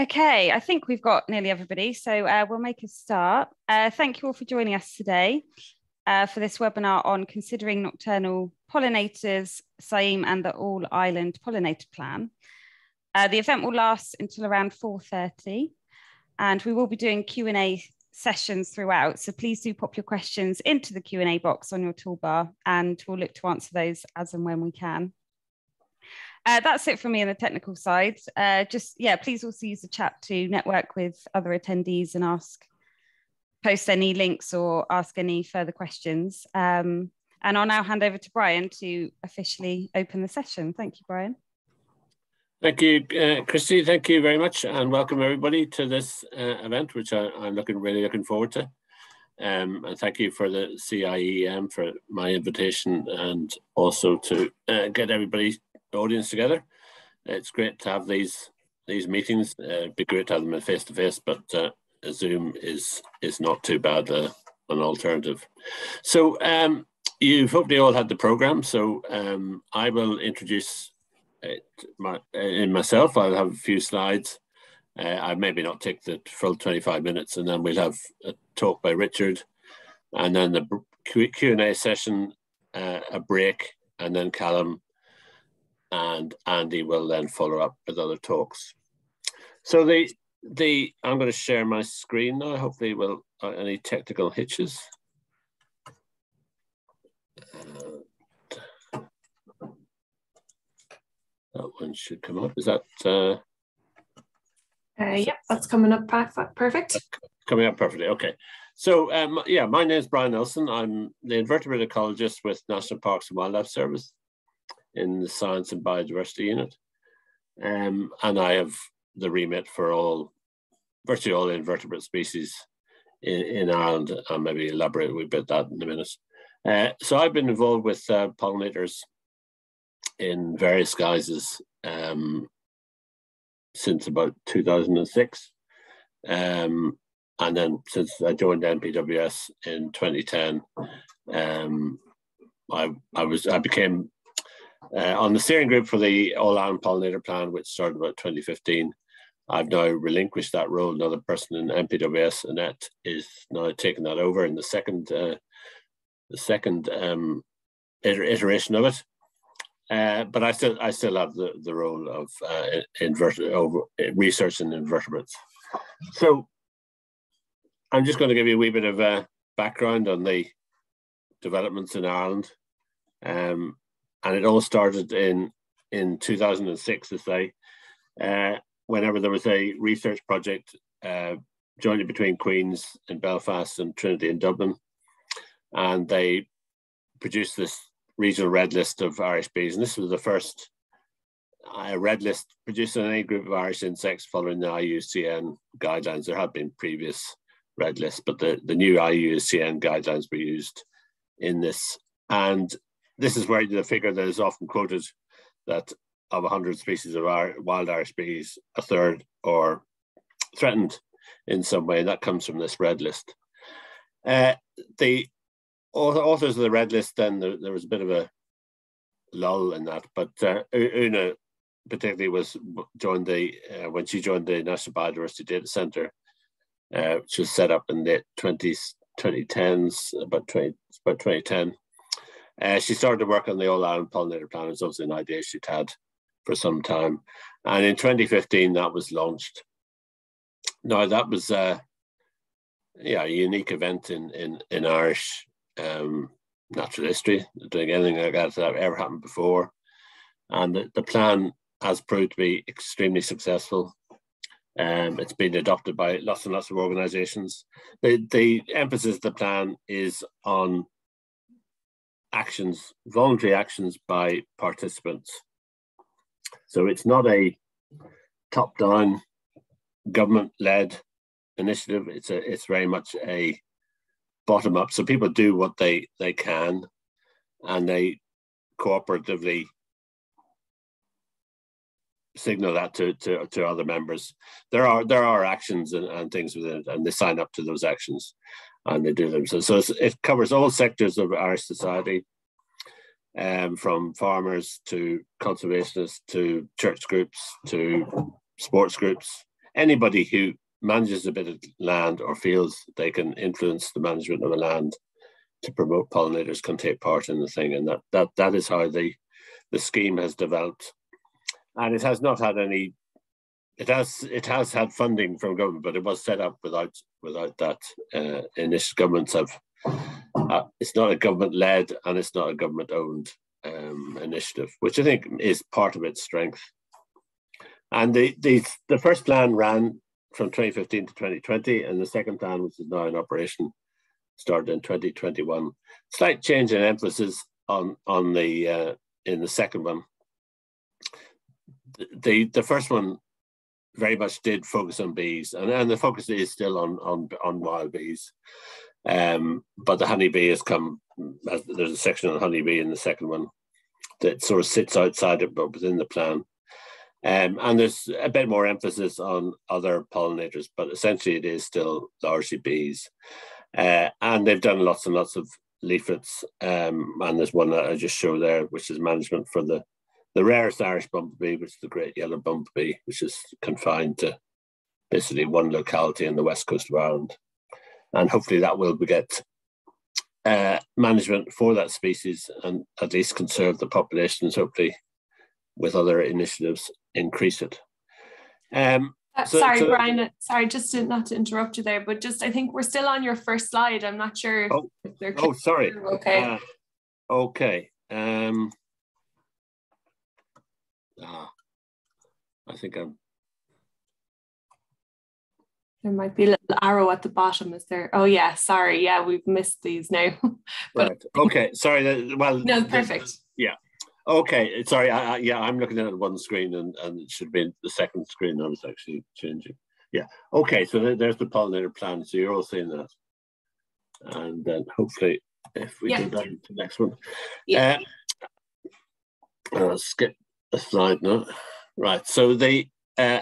Okay, I think we've got nearly everybody, so uh, we'll make a start. Uh, thank you all for joining us today uh, for this webinar on considering nocturnal pollinators, CIEEM and the All Island Pollinator Plan. Uh, the event will last until around 4.30 and we will be doing Q&A sessions throughout, so please do pop your questions into the Q&A box on your toolbar and we'll look to answer those as and when we can. Uh, that's it for me on the technical side. Uh, just, yeah, please also use the chat to network with other attendees and ask, post any links or ask any further questions. Um, and I'll now hand over to Brian to officially open the session. Thank you, Brian. Thank you, uh, Christy. Thank you very much, and welcome everybody to this uh, event, which I, am looking really looking forward to. Um, and thank you for the CIEEM for my invitation, and also to uh, get everybody audience together. It's great to have these these meetings. Uh, it'd be great to have them face to face, but uh, Zoom is is not too bad uh, an alternative. So um, you've hopefully all had the program. So um, I will introduce it my, in myself. I'll have a few slides. Uh, I maybe not take the full 25 minutes, and then we'll have a talk by Richard, and then the Q and A session, uh, a break, and then Callum and Andy will then follow up with other talks. So the the I'm going to share my screen now. Hopefully, will uh, any technical hitches. Uh, that one should come up. Is that? Uh, uh, yep, that's coming up perfect. Coming up perfectly. Okay. So um, yeah, my name is Brian Nelson. I'm the invertebrate ecologist with National Parks and Wildlife Service in the Science and Biodiversity Unit. Um, and I have the remit for all, virtually all invertebrate species in, in Ireland. I'll maybe elaborate a wee bit that in a minute. Uh, so I've been involved with uh, pollinators in various guises um, since about 2006. Um, and then since I joined NPWS in 2010, um, I, I was I became uh, on the steering group for the All Ireland Pollinator Plan, which started about 2015, I've now relinquished that role. Another person in NPWS, Annette, is now taking that over in the second, uh, the second um, iteration of it. Uh, but I still, I still have the, the role of uh, over, research in invertebrates. So I'm just going to give you a wee bit of a background on the developments in Ireland. Um, and it all started in in 2006, I say, uh, whenever there was a research project uh, jointly between Queen's in Belfast and Trinity in Dublin, and they produced this regional red list of Irish bees, and this was the first uh, red list produced on any group of Irish insects following the IUCN guidelines. There had been previous red lists, but the, the new IUCN guidelines were used in this. And this is where the figure that is often quoted that of 100 species of wild Irish bees, a third are threatened in some way. That comes from this red list. Uh, the authors of the red list, then there, there, was a bit of a lull in that, but uh, Una particularly was joined the uh, when she joined the National Biodiversity Data Centre, uh, which was set up in the 20s, 2010s, about 20, about 2010. Uh, she started to work on the All Ireland Pollinator Plan. It's obviously an idea she'd had for some time. And in 2015, that was launched. Now, that was uh, yeah, a unique event in, in, in Irish um, natural history, doing anything like that that ever happened before. And the, the plan has proved to be extremely successful. Um, it's been adopted by lots and lots of organizations. The, the emphasis of the plan is on actions, voluntary actions by participants. So it's not a top-down government-led initiative. It's a it's very much a bottom-up. So people do what they they can, and they cooperatively signal that to, to, to other members. There are there are actions and, and things within it, and they sign up to those actions and they do them. So, so it covers all sectors of Irish society, um, from farmers to conservationists to church groups to sports groups. anybody who manages a bit of land or feels they can influence the management of a land to promote pollinators can take part in the thing, and that that that is how the the scheme has developed, and it has not had any. It has it has had funding from government, but it was set up without without that. Uh, initial governments have. Uh, it's not a government led and it's not a government owned um, initiative, which I think is part of its strength. And the, the, the first plan ran from 2015 to 2020, and the second plan, which is now in operation, started in 2021. Slight change in emphasis on on the uh, in the second one. The the first one very much did focus on bees, and, and the focus is still on on on wild bees. Um, but the honeybee has come. There's a section on honeybee in the second one that sort of sits outside it, but within the plan. Um, and there's a bit more emphasis on other pollinators, but essentially it is still largely bees. Uh, and they've done lots and lots of leaflets. Um, and there's one that I just show there, which is management for the, the rarest Irish bumblebee, which is the great yellow bumblebee, which is confined to basically one locality in the west coast of Ireland. And hopefully that will get uh, management for that species and at least conserve the populations, hopefully with other initiatives increase it. Um, uh, so, sorry, so, Brian. Uh, sorry, just to, not to interrupt you there, but just I think we're still on your first slide. I'm not sure. Oh, oh sorry. Okay. Uh, okay. Um, ah, I think I'm. There might be a little arrow at the bottom. Is there? Oh yeah. Sorry. Yeah, we've missed these now. but, right. Okay. Sorry. Well. No. Perfect. Yeah. Okay, sorry. I, I, yeah, I'm looking at one screen, and, and it should be the second screen. I was actually changing. Yeah. Okay, so there's the pollinator plan. So you're all seeing that, and then hopefully, if we yeah. go down to the next one, yeah. Uh, I'll skip a slide now. Right. So the uh,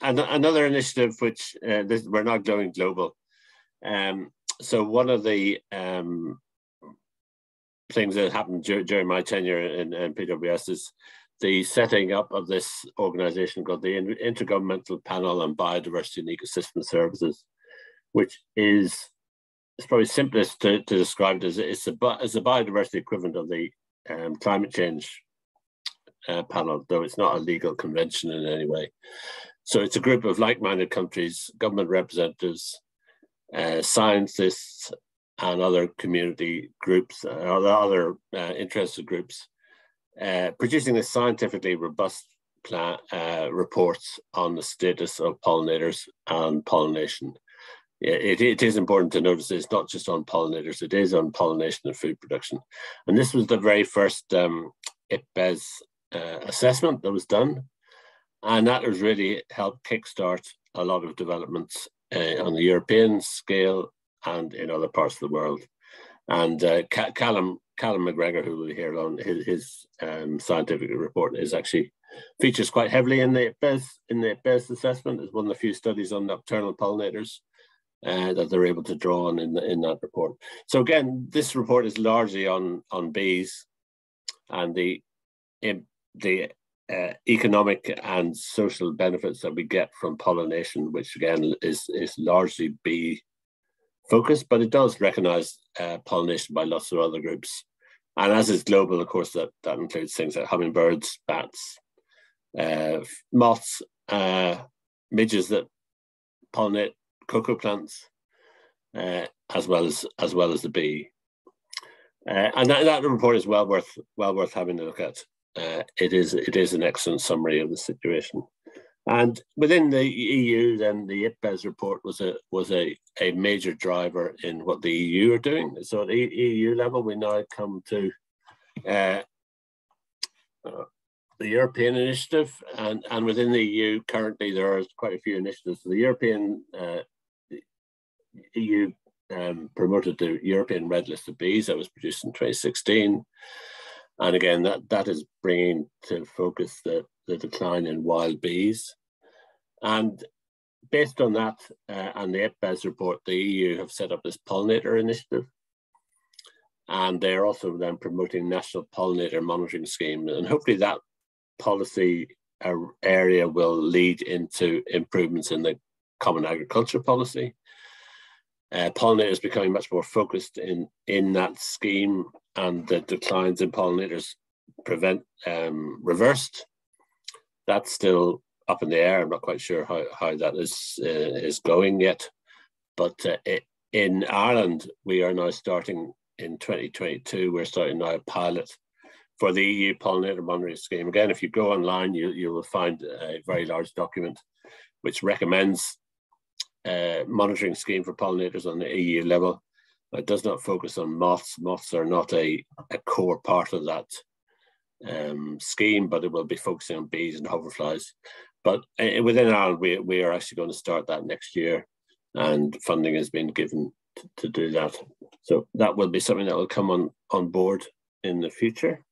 and another initiative which uh, this, we're not going global. Um, so one of the um, things that happened dur during my tenure in, in, PWS is the setting up of this organization called the Intergovernmental Panel on Biodiversity and Ecosystem Services, which is it's probably simplest to, to describe it as it's a, it's a biodiversity equivalent of the um, climate change uh, panel, though it's not a legal convention in any way. So it's a group of like-minded countries, government representatives, uh, scientists, and other community groups, uh, other uh, interested groups, uh, producing a scientifically robust plan, uh, reports on the status of pollinators and pollination. It, it is important to notice it's not just on pollinators, it is on pollination and food production. And this was the very first um, IPBES uh, assessment that was done. And that has really helped kickstart a lot of developments uh, on the European scale and in other parts of the world. And uh, Callum Callum Macgregor, who will hear on his, his um, scientific report, is actually features quite heavily in the best in the best assessment. It's one of the few studies on nocturnal pollinators uh, that they're able to draw on in the, in that report. So again, this report is largely on on bees and the in, the uh, economic and social benefits that we get from pollination, which again is is largely bee focused, but it does recognize uh, pollination by lots of other groups. And as is global, of course, that, that includes things like hummingbirds, bats, uh, moths, uh, midges that pollinate cocoa plants, uh, as well as as well as the bee. Uh, and that, that report is well worth well worth having a look at. Uh, it is it is an excellent summary of the situation. And within the EU, then the IPBES report was a was a, a major driver in what the EU are doing. So at EU level, we now come to uh, uh, the European initiative, and, and within the EU, currently there are quite a few initiatives. The European uh, EU um, promoted the European Red List of Bees that was produced in 2016. And again, that, that is bringing to focus the, the decline in wild bees. And based on that uh, and the IPBES report, the EU have set up this pollinator initiative. And they're also then promoting national pollinator monitoring scheme. And hopefully that policy area will lead into improvements in the common agriculture policy. Uh, pollinators becoming much more focused in in that scheme, and the declines in pollinators prevent um, reversed. That's still up in the air. I'm not quite sure how, how that is uh, is going yet, but uh, it, in Ireland we are now starting in 2022. We're starting now a pilot for the EU pollinator monitoring scheme. Again, if you go online, you you will find a very large document which recommends uh, monitoring scheme for pollinators on the EU level. It does not focus on moths. Moths are not a, a core part of that um, scheme, but it will be focusing on bees and hoverflies. But uh, within Ireland, we, we are actually going to start that next year, and funding has been given to, to do that. So that will be something that will come on, on board in the future.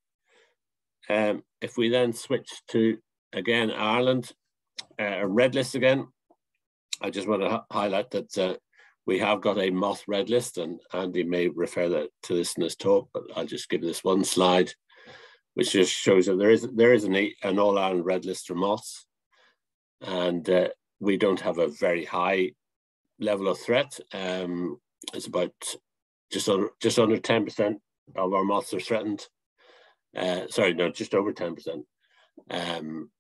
Um, if we then switch to, again, Ireland, uh, a red list again, I just want to highlight that uh, we have got a moth red list, and Andy may refer that to this in his talk, but I'll just give this one slide, which just shows that there is there is an, an all Ireland red list for moths, and uh, we don't have a very high level of threat. Um, it's about just under just under ten percent of our moths are threatened. Uh, sorry, no, just over ten percent. Um,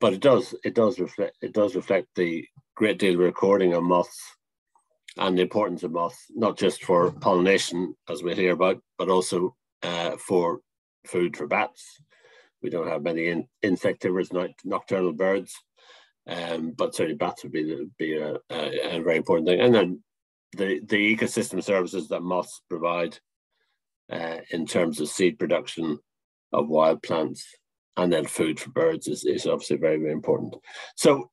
but it does it does reflect it does reflect the great deal of recording of moths and the importance of moths, not just for pollination, as we'll hear about, but also uh, for food for bats. We don't have many in, insectivorous nocturnal birds, um, but certainly bats would be, be a, a, a, very important thing. And then the, the ecosystem services that moths provide uh, in terms of seed production of wild plants and then food for birds is, is obviously very, very important. So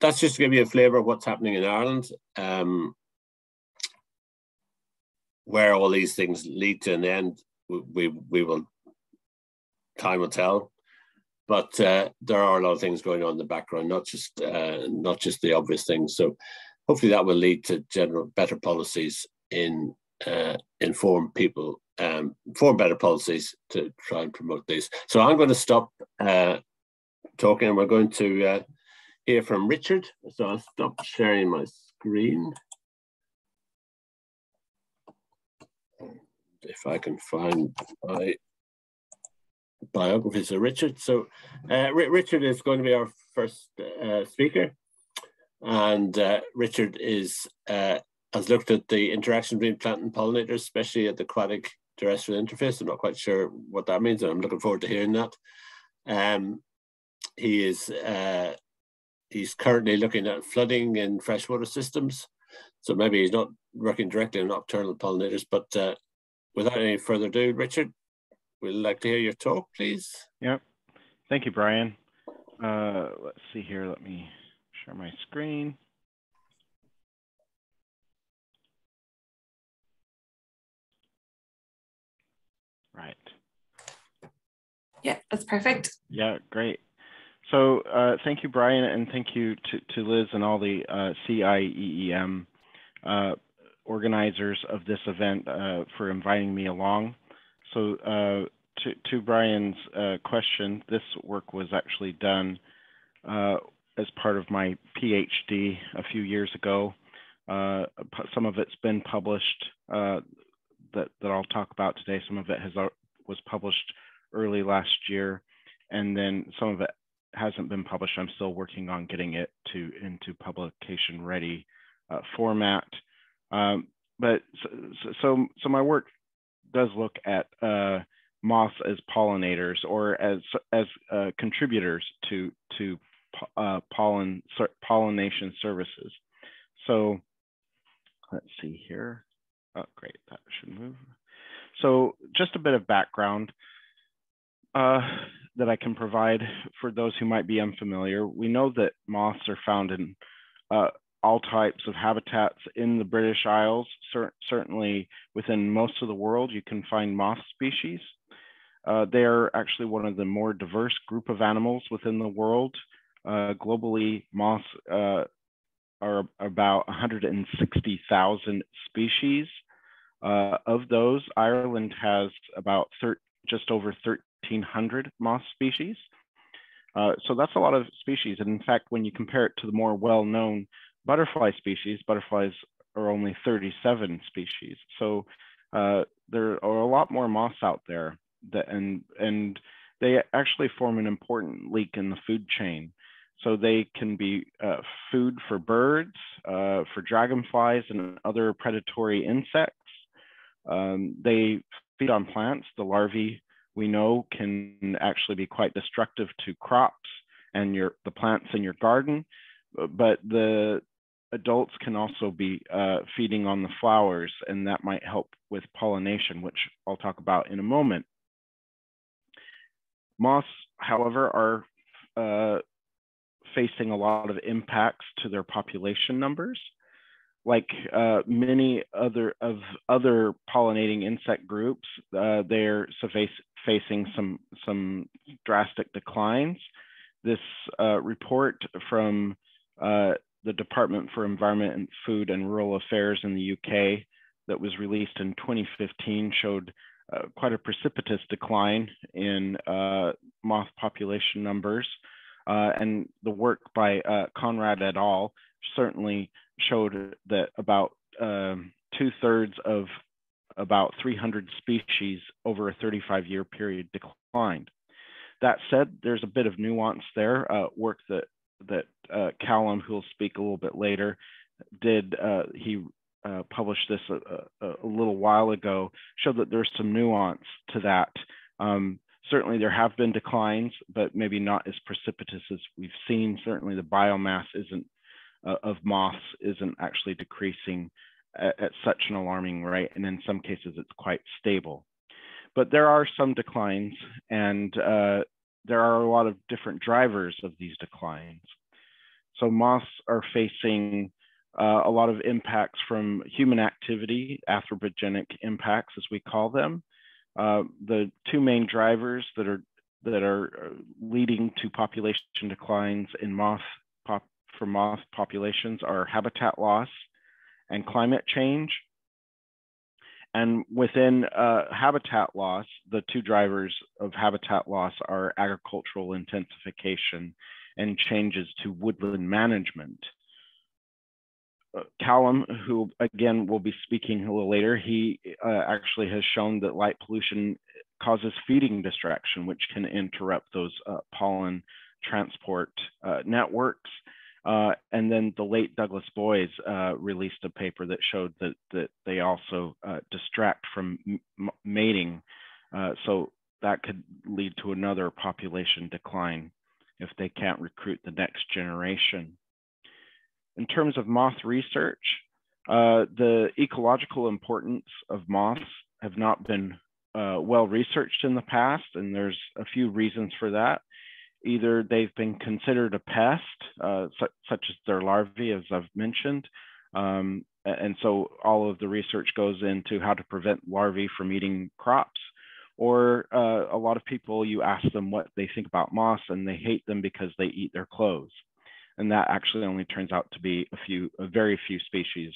that's just to give you a flavour of what's happening in Ireland. Um, where all these things lead to an end, we, we will, time will tell. But uh, there are a lot of things going on in the background, not just uh, not just the obvious things. So hopefully that will lead to general better policies in uh, inform people, um, form better policies to try and promote these. So I'm going to stop uh, talking and we're going to uh, hear from Richard. So I'll stop sharing my screen. If I can find my biography. So Richard, so uh, Richard is going to be our first uh, speaker. And uh, Richard is uh, has looked at the interaction between plant and pollinators, especially at the aquatic terrestrial interface. I'm not quite sure what that means, and I'm looking forward to hearing that. Um, he is uh, he's currently looking at flooding in freshwater systems. So maybe he's not working directly on nocturnal pollinators, but uh, without any further ado, Richard, we'd like to hear your talk, please. Yep. Thank you, Brian. Uh, let's see here. Let me share my screen. Right. Yeah, that's perfect. Yeah, great. So uh, thank you, Brian, and thank you to, to Liz and all the uh, CIEEM uh, organizers of this event uh, for inviting me along. So uh, to, to, Brian's uh, question, this work was actually done as part of my PhD a few years ago. some of it's been published that, that I'll talk about today. Some of it has was published early last year, and then some of it hasn't been published. I'm still working on getting it to into publication ready uh, format. Um, but so, so, so my work does look at uh, moths as pollinators or as as uh, contributors to to uh, pollen pollination services. So let's see here. Oh, great, that should move. So just a bit of background. Uh, that I can provide for those who might be unfamiliar. We know that moths are found in uh, all types of habitats in the British Isles. Cer certainly within most of the world, you can find moth species. Uh, they are actually one of the more diverse group of animals within the world. Uh, globally, moths uh, are about 160,000 species. Uh, of those, Ireland has about just over 13 1,300 moth species. Uh, so that's a lot of species. And in fact, when you compare it to the more well-known butterfly species, butterflies are only 37 species. So uh, there are a lot more moths out there that, and, and they actually form an important link in the food chain. So they can be uh, food for birds, uh, for dragonflies and other predatory insects. Um, they feed on plants. The larvae we know can actually be quite destructive to crops and your the plants in your garden. But the adults can also be uh, feeding on the flowers, and that might help with pollination, which I'll talk about in a moment. Moths, however, are uh, facing a lot of impacts to their population numbers. Like uh, many other of other pollinating insect groups, uh, they're facing some some drastic declines. This uh, report from uh, the Department for Environment and Food and Rural Affairs in the UK that was released in 2015 showed uh, quite a precipitous decline in uh, moth population numbers. And the work by Conrad et al. certainly showed that about um, two thirds of about 300 species over a 35 year period declined. That said, there's a bit of nuance there. Uh, work that that uh, Callum, who will speak a little bit later, did. Uh, he uh, published this a, a, a, little while ago, showed that there's some nuance to that. Um, certainly, there have been declines, but maybe not as precipitous as we've seen. Certainly, the biomass isn't uh, of moths isn't actually decreasing at, at such an alarming rate, and in some cases, it's quite stable. But there are some declines, and uh, there are a lot of different drivers of these declines. So moths are facing uh, a lot of impacts from human activity, anthropogenic impacts, as we call them. Uh, the two main drivers that are that are uh, leading to population declines in moth pop, for moth populations are habitat loss and climate change. And within uh, habitat loss, the two drivers of habitat loss are agricultural intensification and changes to woodland management. Uh, Callum, who again will be speaking a little later, he uh, actually has shown that light pollution causes feeding distraction, which can interrupt those uh, pollen transport uh, networks uh, and then the late Douglas Boyes uh, released a paper that showed that that they also uh, distract from mating, uh, so that could lead to another population decline if they can't recruit the next generation. In terms of moth research, uh, the ecological importance of moths have not been uh, well researched in the past, and there's a few reasons for that either they've been considered a pest, uh, su such as their larvae, as I've mentioned. Um, and so all of the research goes into how to prevent larvae from eating crops. Or uh, a lot of people, you ask them what they think about moths, and they hate them because they eat their clothes. And that actually only turns out to be a few, a very few species,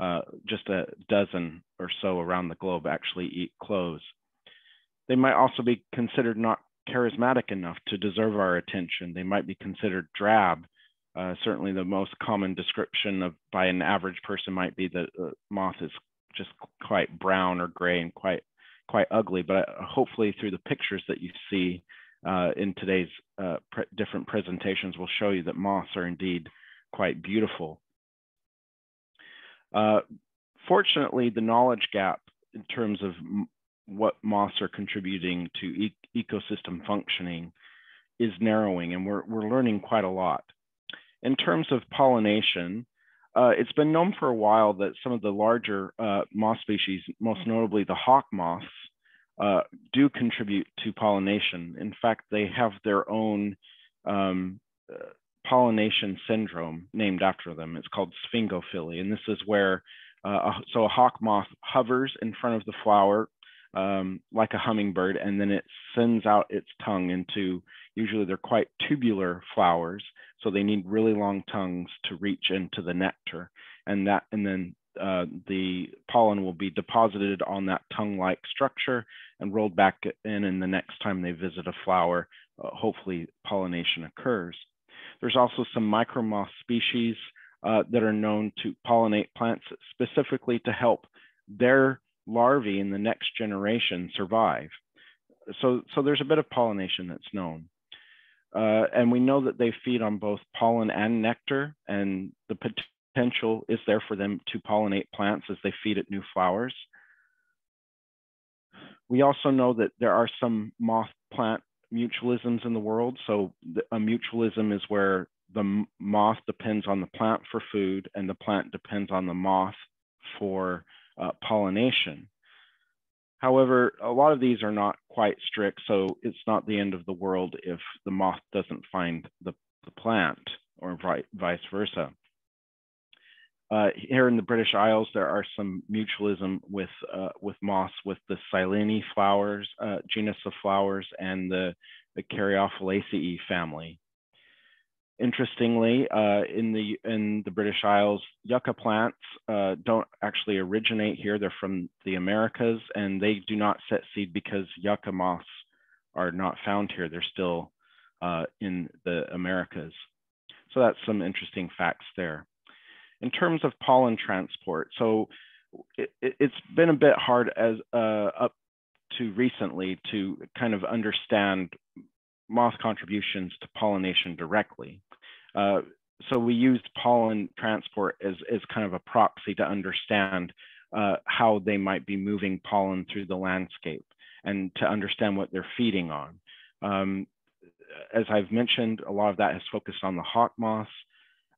uh, just a dozen or so around the globe actually eat clothes. They might also be considered not charismatic enough to deserve our attention. They might be considered drab. Uh, certainly, the most common description of by an average person might be that uh, moth is just quite brown or gray and quite quite ugly. But uh, hopefully, through the pictures that you see uh, in today's uh, pre different presentations, will show you that moths are indeed quite beautiful. Uh, fortunately, the knowledge gap in terms of what moths are contributing to e ecosystem functioning is narrowing, and we're, we're learning quite a lot. In terms of pollination, uh, it's been known for a while that some of the larger uh, moth species, most notably the hawk moths, uh, do contribute to pollination. In fact, they have their own um, uh, pollination syndrome named after them. It's called sphingophily, and this is where uh, so a hawk moth hovers in front of the flower, um, like a hummingbird, and then it sends out its tongue into usually they're quite tubular flowers, so they need really long tongues to reach into the nectar, and that and then uh, the pollen will be deposited on that tongue-like structure and rolled back in, and the next time they visit a flower, uh, hopefully pollination occurs. There's also some micromoth species uh, that are known to pollinate plants specifically to help their larvae in the next generation survive. So, so there's a bit of pollination that's known. Uh, and we know that they feed on both pollen and nectar, and the potential is there for them to pollinate plants as they feed at new flowers. We also know that there are some moth plant mutualisms in the world. So a mutualism is where the moth depends on the plant for food and the plant depends on the moth for uh, pollination. However, a lot of these are not quite strict, so it's not the end of the world if the moth doesn't find the, the plant or vice versa. Uh, here in the British Isles, there are some mutualism with uh, with moths with the Silene flowers, uh, genus of flowers, and the, the Caryophyllaceae family. Interestingly, uh, in the in the British Isles, yucca plants uh, don't actually originate here. They're from the Americas, and they do not set seed because yucca moths are not found here. They're still uh, in the Americas. So that's some interesting facts there in terms of pollen transport, so it, has been a bit hard as uh, up to recently to kind of understand moth contributions to pollination directly. Uh, so we used pollen transport as, as kind of a proxy to understand uh, how they might be moving pollen through the landscape and to understand what they're feeding on. Um, as I've mentioned, a lot of that has focused on the hawk moths.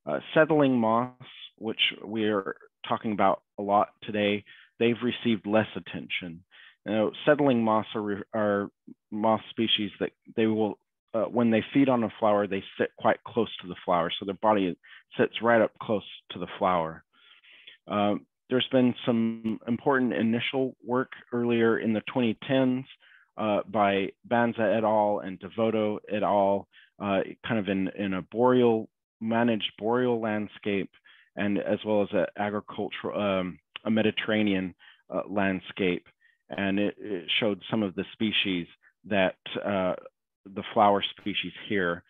Uh, settling moths which we're talking about a lot today, they've received less attention. Now, settling moths are, are moth species that they will, uh, when they feed on a flower, they sit quite close to the flower. So their body sits right up close to the flower. Um, there's been some important initial work earlier in the 2010s uh, by Banza et al. and Devoto et al. Uh, kind of in, in a boreal, managed boreal landscape and as well as a agricultural, um, a Mediterranean uh, landscape. And it, it, showed some of the species that uh, the flower species here,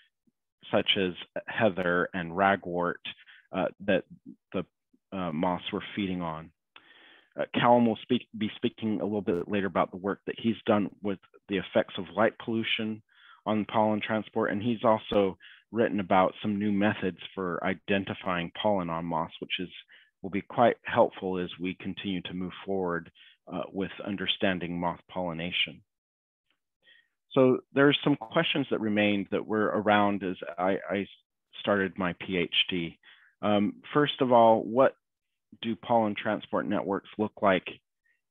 such as heather and ragwort, uh, that the uh, moths were feeding on. Uh, Callum will speak, be speaking a little bit later about the work that he's done with the effects of light pollution on pollen transport, and he's also written about some new methods for identifying pollen on moths, which is will be quite helpful as we continue to move forward uh, with understanding moth pollination. So there's some questions that remained that were around as I, I started my PhD. Um, first of all, what do pollen transport networks look like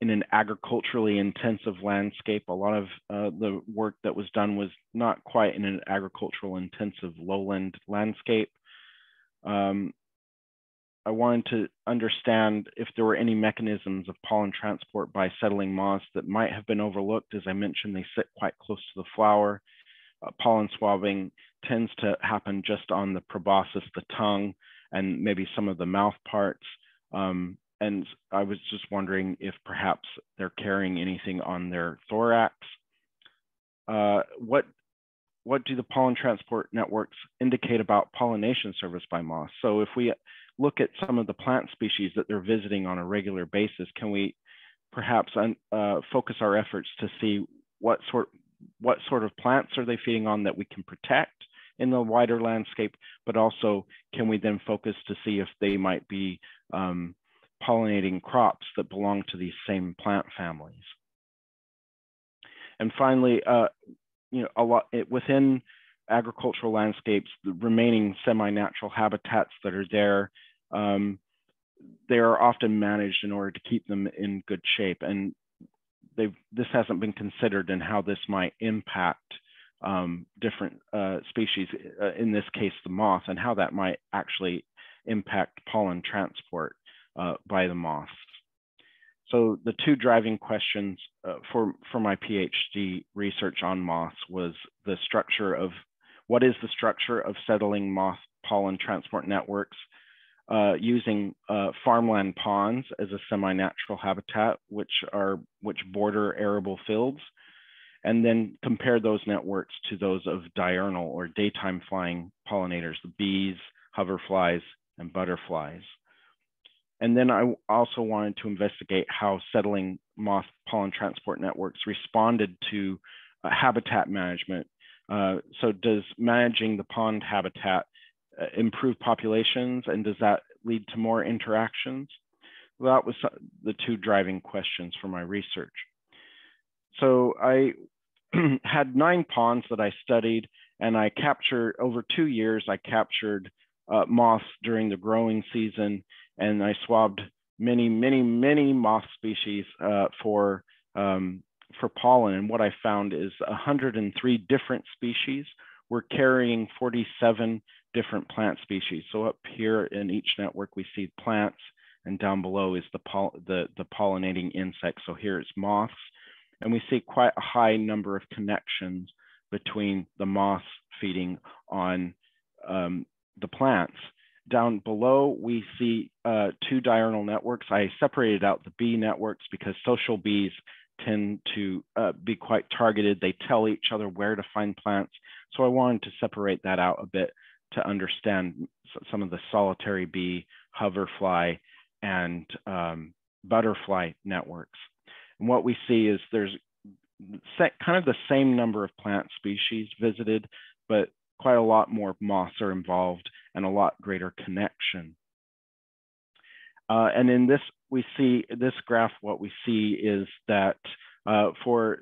in an agriculturally intensive landscape. A lot of uh, the work that was done was not quite in an agricultural intensive lowland landscape. Um, I wanted to understand if there were any mechanisms of pollen transport by settling moths that might have been overlooked. As I mentioned, they sit quite close to the flower. Uh, pollen swabbing tends to happen just on the proboscis, the tongue, and maybe some of the mouth parts. Um, and I was just wondering if perhaps they're carrying anything on their thorax. Uh, what what do the pollen transport networks indicate about pollination service by moths? So if we look at some of the plant species that they're visiting on a regular basis, can we perhaps uh, focus our efforts to see what sort what sort of plants are they feeding on that we can protect in the wider landscape, but also can we then focus to see if they might be um, pollinating crops that belong to these same plant families. And finally, uh, you know, a lot it, within agricultural landscapes, the remaining semi-natural habitats that are there, um, they are often managed in order to keep them in good shape. And this hasn't been considered in how this might impact um, different uh, species, uh, in this case, the moth, and how that might actually impact pollen transport uh, by the moth. So the two driving questions uh, for, for my PhD research on moths was the structure of, what is the structure of settling moth pollen transport networks uh, using uh, farmland ponds as a semi-natural habitat, which are which border arable fields, and then compare those networks to those of diurnal or daytime flying pollinators, the bees, hoverflies, and butterflies. And then I also wanted to investigate how settling moth pollen transport networks responded to uh, habitat management. Uh, so does managing the pond habitat improve populations and does that lead to more interactions? Well, that was the two driving questions for my research. So I had nine ponds that I studied and I captured over two years, I captured uh, moths during the growing season and I swabbed many, many, many moth species uh, for, um, for pollen. And what I found is 103 different species were carrying 47 different plant species. So up here in each network, we see plants and down below is the, poll the, the pollinating insects. So here it's moths. And we see quite a high number of connections between the moths feeding on um, the plants. Down below, we see uh, two diurnal networks. I separated out the bee networks because social bees tend to uh, be quite targeted. They tell each other where to find plants. So I wanted to separate that out a bit to understand some of the solitary bee, hoverfly, and um, butterfly networks. And what we see is there's kind of the same number of plant species visited, but quite a lot more moths are involved and a lot greater connection. Uh, and in this, we see this graph, what we see is that uh, for,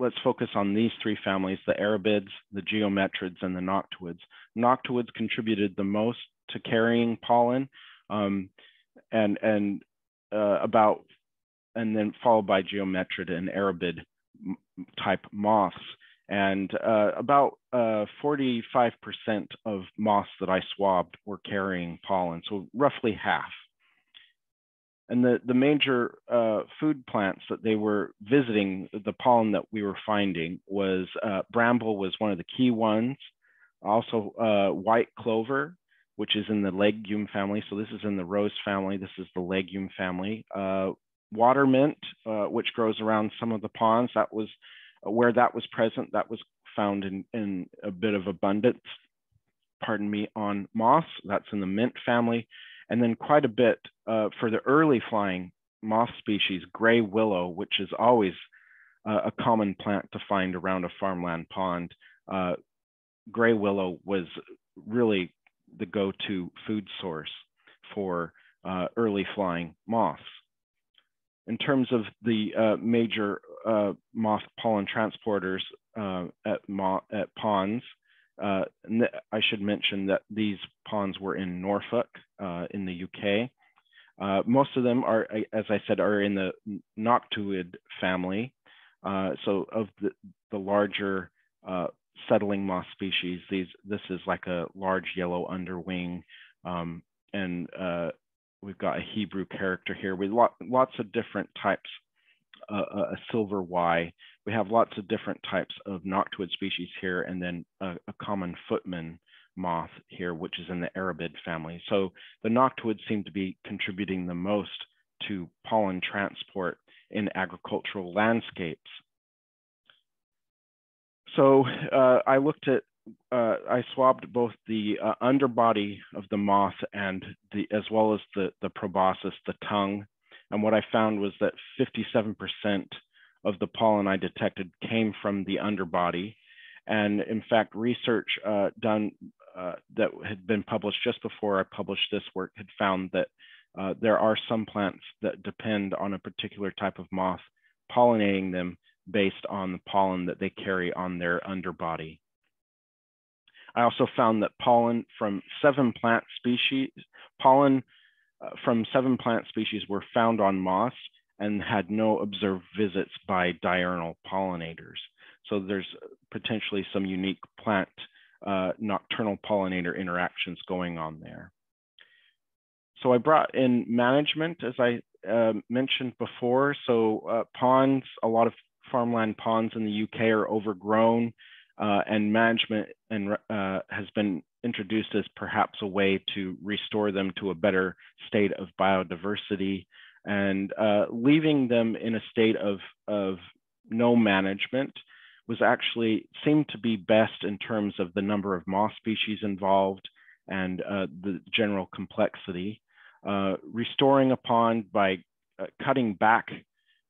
let's focus on these three families, the Erebids, the Geometrids, and the Noctuids. Noctuids contributed the most to carrying pollen um, and, and uh, about, and then followed by Geometrid and Erebid type moths. And uh, about 45% uh, of moths that I swabbed were carrying pollen, so roughly half. And the, the major uh, food plants that they were visiting, the pollen that we were finding was uh, bramble was one of the key ones. Also uh, white clover, which is in the legume family. So this is in the rose family. This is the legume family. Uh, water mint, uh, which grows around some of the ponds. That was where that was present. That was found in, in a bit of abundance, pardon me, on moss. That's in the mint family and then quite a bit uh, for the early flying moth species, gray willow, which is always uh, a common plant to find around a farmland pond. Uh, gray willow was really the go-to food source for uh, early flying moths. In terms of the uh, major uh, moth pollen transporters at, at ponds, uh, I should mention that these ponds were in Norfolk uh, in the UK. Uh, most of them are, as I said, are in the Noctuid family. Uh, so of the, the larger uh, settling moth species, these this is like a large yellow underwing, um, and uh, we've got a Hebrew character here with lot, lots of different types a, silver Y. We have lots of different types of noctuid species here, and then a, a common footman moth here, which is in the Erebid family. So the noctuids seem to be contributing the most to pollen transport in agricultural landscapes. So uh, I looked at, uh, I swabbed both the uh, underbody of the moth and the, as well as the, the proboscis, the tongue, and what I found was that 57% of the pollen I detected came from the underbody. And in fact, research uh, done uh, that had been published just before I published this work had found that uh, there are some plants that depend on a particular type of moth pollinating them based on the pollen that they carry on their underbody. I also found that pollen from seven plant species, pollen uh, from seven plant species were found on moss and had no observed visits by diurnal pollinators. So there's potentially some unique plant uh, nocturnal pollinator interactions going on there. So I brought in management, as I uh, mentioned before. So uh, ponds, a lot of farmland ponds in the UK are overgrown uh, and management and, uh, has been introduced as perhaps a way to restore them to a better state of biodiversity and uh, leaving them in a state of, of no management. was actually seemed to be best in terms of the number of moth species involved and uh, the general complexity. Uh, restoring a pond by uh, cutting back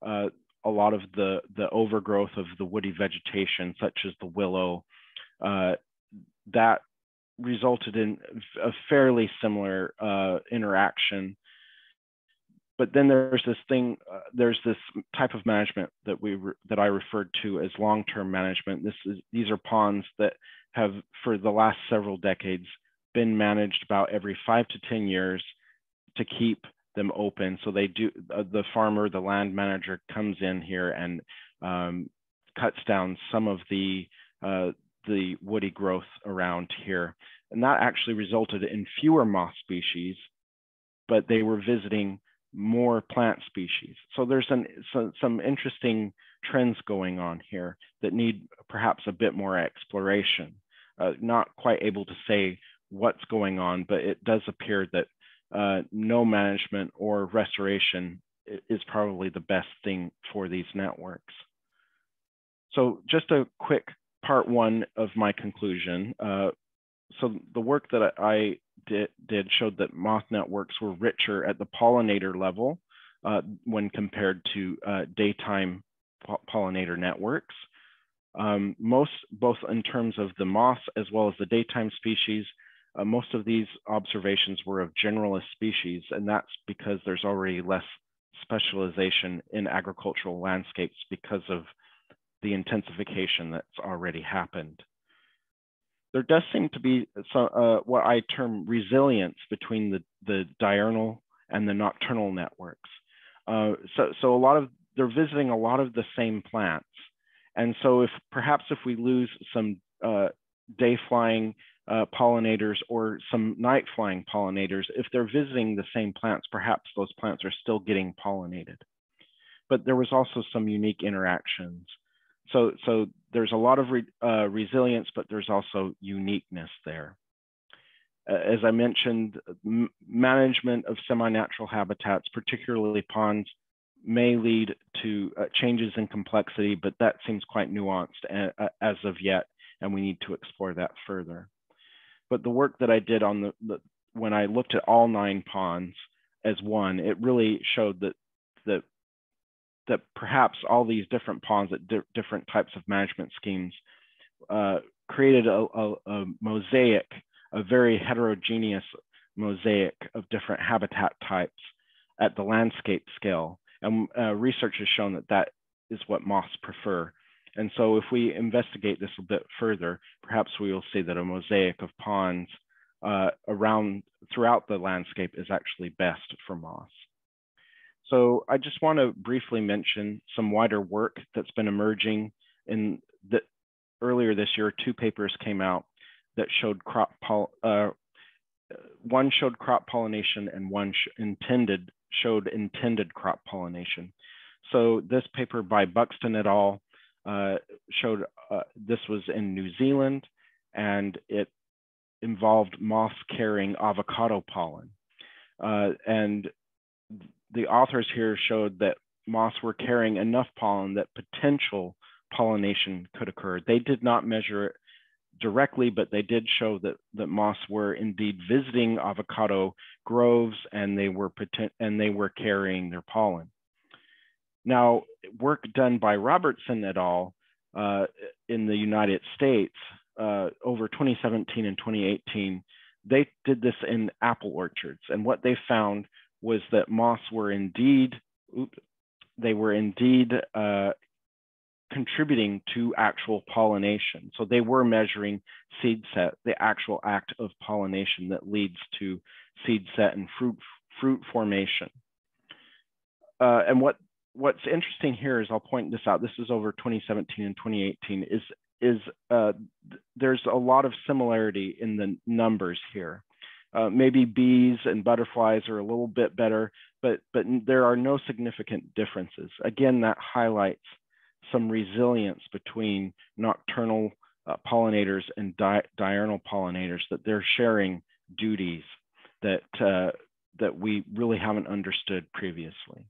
uh, a lot of the, the overgrowth of the woody vegetation, such as the willow, uh, that resulted in a fairly similar interaction. But then there's this thing, uh, there's this type of management that we that I referred to as long-term management. This is these are ponds that have for the last several decades been managed about every five to ten years to keep them open. So they do uh, the farmer, the land manager comes in here and um, cuts down some of the uh, the woody growth around here. And that actually resulted in fewer moth species, but they were visiting more plant species. So there's an, so, some interesting trends going on here that need perhaps a bit more exploration. Uh, not quite able to say what's going on, but it does appear that uh, no management or restoration is probably the best thing for these networks. So just a quick part one of my conclusion. Uh, so the work that I did, did, showed that moth networks were richer at the pollinator level uh, when compared to uh, daytime po pollinator networks. Um, most, both in terms of the moths as well as the daytime species, uh, most of these observations were of generalist species, and that's because there's already less specialization in agricultural landscapes because of the intensification that's already happened. There does seem to be some, uh, what I term resilience between the, the diurnal and the nocturnal networks. Uh, so, so a lot of, they're visiting a lot of the same plants. And so if perhaps if we lose some uh, day flying uh, pollinators or some night flying pollinators, if they're visiting the same plants, perhaps those plants are still getting pollinated. But there was also some unique interactions so so there's a lot of re, uh, resilience, but there's also uniqueness there. As I mentioned, management of semi-natural habitats, particularly ponds, may lead to uh, changes in complexity, but that seems quite nuanced as of yet, and we need to explore that further. But the work that I did on the, the when I looked at all nine ponds as one, it really showed that that that perhaps all these different ponds at di different types of management schemes uh, created a, a, a, mosaic, a very heterogeneous mosaic of different habitat types at the landscape scale. And uh, research has shown that that is what moths prefer. And so if we investigate this a bit further, perhaps we will see that a mosaic of ponds uh, around throughout the landscape is actually best for moths. So I just want to briefly mention some wider work that's been emerging in the earlier this year, two papers came out that showed crop uh, one showed crop pollination and one sh intended showed intended crop pollination. So this paper by Buxton et al. Uh, showed uh, this was in New Zealand and it involved moths carrying avocado pollen. Uh, and the authors here showed that moths were carrying enough pollen that potential pollination could occur. They did not measure it directly, but they did show that, that moths were indeed visiting avocado groves and they were and they were carrying their pollen. Now, work done by Robertson et al. Uh, in the United States uh, over 2017 and 2018, they did this in apple orchards. And what they found was that moths were indeed, oops, they were indeed uh, contributing to actual pollination. So they were measuring seed set, the actual act of pollination that leads to seed set and fruit, fruit formation. Uh, and what, what's interesting here is I'll point this out, this is over 2017 and 2018, is, is uh, there's a lot of similarity in the numbers here. Uh, maybe bees and butterflies are a little bit better, but, but there are no significant differences. Again, that highlights some resilience between nocturnal uh, pollinators and di diurnal pollinators, that they're sharing duties that, uh, that we really haven't understood previously.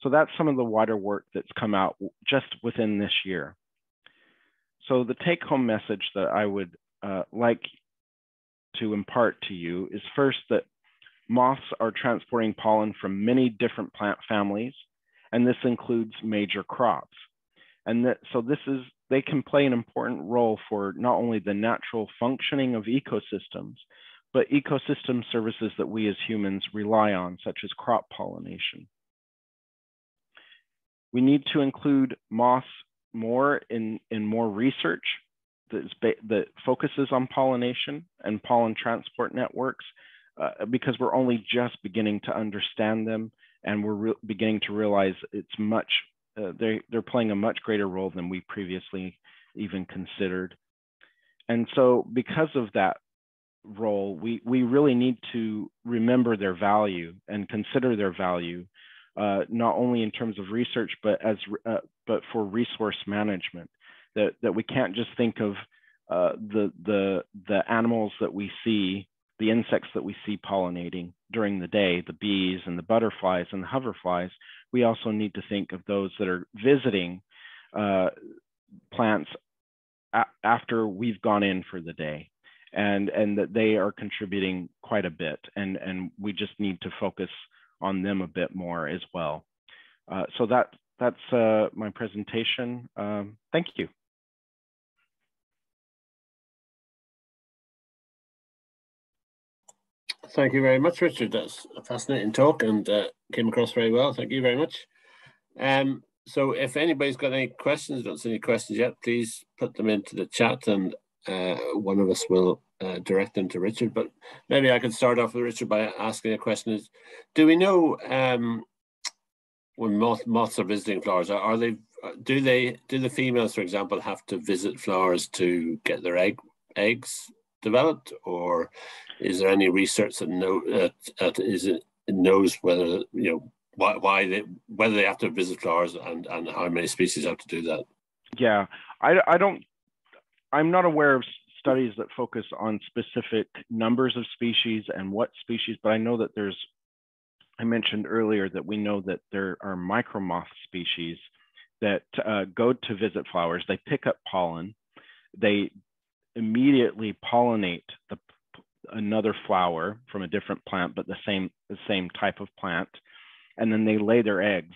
So that's some of the wider work that's come out just within this year. so the take home message that I would uh, like to impart to you is first that moths are transporting pollen from many different plant families, and this includes major crops. And that, so this is, they can play an important role for not only the natural functioning of ecosystems, but ecosystem services that we as humans rely on, such as crop pollination. We need to include moths more in, in more research that focuses on pollination and pollen transport networks uh, because we're only just beginning to understand them and we're beginning to realize it's much, uh, they, they're playing a much greater role than we previously even considered. And so because of that role, we, we really need to remember their value and consider their value, uh, not only in terms of research, but as uh, but for resource management that, that we can't just think of uh, the, the, the animals that we see, the insects that we see pollinating during the day, the bees and the butterflies and the hoverflies. We also need to think of those that are visiting uh, plants after we've gone in for the day. And and that they are contributing quite a bit and and we just need to focus on them a bit more as well. Uh, so that that's uh, my presentation. Um, thank you Thank you very much, Richard. That's a fascinating talk and uh, came across very well. Thank you very much. Um, so if anybody's got any questions, don't see any questions yet, please put them into the chat and uh, one of us will uh, direct them to Richard. But maybe I could start off with Richard by asking a question is, do we know um, when moth, moths are visiting flowers, are, are they, do they, do the females, for example, have to visit flowers to get their egg eggs developed or is there any research that know uh, that is it knows whether you know why, why they whether they have to visit flowers and and how many species have to do that? Yeah, I I don't I'm not aware of studies that focus on specific numbers of species and what species, but I know that there's I mentioned earlier that we know that there are micromoth species that uh, go to visit flowers. They pick up pollen. They immediately pollinate the another flower from a different plant, but the same the same type of plant, and then they lay their eggs.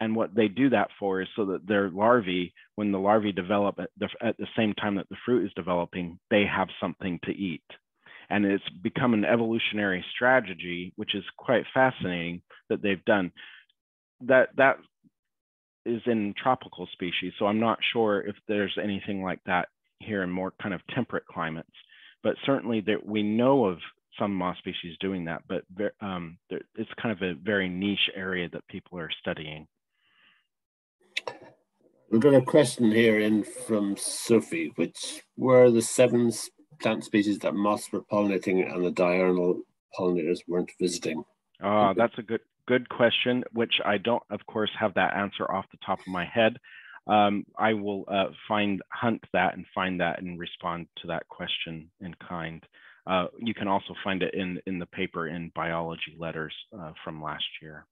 And what they do that for is so that their larvae, when the larvae develop at the, at the same time that the fruit is developing, they have something to eat. And it's become an evolutionary strategy, which is quite fascinating that they've done. That that is in tropical species, so I'm not sure if there's anything like that here in more kind of temperate climates but certainly that we know of some moth species doing that, but um, it's kind of a very niche area that people are studying. We've got a question here in from Sophie, which were the seven plant species that moths were pollinating and the diurnal pollinators weren't visiting? Uh, that's a good good question, which I don't, of course, have that answer off the top of my head um, I will uh, find hunt that and find that and respond to that question in kind. Uh, you can also find it in in the paper in biology letters uh, from last year.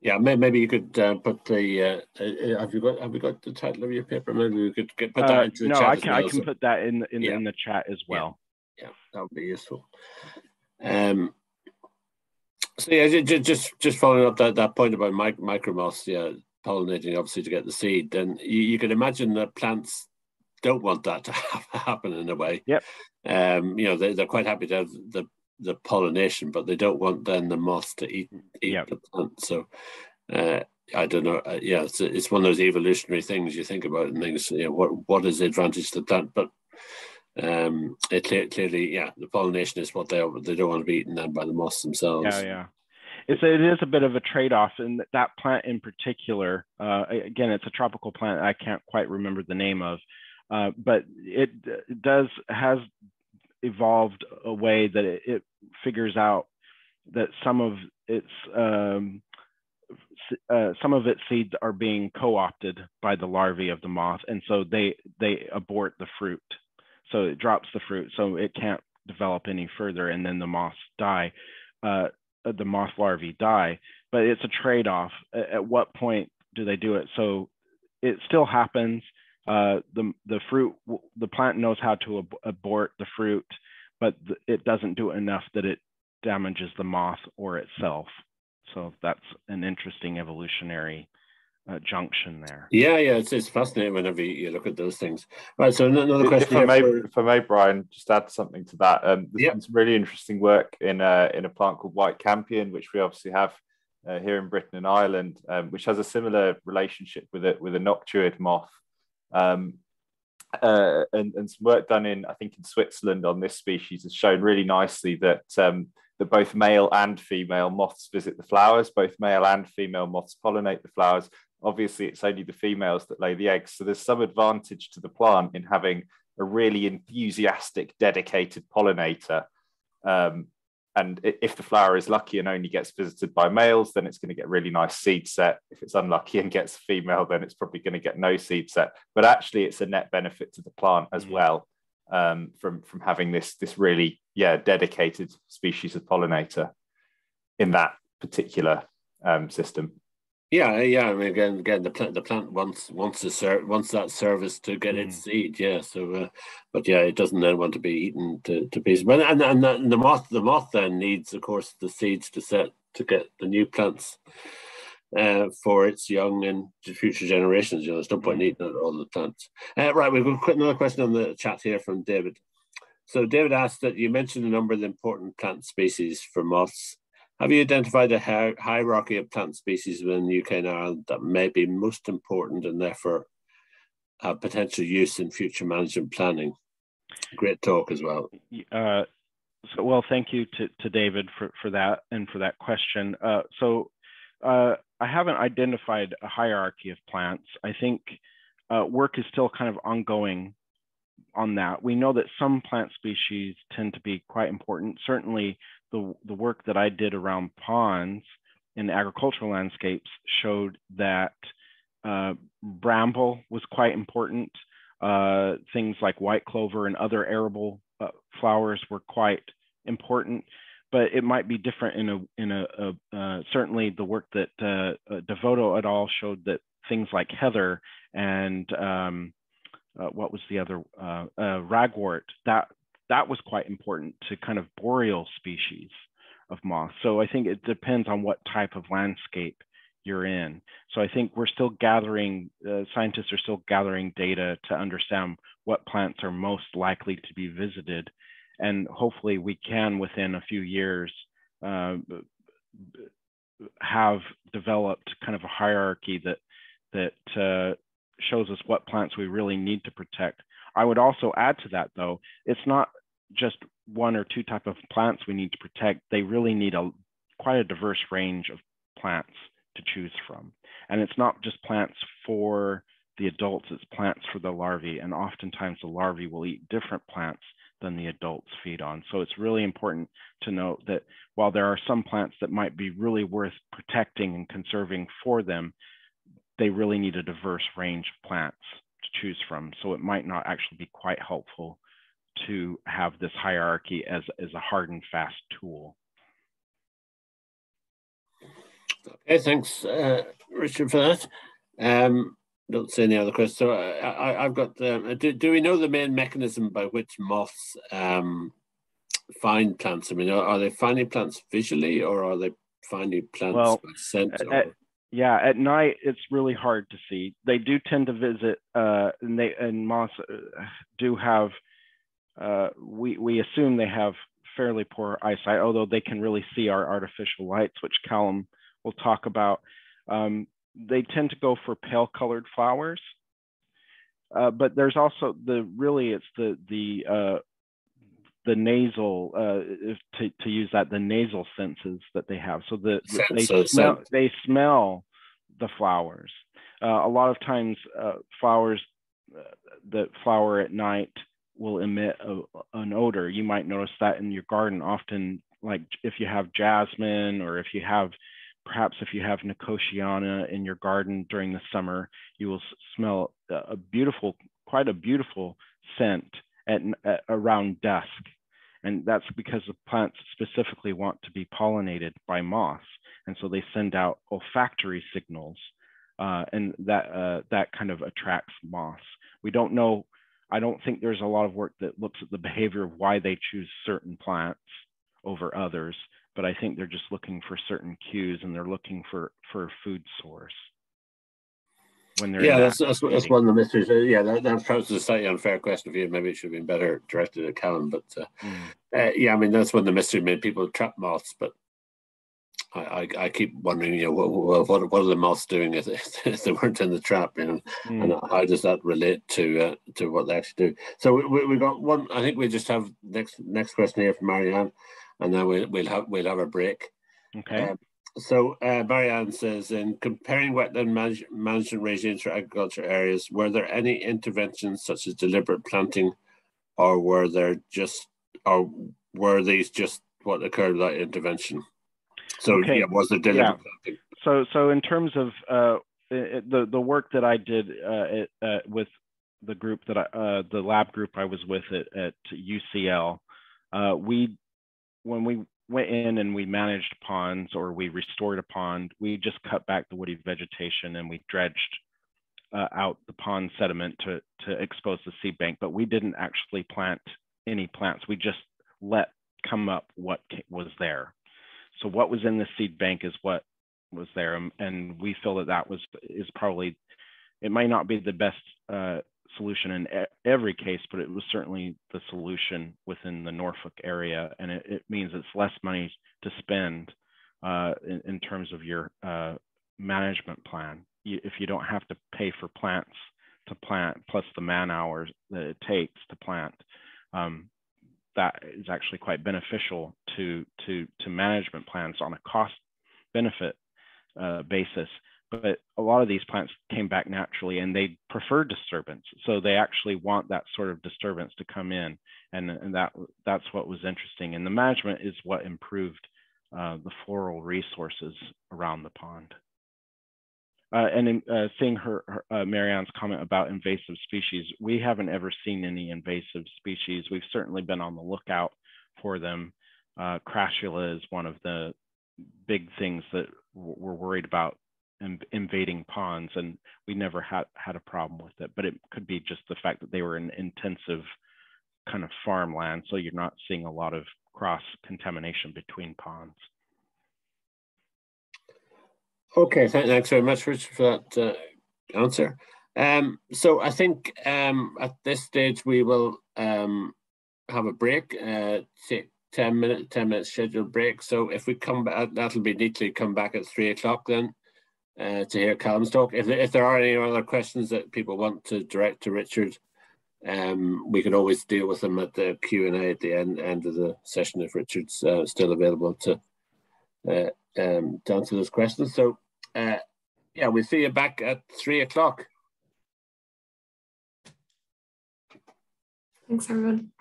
Yeah, maybe you could uh, put the. Uh, uh, have you got Have you got the title of your paper? Maybe we could get, put that into the no, chat. No, I can. Well, I can so. put that in in, yeah. in the chat as well. Yeah, yeah that would be useful. Um, so yeah, just just following up that, that point about mic- micromoths, yeah, pollinating obviously to get the seed, then you, you can imagine that plants don't want that to happen in a way. Yep. Um, you know, they, they're quite happy to have the, the pollination, but they don't want then the moths to eat, eat yep. the plant. So uh, I don't know. Uh, yeah, it's, it's one of those evolutionary things you think about and things, you know, what, what is the advantage to the plant? But um, it clearly, yeah, the pollination is what they they don't want to be eaten then by the moths themselves. Yeah, yeah it's it is a bit of a trade-off and that plant in particular uh, again it's a tropical plant i can't quite remember the name of uh, but it, does has evolved a way that it, it figures out that some of its um, uh, some of its seeds are being co-opted by the larvae of the moth and so they they abort the fruit. So it drops the fruit so it can't develop any further and then the moths die. Uh, the moth larvae die, but it's a trade-off. At what point do they do it? So it still happens. uh, the the fruit the plant knows how to ab abort the fruit, but it doesn't do enough that it damages the moth or itself. So that's an interesting evolutionary uh, junction there. Yeah, yeah, it's, it's fascinating whenever you, you look at those things. Right, so another question. If I, may, for... if I may, Brian, just add something to that. Um, there's yep. some really interesting work in a, in a plant called white campion, which we obviously have uh, here in Britain and Ireland, um, which has a similar relationship with it with a noctuid moth. Um, uh, and, and some work done in, I think, in Switzerland on this species has shown really nicely that um, that both male and female moths visit the flowers. Both male and female moths pollinate the flowers, obviously it's only the females that lay the eggs. So there's some advantage to the plant in having a really enthusiastic, dedicated pollinator. Um, and if the flower is lucky and only gets visited by males, then it's going to get really nice seed set. If it's unlucky and gets a female, then it's probably going to get no seed set. But actually, it's a net benefit to the plant as mm. well um, from from having this this really yeah dedicated species of pollinator in that particular um, system. Yeah, yeah. I mean, again, again, the plant, the plant wants wants to serve wants that service to get mm. its seed. Yeah. So, uh, but yeah, it doesn't then want to be eaten to, to pieces. But and, and and the moth, the moth then needs, of course, the seeds to set to get the new plants uh, for its young and future generations. You know, there's no point eating all the plants. Uh, right, we've got another question on the chat here from David. So David asked that you mentioned a number of the important plant species for moths. Have you identified a hierarchy of plant species within the UK and Ireland that may be most important and therefore have potential use in future management planning? Great talk as well. Uh, so, well, thank you to, to David for, for that and for that question. Uh, so, uh, I haven't identified a hierarchy of plants. I think uh, work is still kind of ongoing on that. We know that some plant species tend to be quite important. Certainly, the, the work that I did around ponds in agricultural landscapes showed that uh, bramble was quite important. Uh, things like white clover and other arable uh, flowers were quite important, but it might be different in a in a, a uh, certainly the work that uh, uh, Devoto et al. showed that things like heather and um, what was the other ragwort that that was quite important to kind of boreal species of moss. So I think it depends on what type of landscape you're in. So I think we're still gathering, uh, scientists are still gathering data to understand what plants are most likely to be visited. And hopefully we can, within a few years, uh, have developed kind of a hierarchy that, that uh, shows us what plants we really need to protect. I would also add to that though, it's not just one or two type of plants we need to protect. They really need a quite a diverse range of plants to choose from. And it's not just plants for the adults, it's plants for the larvae. And oftentimes the larvae will eat different plants than the adults feed on. So it's really important to note that while there are some plants that might be really worth protecting and conserving for them, they really need a diverse range of plants to choose from. So it might not actually be quite helpful to have this hierarchy as, as a hard and fast tool. Okay, thanks, uh, Richard, for that. Um, don't see any other questions. So I, have got. Um, do, do we know the main mechanism by which moths um, find plants? I mean, are, are, they finding plants visually, or are they finding plants well, by scent? At, yeah, at night it's really hard to see. They do tend to visit, uh, and they and moths uh, do have uh, we, we assume they have fairly poor eyesight, although they can really see our artificial lights, which Callum will talk about. Um, they tend to go for pale colored flowers. Uh, but there's also the really it's the the uh, the nasal uh, to, to use that the nasal senses that they have. So the, they smell they smell the flowers. Uh, a lot of times uh, flowers uh, that flower at night will emit a, an odor. You might notice that in your garden often, like if you have jasmine or if you have, perhaps if you have nicotiana in your garden during the summer, you will smell a beautiful, quite a beautiful scent at, at around dusk. And that's because the plants specifically want to be pollinated by moths. And so they send out olfactory signals uh, and that, uh, that kind of attracts moths. we don't know. I don't think there's a lot of work that looks at the behavior of why they choose certain plants over others, but I think they're just looking for certain cues and they're looking for for a food source when they're yeah that's, that's, that's one of the mysteries uh, yeah that, that's perhaps a slightly unfair question for you maybe it should have been better directed at Callum but uh, mm. uh, yeah I mean that's one of the mysteries made people trap moths but I, I, I, keep wondering, you know, what, what, what are the moths doing if, if they weren't in the trap, you know, mm. and how does that relate to uh, to what they actually do? So we, we got one. I think we just have next next question here from Marianne, and then we'll we'll have we'll have a break. Okay. Um, so uh, Marianne says, in comparing wetland manage management regimes for agriculture areas, were there any interventions such as deliberate planting, or were there just, or were these just what occurred without intervention? So okay. yeah, was there deliberate yeah. planting? So so in terms of uh, it, the the work that I did uh, it, uh, with the group that I, uh, the lab group I was with at, at UCL, uh, we when we went in and we managed ponds or we restored a pond, we just cut back the woody vegetation and we dredged uh, out the pond sediment to, to expose the seed bank, but we didn't actually plant any plants. We just let come up what was there. So what was in the seed bank is what was there. And we feel that that was is probably, it might not be the best uh, solution in every case, but it was certainly the solution within the Norfolk area. And it, it means it's less money to spend uh, in, in, terms of your uh, management plan. You, if you don't have to pay for plants to plant, plus the man hours that it takes to plant, um, that is actually quite beneficial to, to, to management plans on a cost benefit uh, basis but a lot of these plants came back naturally and they prefer disturbance so they actually want that sort of disturbance to come in and, and that that's what was interesting and the management is what improved uh, the floral resources around the pond uh, and uh, seeing her, her uh, Marianne's comment about invasive species, we haven't ever seen any invasive species. We've certainly been on the lookout for them. Uh, crassula is one of the big things that we're worried about invading ponds, and we never had had a problem with it. But it could be just the fact that they were in intensive kind of farmland, so you're not seeing a lot of cross contamination between ponds. Okay, thanks very much, Richard, for that uh, answer. Um, so I think um, at this stage we will um, have a break, uh, take 10 minute, 10 minute scheduled break. So if we come back, that'll be neatly come back at three o'clock then uh, to hear Callum's talk. If, if there are any other questions that people want to direct to Richard, um, we can always deal with them at the Q and A at the end end of the session if Richard's uh, still available to uh, um, to answer those questions. So, uh, yeah, we'll see you back at three o'clock. Thanks, everyone.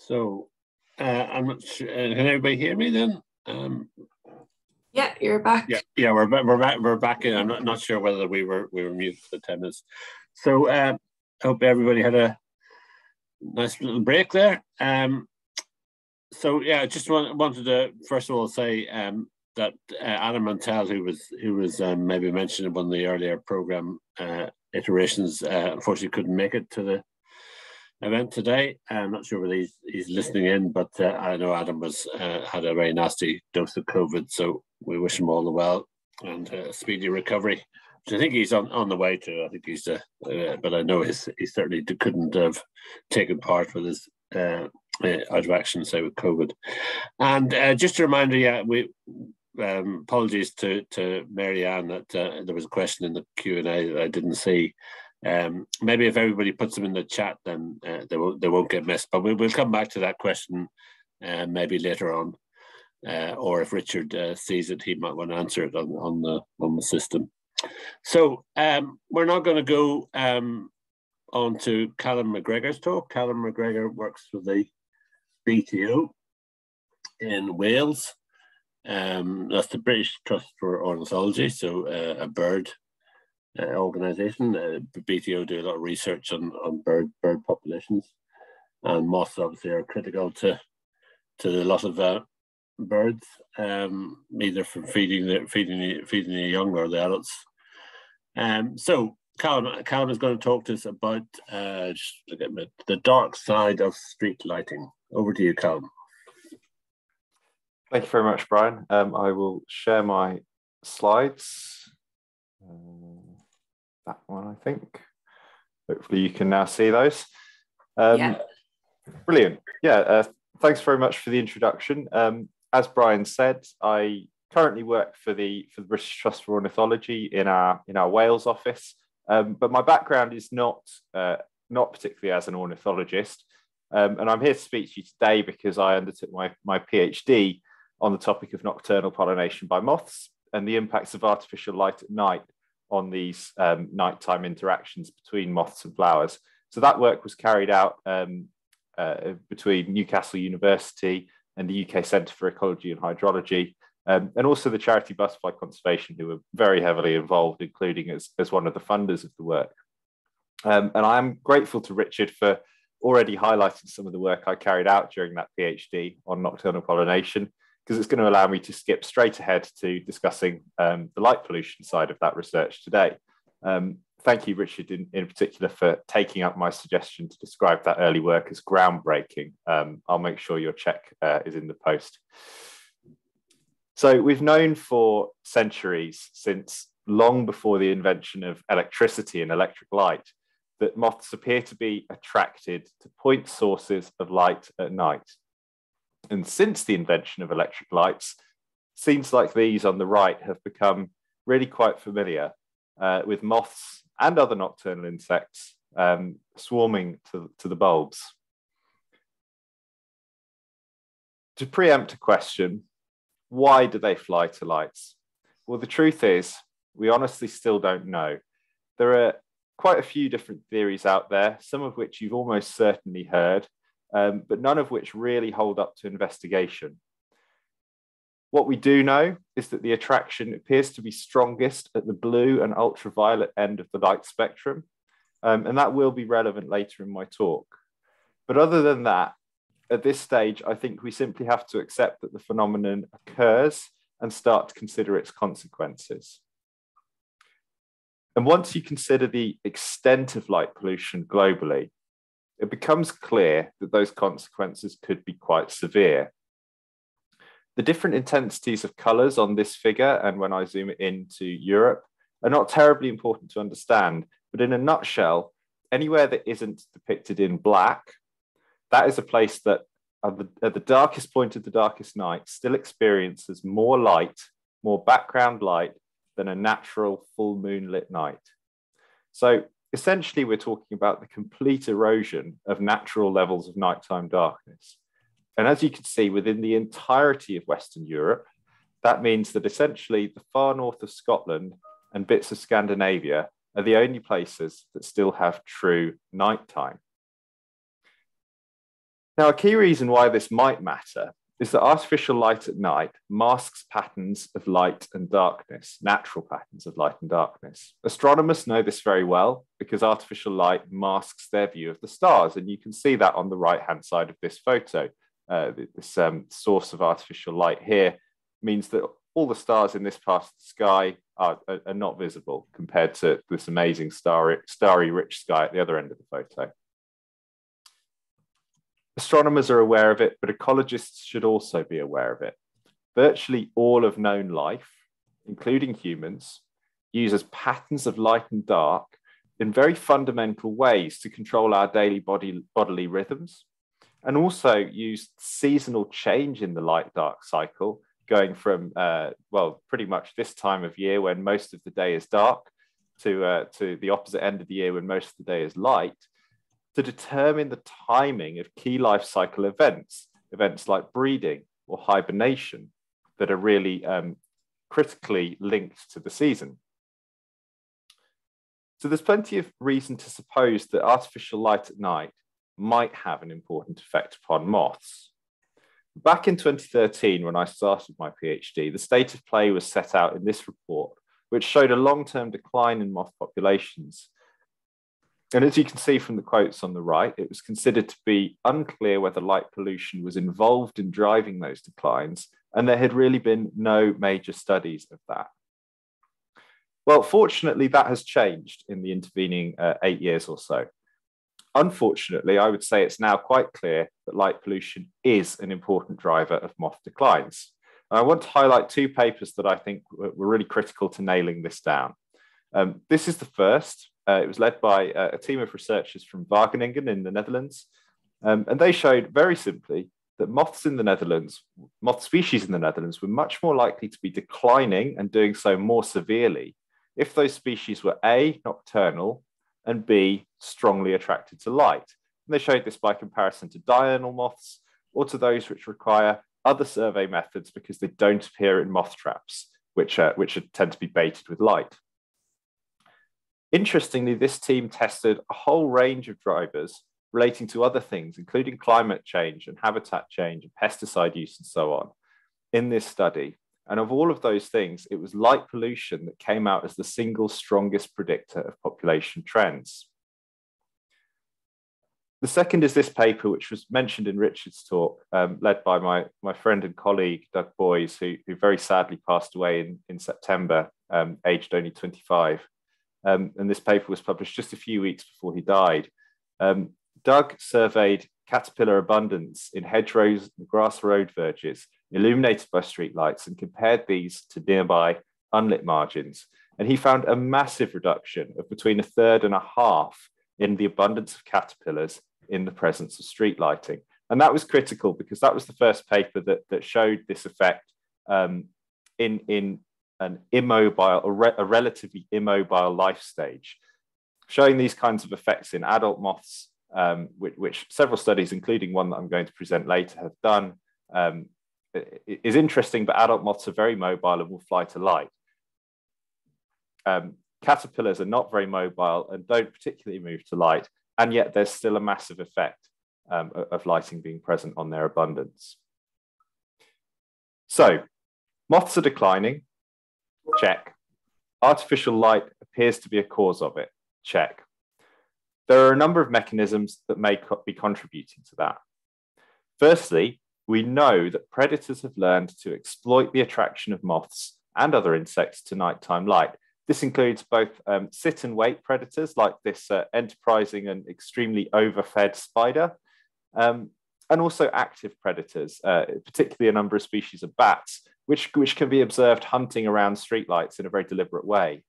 So uh, I'm not sure. Uh, can everybody hear me then? Um, yeah, you're back. Yeah, yeah, we're we're back. We're back in. I'm not, not sure whether we were we were muted for ten minutes. So uh, I hope everybody had a nice little break there. Um, so yeah, I just want, wanted to first of all say um, that uh, Adam Mantell, who was who was um, maybe mentioned in one of the earlier program uh, iterations, uh, unfortunately couldn't make it to the event today. I'm not sure whether he's, he's listening in, but uh, I know Adam was uh, had a very nasty dose of COVID, so we wish him all the well and a speedy recovery. Which I think he's on, on the way to. I think he's, uh, uh but I know he's, he certainly couldn't have taken part with his uh, uh, out of action, say with COVID. And just a reminder, yeah, we um, apologies to to Marianne that uh, there was a question in the Q and A that I didn't see. Um, maybe if everybody puts them in the chat, then uh, they won't they won't get missed. But we, will come back to that question uh, maybe later on, uh, or if Richard uh, sees it, he might want to answer it on on the on the system. So um, we're not going to go um, on to Callum Macgregor's talk. Callum Macgregor works for the BTO in Wales. Um, that's the British Trust for Ornithology, so uh, a bird uh, organisation. Uh, BTO do a lot of research on, on bird bird populations, and moths obviously are critical to to a lot of uh, birds, um, either from feeding the feeding the, feeding the young or the adults. Um, so Callum is going to talk to us about uh, the dark side of street lighting. Over to you, Callum. Thank you very much, Brian. Um, I will share my slides. Um, that one, I think. Hopefully you can now see those. Um, yeah. Brilliant. Yeah, uh, thanks very much for the introduction. Um, as Brian said, I currently work for the for the British Trust for Ornithology in our in our Wales office. Um, but my background is not uh, not particularly as an ornithologist, um, and I'm here to speak to you today because I undertook my my PhD on the topic of nocturnal pollination by moths and the impacts of artificial light at night on these um, nighttime interactions between moths and flowers. So that work was carried out um, uh, between Newcastle University and the UK Centre for Ecology and Hydrology, um, and also the charity Butterfly Conservation, who were very heavily involved, including as, as one of the funders of the work. Um, and I'm grateful to Richard for already highlighting some of the work I carried out during that PhD on nocturnal pollination because it's going to allow me to skip straight ahead to discussing um, the light pollution side of that research today. Um, thank you, Richard, in, in, particular, for taking up my suggestion to describe that early work as groundbreaking. Um, I'll make sure your check uh, is in the post. So we've known for centuries, since long before the invention of electricity and electric light, that moths appear to be attracted to point sources of light at night. And since the invention of electric lights, scenes like these on the right have become really quite familiar uh, with moths and other nocturnal insects um, swarming to, to the bulbs. To preempt a question, why do they fly to lights? Well, the truth is, we honestly still don't know. There are quite a few different theories out there, some of which you've almost certainly heard, um, but none of which really hold up to investigation. What we do know is that the attraction appears to be strongest at the blue and ultraviolet end of the light spectrum, um, and that will be relevant later in my talk. But other than that, at this stage, I think we simply have to accept that the phenomenon occurs and start to consider its consequences. And once you consider the extent of light pollution globally, it becomes clear that those consequences could be quite severe. The different intensities of colours on this figure, and when I zoom into Europe, are not terribly important to understand, but in a nutshell, anywhere that isn't depicted in black, that is a place that at the, at the darkest point of the darkest night still experiences more light, more background light than a natural full moonlit night. So essentially we're talking about the complete erosion of natural levels of nighttime darkness. And as you can see, within the entirety of Western Europe, that means that essentially the far north of Scotland and bits of Scandinavia are the only places that still have true nighttime. Now, a key reason why this might matter is that artificial light at night masks patterns of light and darkness, natural patterns of light and darkness. Astronomers know this very well because artificial light masks their view of the stars. And you can see that on the right hand side of this photo. Uh, this um, source of artificial light here means that all the stars in this part of the sky are, are, are not visible compared to this amazing starry, starry rich sky at the other end of the photo. Astronomers are aware of it, but ecologists should also be aware of it. Virtually all of known life, including humans, uses patterns of light and dark in very fundamental ways to control our daily body, bodily rhythms, and also use seasonal change in the light dark cycle, going from, uh, well, pretty much this time of year when most of the day is dark to, uh, to the opposite end of the year when most of the day is light, to determine the timing of key life cycle events, events like breeding or hibernation that are really um, critically linked to the season. So there's plenty of reason to suppose that artificial light at night might have an important effect upon moths. Back in 2013, when I started my PhD, the state of play was set out in this report, which showed a long-term decline in moth populations and as you can see from the quotes on the right, it was considered to be unclear whether light pollution was involved in driving those declines, and there had really been no major studies of that. Well, fortunately, that has changed in the intervening uh, eight years or so. Unfortunately, I would say it's now quite clear that light pollution is an important driver of moth declines. I want to highlight two papers that I think were really critical to nailing this down. Um, this is the first, uh, it was led by uh, a team of researchers from Wageningen in the Netherlands. Um, and they showed very simply that moths in the Netherlands, moth species in the Netherlands, were much more likely to be declining and doing so more severely if those species were A, nocturnal, and B, strongly attracted to light. And they showed this by comparison to diurnal moths or to those which require other survey methods because they don't appear in moth traps, which, which tend to be baited with light. Interestingly, this team tested a whole range of drivers relating to other things, including climate change and habitat change and pesticide use and so on, in this study. And of all of those things, it was light pollution that came out as the single strongest predictor of population trends. The second is this paper, which was mentioned in Richard's talk, um, led by my, my friend and colleague, Doug Boyes, who, who very sadly passed away in, in September, um, aged only 25. Um, and this paper was published just a few weeks before he died. Um, Doug surveyed caterpillar abundance in hedgerows and grass road verges illuminated by streetlights and compared these to nearby unlit margins. And he found a massive reduction of between a third and a half in the abundance of caterpillars in the presence of street lighting. And that was critical because that was the first paper that, that showed this effect um, in, in an immobile, a, re- a relatively immobile life stage, showing these kinds of effects in adult moths, um, which, which, several studies, including one that I'm going to present later, have done, um, is interesting, but adult moths are very mobile and will fly to light. Um, caterpillars are not very mobile and don't particularly move to light, and yet there's still a massive effect um, of lighting being present on their abundance. So, moths are declining. Check. Artificial light appears to be a cause of it. Check. There are a number of mechanisms that may co be contributing to that. Firstly, we know that predators have learned to exploit the attraction of moths and other insects to nighttime light. This includes both um, sit and wait predators like this uh, enterprising and extremely overfed spider, um, and also active predators, uh, particularly a number of species of bats, which, which can be observed hunting around streetlights in a very deliberate way.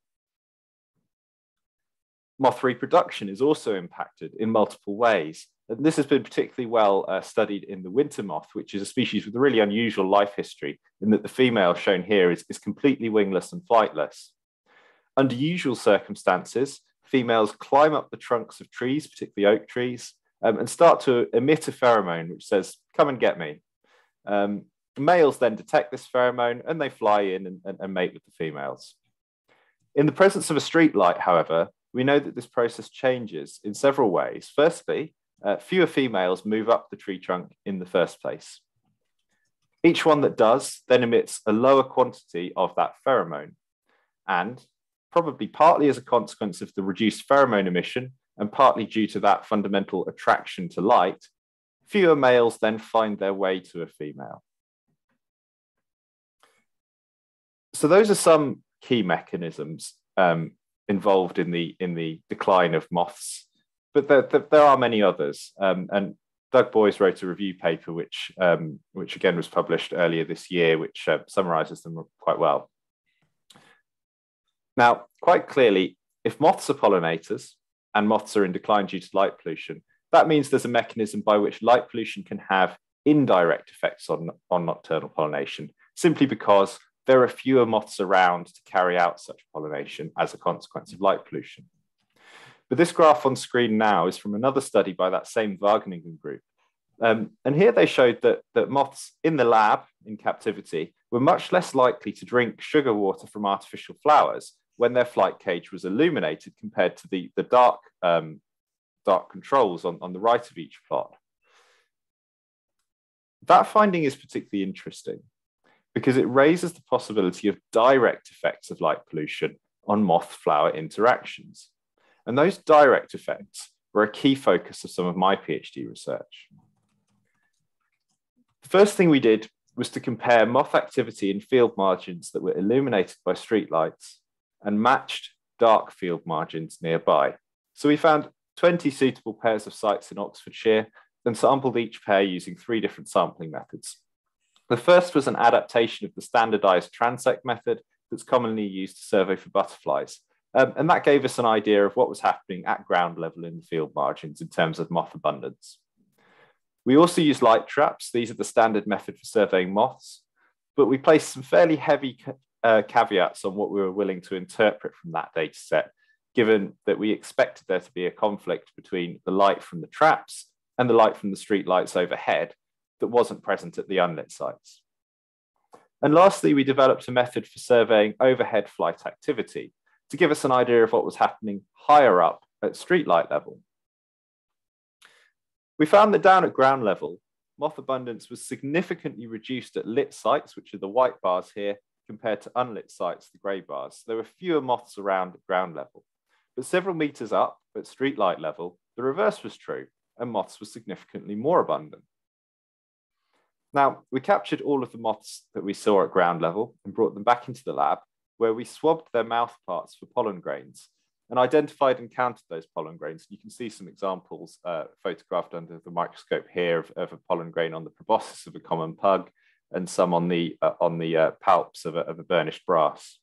Moth reproduction is also impacted in multiple ways. And this has been particularly well uh, studied in the winter moth, which is a species with a really unusual life history in that the female shown here is, is completely wingless and flightless. Under usual circumstances, females climb up the trunks of trees, particularly oak trees, um, and start to emit a pheromone which says, come and get me. Um, males then detect this pheromone and they fly in and, and, and mate with the females. In the presence of a street light, however, we know that this process changes in several ways. Firstly, uh, fewer females move up the tree trunk in the first place. Each one that does then emits a lower quantity of that pheromone. And probably partly as a consequence of the reduced pheromone emission and partly due to that fundamental attraction to light, fewer males then find their way to a female. So those are some key mechanisms um, involved in the in the decline of moths, but there, there, there are many others. Um, and Doug Boyes wrote a review paper, which um, which again was published earlier this year, which uh, summarizes them quite well. Now, quite clearly, if moths are pollinators and moths are in decline due to light pollution, that means there's a mechanism by which light pollution can have indirect effects on, on nocturnal pollination, simply because there are fewer moths around to carry out such pollination as a consequence of light pollution. But this graph on screen now is from another study by that same Wageningen group. Um, and here they showed that, that moths in the lab in captivity were much less likely to drink sugar water from artificial flowers when their flight cage was illuminated compared to the, the dark, um, dark controls on, on the right of each plot. That finding is particularly interesting because it raises the possibility of direct effects of light pollution on moth flower interactions. And those direct effects were a key focus of some of my PhD research. The first thing we did was to compare moth activity in field margins that were illuminated by streetlights and matched dark field margins nearby. So we found 20 suitable pairs of sites in Oxfordshire and sampled each pair using three different sampling methods. The first was an adaptation of the standardized transect method that's commonly used to survey for butterflies. Um, and that gave us an idea of what was happening at ground level in the field margins in terms of moth abundance. We also used light traps. These are the standard method for surveying moths, but we placed some fairly heavy uh, caveats on what we were willing to interpret from that data set, given that we expected there to be a conflict between the light from the traps and the light from the street lights overhead, that wasn't present at the unlit sites. And lastly, we developed a method for surveying overhead flight activity to give us an idea of what was happening higher up at streetlight level. We found that down at ground level, moth abundance was significantly reduced at lit sites, which are the white bars here, compared to unlit sites, the grey bars. There were fewer moths around at ground level. But several meters up at streetlight level, the reverse was true, and moths were significantly more abundant. Now, we captured all of the moths that we saw at ground level and brought them back into the lab, where we swabbed their mouth parts for pollen grains and identified and counted those pollen grains. You can see some examples uh, photographed under the microscope here of, of, a pollen grain on the proboscis of a common pug and some on the, uh, on the uh, palps of a, of a burnished brass.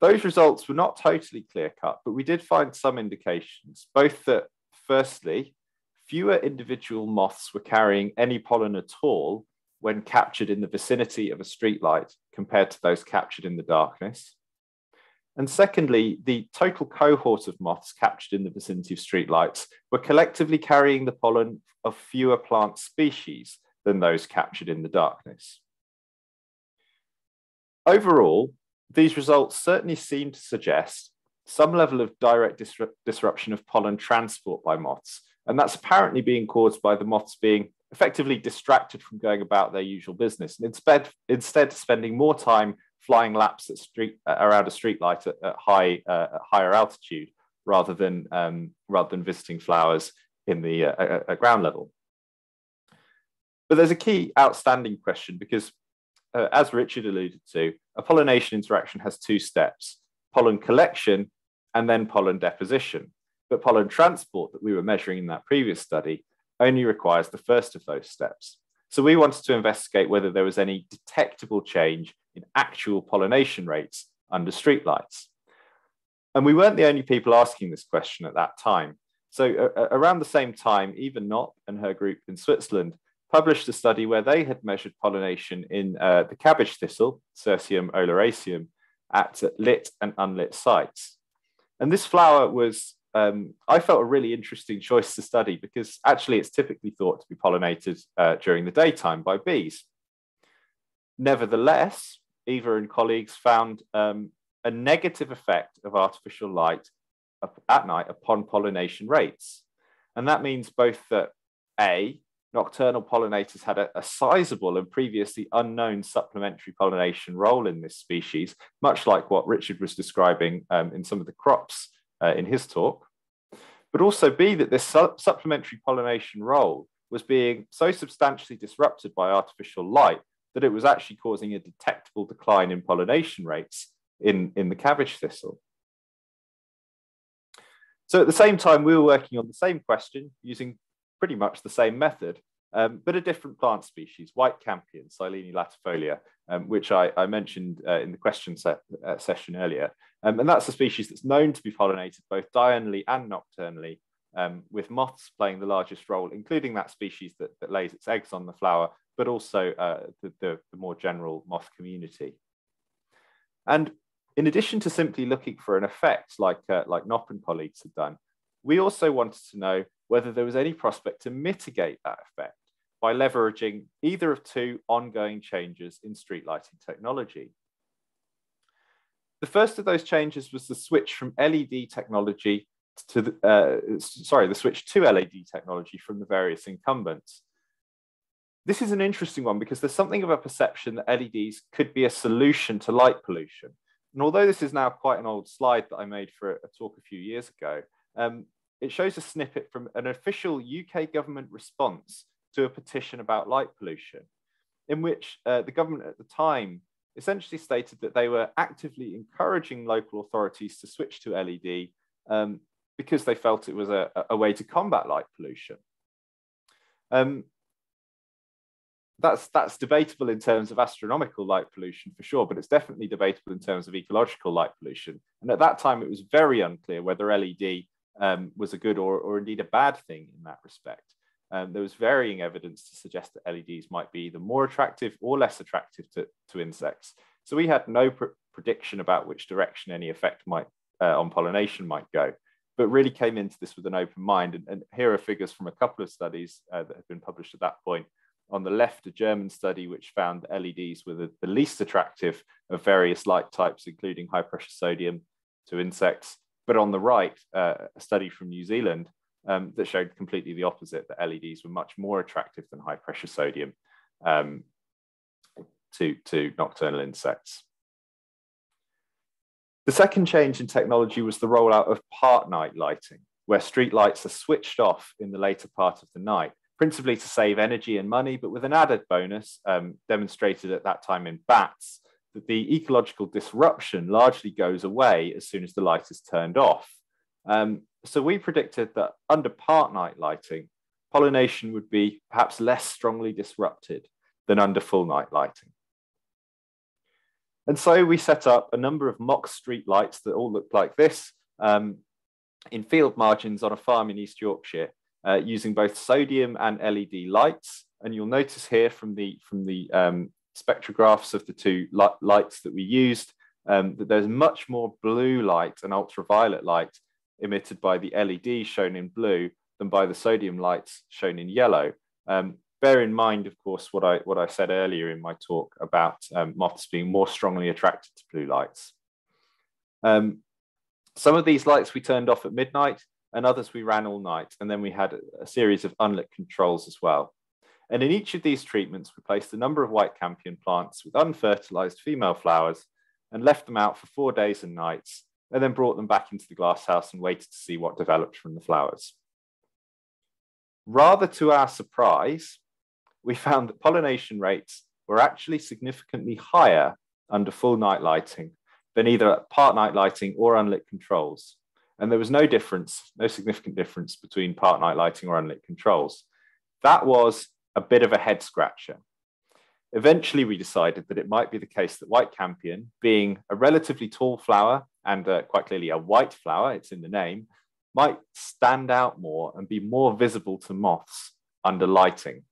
Those results were not totally clear cut, but we did find some indications, both that firstly, fewer individual moths were carrying any pollen at all when captured in the vicinity of a streetlight compared to those captured in the darkness. And secondly, the total cohort of moths captured in the vicinity of streetlights were collectively carrying the pollen of fewer plant species than those captured in the darkness. Overall, these results certainly seem to suggest some level of direct disruption of pollen transport by moths and that's apparently being caused by the moths being effectively distracted from going about their usual business and instead, instead spending more time flying laps at street, around a street light at, at high, uh, at higher altitude rather than, um, rather than visiting flowers in the uh, at ground level. But there's a key outstanding question because, uh, as Richard alluded to, a pollination interaction has two steps pollen collection and then pollen deposition. But pollen transport that we were measuring in that previous study only requires the first of those steps. So we wanted to investigate whether there was any detectable change in actual pollination rates under streetlights. And we weren't the only people asking this question at that time. So uh, around the same time, Eva Knop and her group in Switzerland published a study where they had measured pollination in uh, the cabbage thistle, Cirsium oleraceum, at lit and unlit sites. And this flower was um, I felt a really interesting choice to study because actually it's typically thought to be pollinated uh, during the daytime by bees. Nevertheless, Eva and colleagues found um, a negative effect of artificial light at night upon pollination rates. And that means both that A, nocturnal pollinators had a, a sizable and previously unknown supplementary pollination role in this species, much like what Richard was describing um, in some of the crops uh, in his talk. But also B, that this su supplementary pollination role was being so substantially disrupted by artificial light that it was actually causing a detectable decline in pollination rates in, in the cabbage thistle. So at the same time, we were working on the same question using pretty much the same method, um, but a different plant species, white campion, Silene latifolia, um, which I, I mentioned uh, in the question set, uh, session earlier. Um, and that's a species that's known to be pollinated both diurnally and nocturnally, um, with moths playing the largest role, including that species that, that lays its eggs on the flower, but also uh, the, the, the more general moth community. And in addition to simply looking for an effect like, uh, like Knop and colleagues had done, we also wanted to know whether there was any prospect to mitigate that effect by leveraging either of two ongoing changes in street lighting technology. The first of those changes was the switch from LED technology to the, uh, sorry, the switch to LED technology from the various incumbents. This is an interesting one because there's something of a perception that LEDs could be a solution to light pollution. And although this is now quite an old slide that I made for a talk a few years ago, um, it shows a snippet from an official UK government response to a petition about light pollution, in which uh, the government at the time essentially stated that they were actively encouraging local authorities to switch to LED um, because they felt it was a, a, way to combat light pollution. Um, that's that's debatable in terms of astronomical light pollution for sure, but it's definitely debatable in terms of ecological light pollution. And at that time, it was very unclear whether LED um, was a good or, or indeed a bad thing in that respect. Um, there was varying evidence to suggest that LEDs might be either more attractive or less attractive to, to insects. So we had no pr prediction about which direction any effect might uh, on pollination might go, but really came into this with an open mind. And, and here are figures from a couple of studies uh, that have been published at that point on the left, a German study which found LEDs were the, the least attractive of various light types, including high pressure sodium to insects. But on the right, uh, a study from New Zealand um, that showed completely the opposite, that LEDs were much more attractive than high pressure sodium um, to, to nocturnal insects. The second change in technology was the rollout of part night lighting, where street lights are switched off in the later part of the night principally to save energy and money, but with an added bonus um, demonstrated at that time in bats the ecological disruption largely goes away as soon as the light is turned off. Um, so we predicted that under part night lighting, pollination would be perhaps less strongly disrupted than under full night lighting. And so we set up a number of mock street lights that all looked like this um, in field margins on a farm in East Yorkshire uh, using both sodium and LED lights. And you'll notice here from the, from the um, spectrographs of the two lights that we used um, that there's much more blue light and ultraviolet light emitted by the LED shown in blue than by the sodium lights shown in yellow. Um, bear in mind, of course, what I, what I said earlier in my talk about um, moths being more strongly attracted to blue lights. Um, some of these lights we turned off at midnight, and others we ran all night. And then we had a series of unlit controls as well. And in each of these treatments, we placed a number of white campion plants with unfertilized female flowers and left them out for four days and nights, and then brought them back into the glasshouse and waited to see what developed from the flowers. Rather to our surprise, we found that pollination rates were actually significantly higher under full night lighting than either part night lighting or unlit controls. And there was no difference, no significant difference between part night lighting or unlit controls. That was a bit of a head scratcher. Eventually, we decided that it might be the case that white campion, being a relatively tall flower and uh, quite clearly a white flower, it's in the name, might stand out more and be more visible to moths under lighting.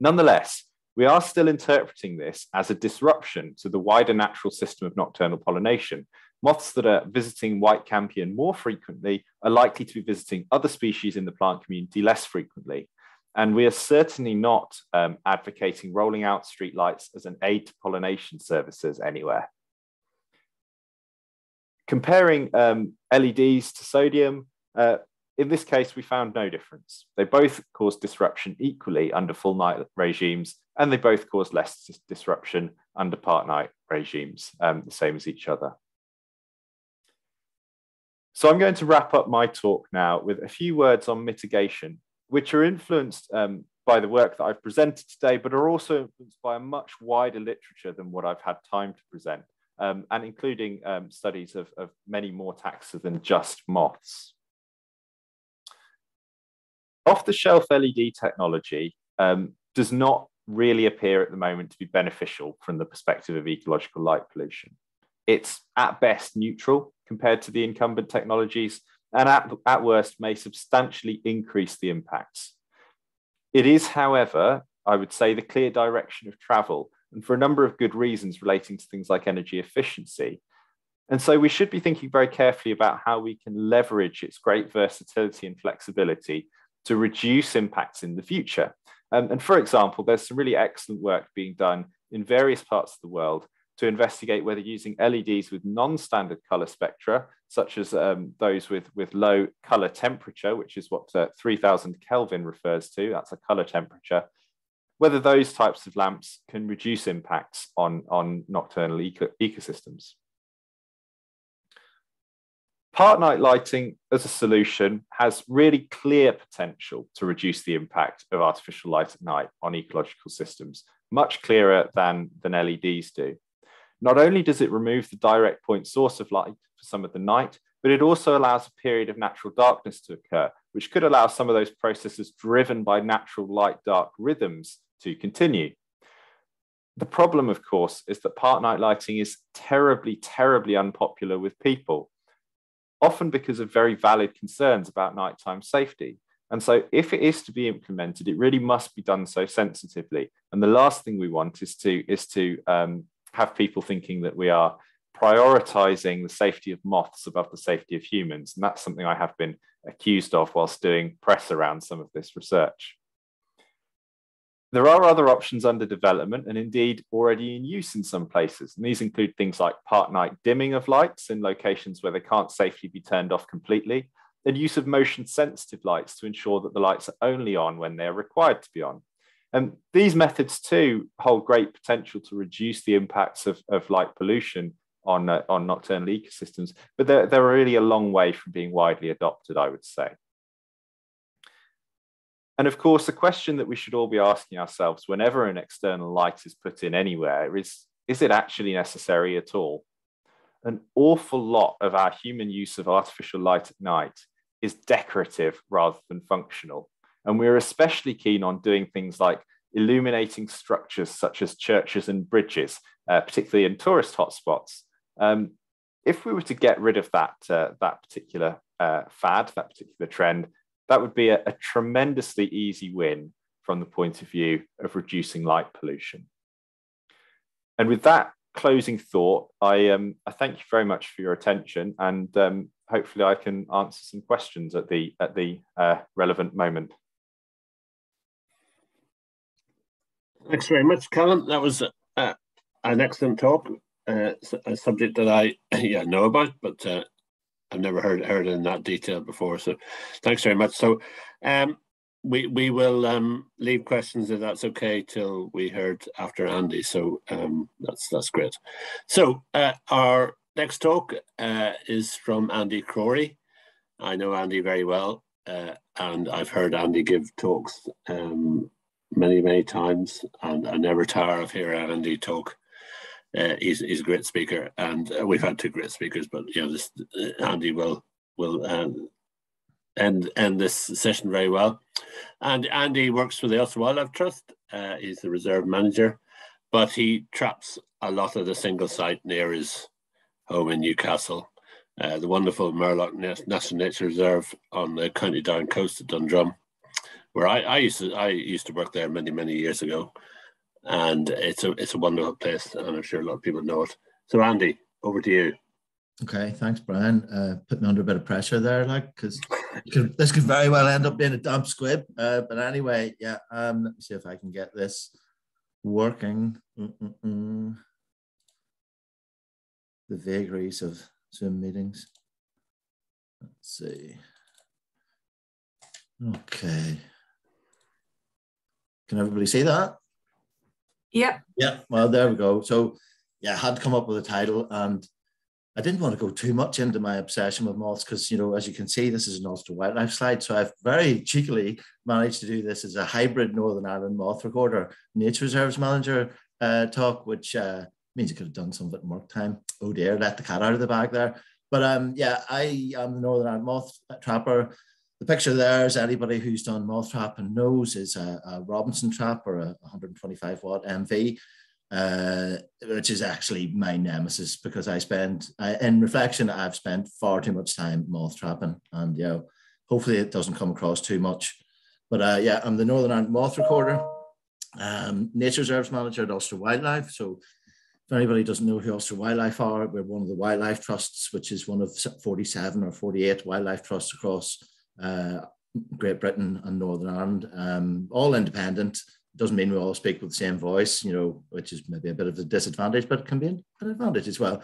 Nonetheless, we are still interpreting this as a disruption to the wider natural system of nocturnal pollination, Moths that are visiting white campion more frequently are likely to be visiting other species in the plant community less frequently. And we are certainly not um, advocating rolling out streetlights as an aid to pollination services anywhere. Comparing um, LEDs to sodium, uh, in this case, we found no difference. They both cause disruption equally under full night regimes, and they both cause less disruption under part night regimes, um, the same as each other. So I'm going to wrap up my talk now with a few words on mitigation, which are influenced um, by the work that I've presented today, but are also influenced by a much wider literature than what I've had time to present, um, and including um, studies of, of many more taxa than just moths. Off-the-shelf LED technology um, does not really appear at the moment to be beneficial from the perspective of ecological light pollution. It's at best neutral compared to the incumbent technologies, and at, at worst may substantially increase the impacts. It is, however, I would say the clear direction of travel, and for a number of good reasons relating to things like energy efficiency. And so we should be thinking very carefully about how we can leverage its great versatility and flexibility to reduce impacts in the future. Um, and for example, there's some really excellent work being done in various parts of the world to investigate whether using LEDs with non-standard color spectra, such as um, those with, with low color temperature, which is what uh, 3000 Kelvin refers to, that's a color temperature, whether those types of lamps can reduce impacts on, on nocturnal eco ecosystems. Part night lighting as a solution has really clear potential to reduce the impact of artificial light at night on ecological systems, much clearer than, than LEDs do. Not only does it remove the direct point source of light for some of the night, but it also allows a period of natural darkness to occur, which could allow some of those processes driven by natural light dark rhythms to continue. The problem, of course, is that part night lighting is terribly, terribly unpopular with people often because of very valid concerns about nighttime safety. And so, if it is to be implemented, it really must be done so sensitively. And the last thing we want is to is to um, have people thinking that we are prioritizing the safety of moths above the safety of humans. And that's something I have been accused of whilst doing press around some of this research. There are other options under development and indeed already in use in some places. And these include things like part night dimming of lights in locations where they can't safely be turned off completely, and use of motion sensitive lights to ensure that the lights are only on when they're required to be on. And these methods too hold great potential to reduce the impacts of, of light pollution on, uh, on nocturnal ecosystems, but they're, they're really a long way from being widely adopted, I would say. And of course, the question that we should all be asking ourselves whenever an external light is put in anywhere is, is it actually necessary at all? An awful lot of our human use of artificial light at night is decorative rather than functional. And we're especially keen on doing things like illuminating structures such as churches and bridges, uh, particularly in tourist hotspots. Um, if we were to get rid of that, uh, that particular uh, fad, that particular trend, that would be a, a tremendously easy win from the point of view of reducing light pollution. And with that closing thought, I, um, I thank you very much for your attention and um, hopefully I can answer some questions at the, at the uh, relevant moment. Thanks very much, Callum. That was uh, an excellent talk, uh, a subject that I yeah know about, but uh, I've never heard heard in that detail before. So thanks very much. So um, we we will um, leave questions if that's okay till we heard after Andy. So um, that's that's great. So uh, our next talk uh, is from Andy Crory. I know Andy very well, uh, and I've heard Andy give talks um, many many times, and I never tire of hearing Andy talk. Uh, he's, he's a great speaker, and uh, we've had two great speakers. But you know, this uh, Andy will will um, end end this session very well. And Andy works for the Ulster Wildlife Trust. Uh, he's the reserve manager, but he traps a lot of the single site near his home in Newcastle. Uh, the wonderful Murlough National Nature Reserve on the County Down coast of Dundrum, where I, I used to I used to work there many many years ago and it's a it's a wonderful place, and I'm sure a lot of people know it. So, Andy, over to you. Okay, thanks, Brian. Uh, put me under a bit of pressure there, like, because this could very well end up being a dump squib. Uh, but anyway, yeah. Um, let me see if I can get this working. Mm -mm -mm. The vagaries of Zoom meetings. Let's see. Okay. Can everybody see that? Yeah. Yeah. Well, there we go. So, yeah, I had to come up with a title, and I didn't want to go too much into my obsession with moths because, you know, as you can see, this is an Ulster Wildlife slide. So I've very cheekily managed to do this as a hybrid Northern Ireland moth recorder, nature reserves manager uh, talk, which uh, means you could have done some of it in work time. Oh dear, let the cat out of the bag there. But um, yeah, I am the Northern Ireland moth trapper. The picture there is anybody who's done moth trap and knows is a, a Robinson trap or a 125 watt MV, uh, which is actually my nemesis because I spend, I, in reflection, I've spent far too much time moth trapping, and you know, hopefully it doesn't come across too much. But uh, yeah, I'm the Northern Ireland moth recorder, um, nature reserves manager at Ulster Wildlife. So if anybody doesn't know who Ulster Wildlife are, we're one of the wildlife trusts, which is one of 47 or 48 wildlife trusts across uh, Great Britain and Northern Ireland, um, all independent. Doesn't mean we all speak with the same voice, you know, which is maybe a bit of a disadvantage, but it can be an advantage as well.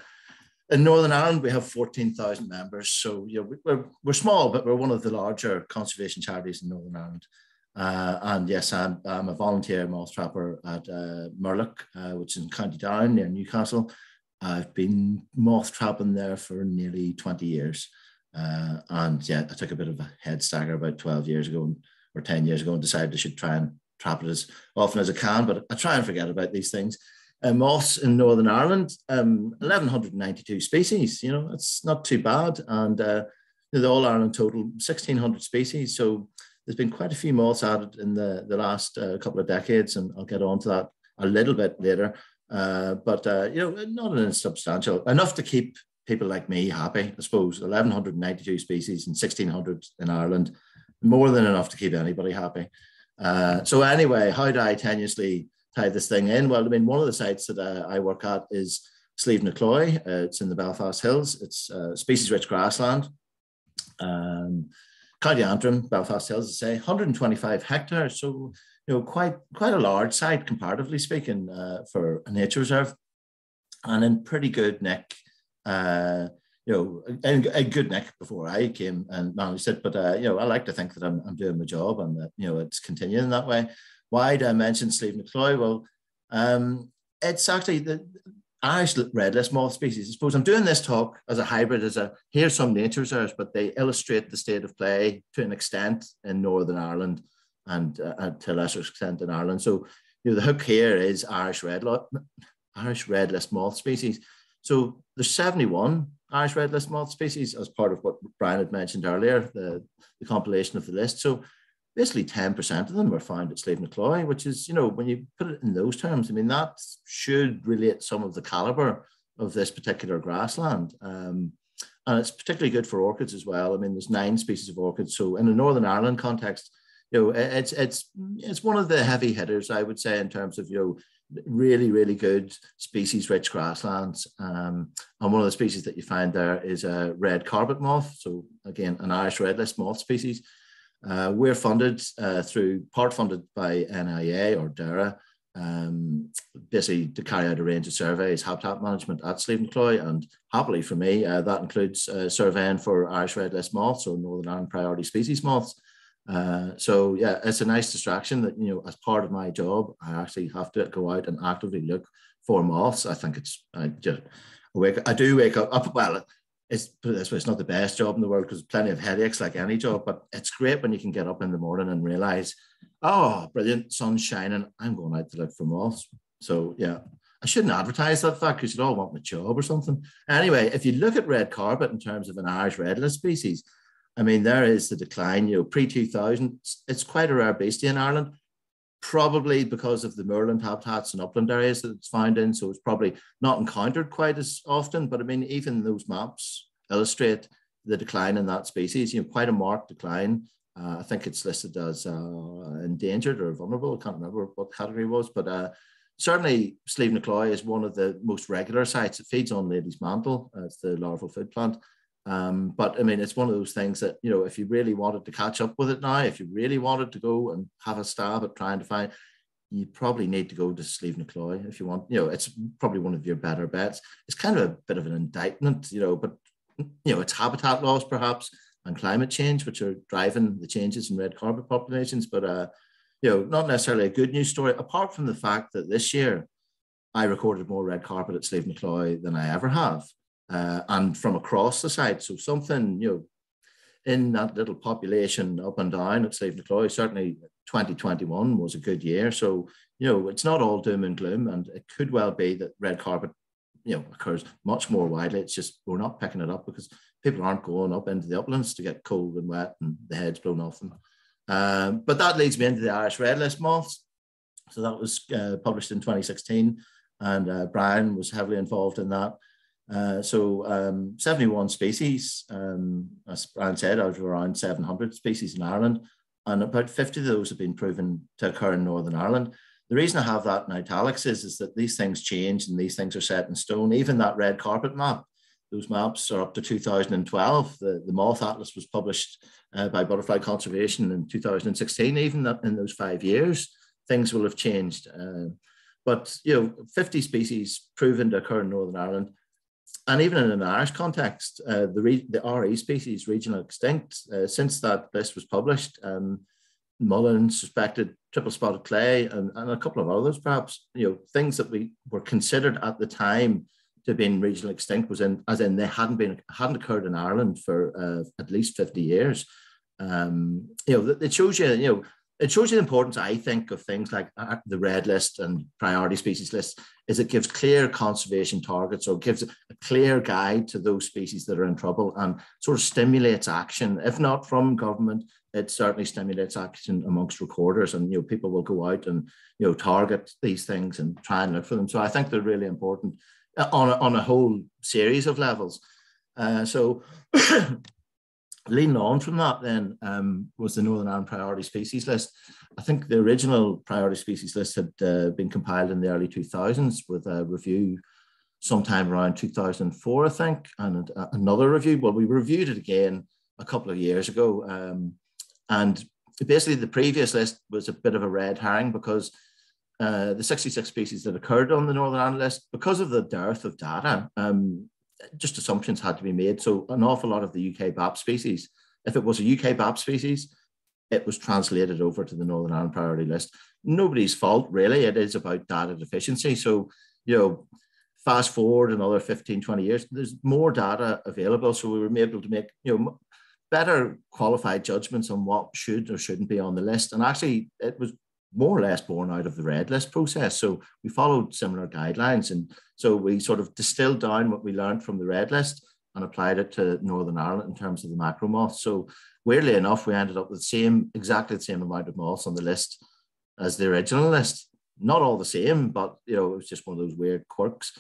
In Northern Ireland, we have 14,000 members. So, you know, we're, we're small, but we're one of the larger conservation charities in Northern Ireland. Uh, and yes, I'm, I'm, a volunteer moth trapper at uh, Murlough, uh, which is in County Down near Newcastle. I've been moth trapping there for nearly 20 years. Uh, and yeah, I took a bit of a head stagger about 12 years ago or 10 years ago and decided I should try and trap it as often as I can, but I try and forget about these things. Uh, moths in Northern Ireland, um, 1,192 species, you know, it's not too bad. And uh, the All Ireland total, 1,600 species. So there's been quite a few moths added in the, the last uh, couple of decades, and I'll get on to that a little bit later. Uh, but, uh, you know, not an insubstantial, enough to keep people like me happy, I suppose. 1,192 species and 1,600 in Ireland, more than enough to keep anybody happy. Uh, so anyway, how do I tenuously tie this thing in? Well, I mean, one of the sites that uh, I work at is Slieve na. Uh, it's in the Belfast Hills. It's uh, species-rich grassland. Um, Antrim, Belfast Hills, I say 125 hectares. So, you know, quite quite a large site comparatively speaking uh, for a nature reserve, and in pretty good nick uh, you know, a, a, good neck before I came and managed it. But uh, you know, I like to think that I'm, I'm doing my job and that you know it's continuing that way. Why did I mention Slieve na Cloy? Well, um, it's actually the Irish red list moth species. I suppose I'm doing this talk as a hybrid, as a here's some nature reserves, but they illustrate the state of play to an extent in Northern Ireland and uh, to a lesser extent in Ireland. So you know, the hook here is Irish red, Irish red list moth species. So there's 71 Irish red list moth species as part of what Brian had mentioned earlier, the, the compilation of the list. So basically 10% of them were found at Slieve na Cloy, which is, you know, when you put it in those terms, I mean, that should relate some of the caliber of this particular grassland. Um, and it's particularly good for orchids as well. I mean, there's nine species of orchids. So in the Northern Ireland context, you know, it's it's it's one of the heavy hitters, I would say, in terms of you know really, really good species-rich grasslands. Um, and one of the species that you find there is a red carpet moth. So again, an Irish red list moth species. Uh, we're funded uh, through, part funded by NIEA or DAERA, um, basically to carry out a range of surveys, habitat management at Slieve na Cloy. And happily for me, uh, that includes uh, surveying for Irish red list moths or Northern Ireland priority species moths. Uh, so yeah, it's a nice distraction that you know, as part of my job, I actually have to go out and actively look for moths. I think it's I just wake I do wake up, up well. It's this way, it's not the best job in the world because plenty of headaches like any job, but it's great when you can get up in the morning and realize, oh, brilliant, sun's shining. I'm going out to look for moths. So yeah, I shouldn't advertise that fact because you'd all want my job or something. Anyway, if you look at red carpet in terms of an Irish red list species, I mean, there is the decline, you know, pre 2000, it's quite a rare beastie in Ireland, probably because of the moorland habitats and upland areas that it's found in. So it's probably not encountered quite as often. But I mean, even those maps illustrate the decline in that species, you know, quite a marked decline. Uh, I think it's listed as uh, endangered or vulnerable. I can't remember what category it was, but uh, certainly Slieve Nacloy is one of the most regular sites. It feeds on Lady's Mantle. Uh, it's the larval food plant. Um, but I mean, it's one of those things that, you know, if you really wanted to catch up with it now, if you really wanted to go and have a stab at trying to find, you probably need to go to Slieve na Cloy if you want, you know, it's probably one of your better bets. It's kind of a bit of an indictment, you know, but you know, it's habitat loss perhaps and climate change, which are driving the changes in red carpet populations. But uh, you know, not necessarily a good news story, apart from the fact that this year I recorded more red carpet at Slieve na Cloy than I ever have. Uh, and from across the site. So something, you know, in that little population up and down at St. McCloy, certainly 2021 was a good year. So, you know, it's not all doom and gloom. And it could well be that red carpet, you know, occurs much more widely. It's just we're not picking it up because people aren't going up into the uplands to get cold and wet and the heads blown off them. Um, but that leads me into the Irish Red List moths. So that was uh, published in 2016, and uh, Brian was heavily involved in that. Uh, so um, 71 species, um, as Brian said, out of around 700 species in Ireland, and about 50 of those have been proven to occur in Northern Ireland. The reason I have that in italics is, is that these things change and these things are set in stone. Even that red carpet map, those maps are up to 2012. The, the moth atlas was published uh, by Butterfly Conservation in 2016. Even in those five years, things will have changed. Uh, but you know, 50 species proven to occur in Northern Ireland and even in an Irish context, uh, the, re- the RE species regional extinct, uh, since that list was published, um, mullen, suspected triple spotted clay, and, and a couple of others, perhaps, you know, things that we were considered at the time to have been regional extinct was in, as in they hadn't been, hadn't occurred in Ireland for uh, at least 50 years. Um, you know, it shows you, you know, it shows you the importance, I think, of things like uh, the red list and priority species list is it gives clear conservation targets or gives a clear guide to those species that are in trouble and sort of stimulates action. If not from government, it certainly stimulates action amongst recorders and you know people will go out and you know target these things and try and look for them. So I think they're really important uh, on a, on a whole series of levels. Uh, so leading on from that then um, was the Northern Ireland priority species list. I think the original priority species list had uh, been compiled in the early 2000s with a review sometime around 2004, I think, and another review. Well, we reviewed it again a couple of years ago. Um, and basically the previous list was a bit of a red herring because uh, the 66 species that occurred on the Northern Ireland list, because of the dearth of data, um, just assumptions had to be made. So an awful lot of the UK BAP species, if it was a UK BAP species, it was translated over to the Northern Ireland priority list. Nobody's fault, really. It is about data deficiency. So, you know, fast forward another 15, 20 years, there's more data available. So we were able to make, you know, better qualified judgments on what should or shouldn't be on the list. And actually, it was more or less born out of the red list process. So we followed similar guidelines. And so we sort of distilled down what we learned from the red list and applied it to Northern Ireland in terms of the macro moth. So weirdly enough, we ended up with the same, exactly the same amount of moths on the list as the original list. Not all the same, but you know, it was just one of those weird quirks.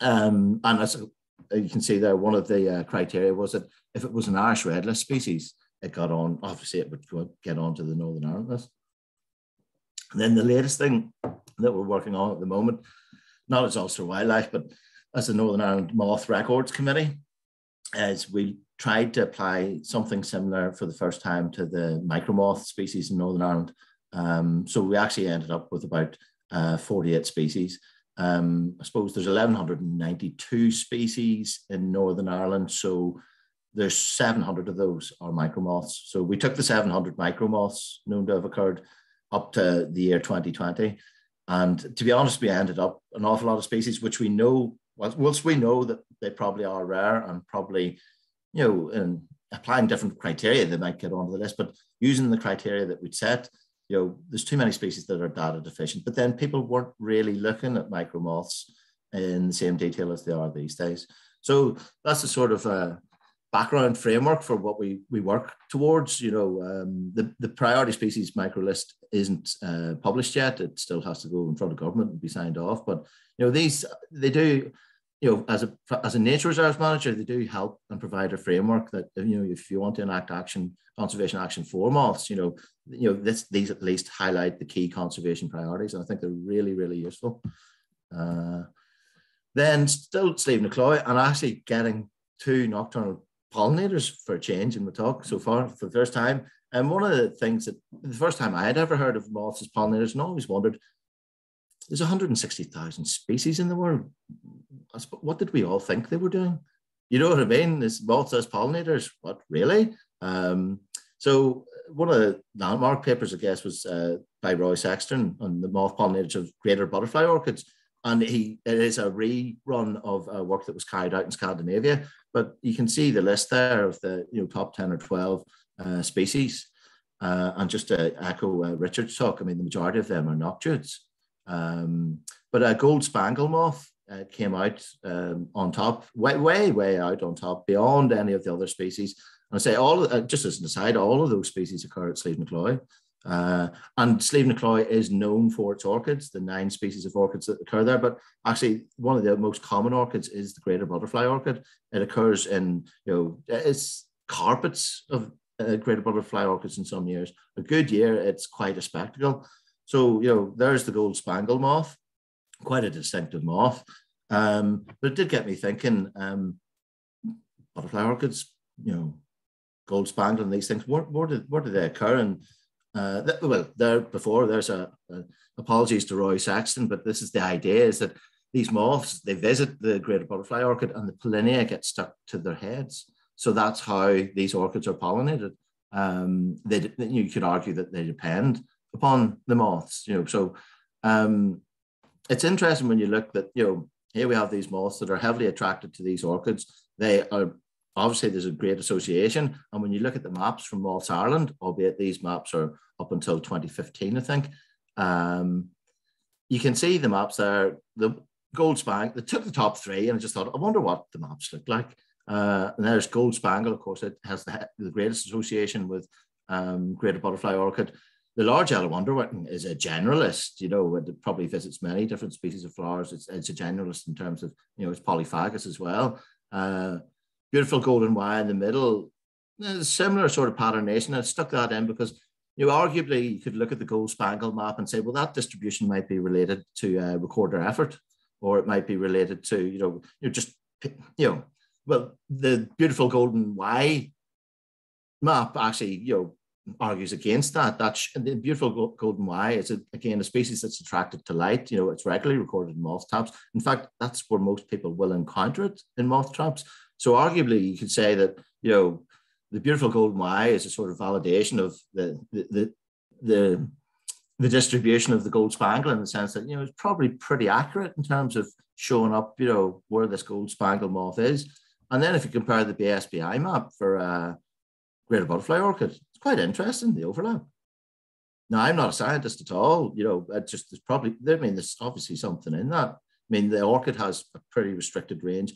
Um, and as you can see there, one of the uh, criteria was that if it was an Irish red list species, it got on, obviously it would get on to the Northern Ireland list. And then the latest thing that we're working on at the moment, not as Ulster Wildlife, but as the Northern Ireland Moth Records Committee, is we tried to apply something similar for the first time to the micromoth species in Northern Ireland. Um, so we actually ended up with about uh, 48 species. Um, I suppose there's 1,192 species in Northern Ireland. So there's 700 of those are micromoths. So we took the 700 micromoths known to have occurred up to the year 2020. And to be honest, we ended up an awful lot of species which we know, whilst we know that they probably are rare and probably, you know, in applying different criteria, they might get onto the list, but using the criteria that we'd set, you know, there's too many species that are data deficient. But then people weren't really looking at micromoths in the same detail as they are these days. So that's the sort of uh, background framework for what we, we work towards. You know, um, the, the priority species micro list isn't uh, published yet. It still has to go in front of government and be signed off. But, you know, these, they do, you know, as a, as a nature reserves manager, they do help and provide a framework that, you know, if you want to enact action, conservation action for moths, you know, you know, this, these at least highlight the key conservation priorities. And I think they're really, really useful. Uh, then still Slieve na Cloy and actually getting two nocturnal pollinators for a change in the talk so far for the first time. And one of the things that the first time I had ever heard of moths as pollinators, and always wondered, there's 160,000 species in the world. What did we all think they were doing? You know what I mean? This moths as pollinators. What really? Um, so one of the landmark papers, I guess, was uh, by Roy Sexton on the moth pollinators of greater butterfly orchids. And he it is a rerun of a work that was carried out in Scandinavia. But you can see the list there of the you know top 10 or 12 uh, species. Uh, and just to echo uh, Richard's talk, I mean, the majority of them are noctuids. Um, but a gold spangle moth uh, came out um, on top, way, way, way out on top, beyond any of the other species. And I say all, uh, just as an aside, all of those species occur at Slieve Cloy. Uh, and Slieve Cloy is known for its orchids, the nine species of orchids that occur there. But actually, one of the most common orchids is the greater butterfly orchid. It occurs in, you know, it's carpets of uh, greater butterfly orchids in some years. A good year, it's quite a spectacle. So, you know, there's the gold spangle moth, quite a distinctive moth. Um, but it did get me thinking um, butterfly orchids, you know, gold spangle and these things, where, where, did, where did they occur? And uh, well, there before, there's a, a, apologies to Roy Sexton, but this is the idea is that these moths, they visit the greater butterfly orchid and the pollinia get stuck to their heads. So that's how these orchids are pollinated. Um, they, you could argue that they depend upon the moths, you know. So um, it's interesting when you look that, you know, here we have these moths that are heavily attracted to these orchids. They are obviously there's a great association. And when you look at the maps from Moths Ireland, albeit these maps are up until 2015, I think, um, you can see the maps there. The Gold Spangle, they took the top three, and I just thought, I wonder what the maps look like. Uh, and there's Gold Spangle, of course, it has the, the greatest association with um, Greater Butterfly Orchid. The large yellow underwing is a generalist, you know, it probably visits many different species of flowers. It's, it's a generalist in terms of, you know, it's polyphagous as well. Uh, beautiful golden Y in the middle, similar sort of patternation. I stuck that in because you know, arguably you could look at the gold spangle map and say, well, that distribution might be related to uh, recorder effort, or it might be related to, you know, you just, you know, well, the beautiful golden Y map actually, you know, argues against that. That the beautiful golden Y is a, again a species that's attracted to light. You know, it's regularly recorded in moth traps. In fact, that's where most people will encounter it in moth traps. So arguably, you could say that you know the beautiful golden Y is a sort of validation of the the the, the, the distribution of the gold spangle in the sense that you know it's probably pretty accurate in terms of showing up you know where this gold spangle moth is. And then if you compare the BSBI map for uh, greater butterfly orchid, it's quite interesting the overlap. Now I'm not a scientist at all. You know, it just there's probably I mean there's obviously something in that. I mean the orchid has a pretty restricted range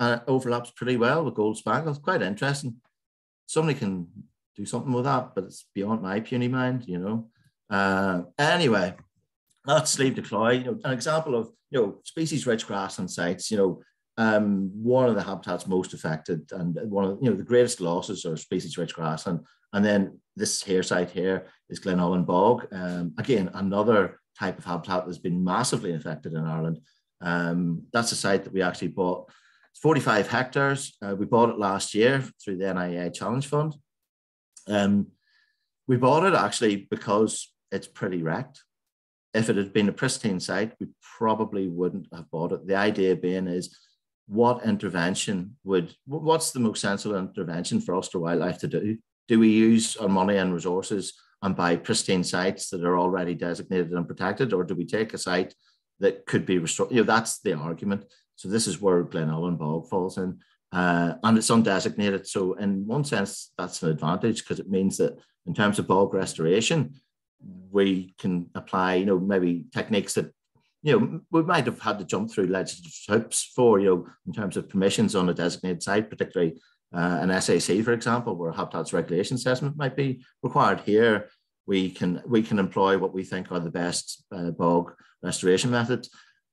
and it overlaps pretty well with gold spangle. It's quite interesting. Somebody can do something with that, but it's beyond my puny mind, you know. Uh, anyway, that's Slieve na Cloy, you know, an example of you know species-rich grassland sites. You know, um, one of the habitats most affected, and one of you know the greatest losses are species-rich grassland. And then this here site here is Glen Glenullen Bog. Um, again, another type of habitat that's been massively affected in Ireland. Um, that's a site that we actually bought it's 45 hectares. Uh, we bought it last year through the NIEA Challenge Fund. Um, we bought it actually because it's pretty wrecked. If it had been a pristine site, we probably wouldn't have bought it. The idea being is what intervention would, what's the most sensible intervention for Ulster Wildlife to do? Do we use our money and resources and buy pristine sites that are already designated and protected, or do we take a site that could be restored? You know, that's the argument. So this is where Glenullen Bog falls in. Uh, and it's undesignated. So in one sense, that's an advantage because it means that in terms of bog restoration, we can apply, you know, maybe techniques that, you know, we might have had to jump through legislative hoops for, you know, in terms of permissions on a designated site, particularly uh, an SAC, for example, where habitats regulation assessment might be required. Here, we can we can employ what we think are the best uh, bog restoration methods.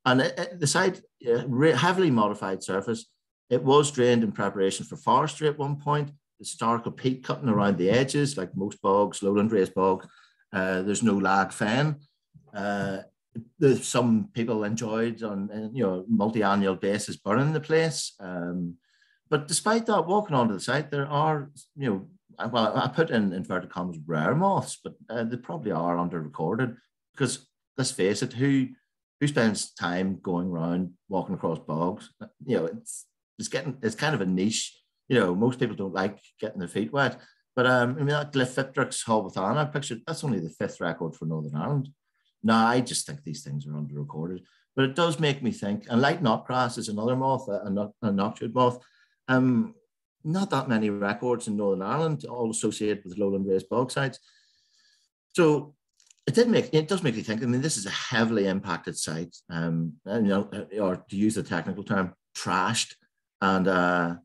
And it, it, the site, uh, heavily modified surface, it was drained in preparation for forestry at one point. Historical peat cutting around the edges, like most bogs, lowland raised bog. Uh, there's no lag fen. Uh, some people enjoyed on uh, you know multi-annual basis burning the place. Um, but despite that, walking onto the site, there are you know well I put in inverted commas rare moths, but uh, they probably are under recorded because let's face it, who who spends time going around walking across bogs? You know, it's it's getting it's kind of a niche. You know, most people don't like getting their feet wet. But um, I mean, that Glyphipterix haworthana picture, that's only the fifth record for Northern Ireland. Now, I just think these things are under recorded, but it does make me think. And like knotgrass is another moth, a, a, noctuid moth. Um, not that many records in Northern Ireland, all associated with lowland raised bog sites. So it did make it does make you think. I mean, this is a heavily impacted site, um, and, you know, or to use the technical term, trashed, and uh,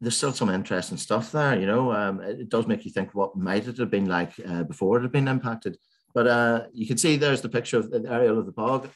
there's still some interesting stuff there. You know, um, it does make you think what might it have been like uh, before it had been impacted. But uh, you can see there's the picture of the aerial of the bog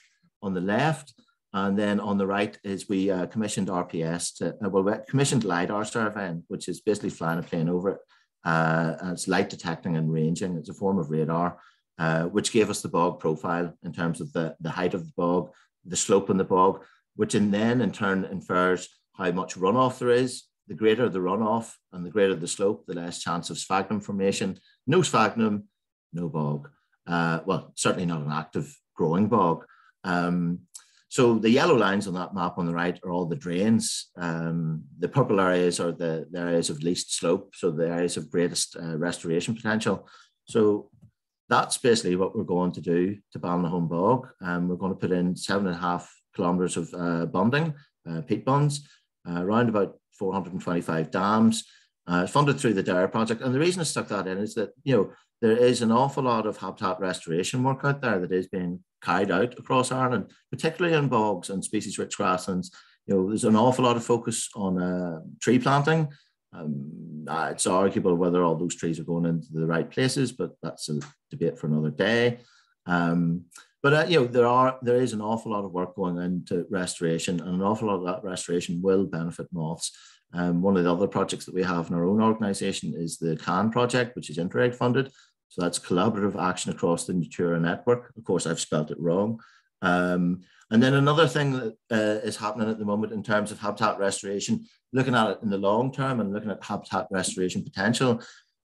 on the left. And then on the right is we uh, commissioned RPS to, uh, well, we commissioned LiDAR surveying, which is basically flying a plane over it. Uh, it's light detecting and ranging. It's a form of radar, uh, which gave us the bog profile in terms of the, the height of the bog, the slope in the bog, which in then in turn infers how much runoff there is. The greater the runoff and the greater the slope, the less chance of sphagnum formation. No sphagnum, no bog. Uh, well, certainly not an active growing bog. Um, so the yellow lines on that map on the right are all the drains. Um, the purple areas are the, the, areas of least slope, so the areas of greatest uh, restoration potential. So that's basically what we're going to do to Ballynahone Bog. Um, we're going to put in seven and a half kilometres of uh, bonding, uh, peat bonds, uh, around about 425 dams, uh, funded through the Dare project. And the reason I stuck that in is that, you know, there is an awful lot of habitat restoration work out there that is being carried out across Ireland, particularly in bogs and species-rich grasslands. You know, there's an awful lot of focus on uh, tree planting. Um, it's arguable whether all those trees are going into the right places, but that's a debate for another day. Um, but uh, you know, there are there is an awful lot of work going into restoration, and an awful lot of that restoration will benefit moths. Um, one of the other projects that we have in our own organisation is the CAN project, which is Interreg funded, so that's collaborative action across the Natura network. Of course, I've spelled it wrong. Um, and then another thing that uh, is happening at the moment in terms of habitat restoration, looking at it in the long term and looking at habitat restoration potential,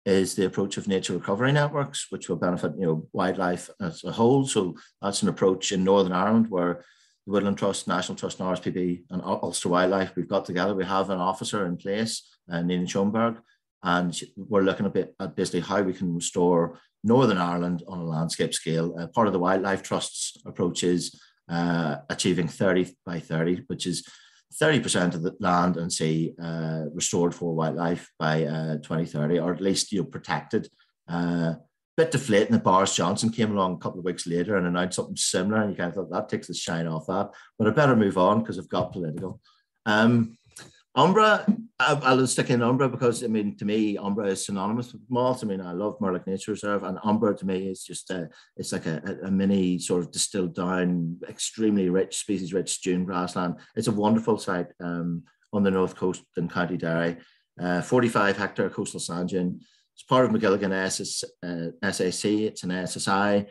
is the approach of nature recovery networks, which will benefit you know wildlife as a whole. So that's an approach in Northern Ireland where the Woodland Trust, National Trust, and RSPB and Ulster Wildlife, we've got together. We have an officer in place, uh, Nina Schoenberg, and we're looking a bit at basically how we can restore Northern Ireland on a landscape scale. Uh, part of the Wildlife Trust's approach is uh, achieving 30 by 30, which is 30% of the land and sea uh, restored for wildlife by uh, 2030, or at least you know protected. Uh, bit deflating that Boris Johnson came along a couple of weeks later and announced something similar, and you kind of thought that takes the shine off that. But I better move on because I've got political. Um, Umbra, I'll stick in Umbra because I mean, to me, Umbra is synonymous with moths. I mean, I love Murlough Nature Reserve, and Umbra to me is just a, it's like a, a mini sort of distilled down, extremely rich, species rich dune grassland. It's a wonderful site um, on the north coast in County Derry, uh, 45 hectare coastal sand dune. It's part of Magilligan SS, uh, SAC, it's an SSI.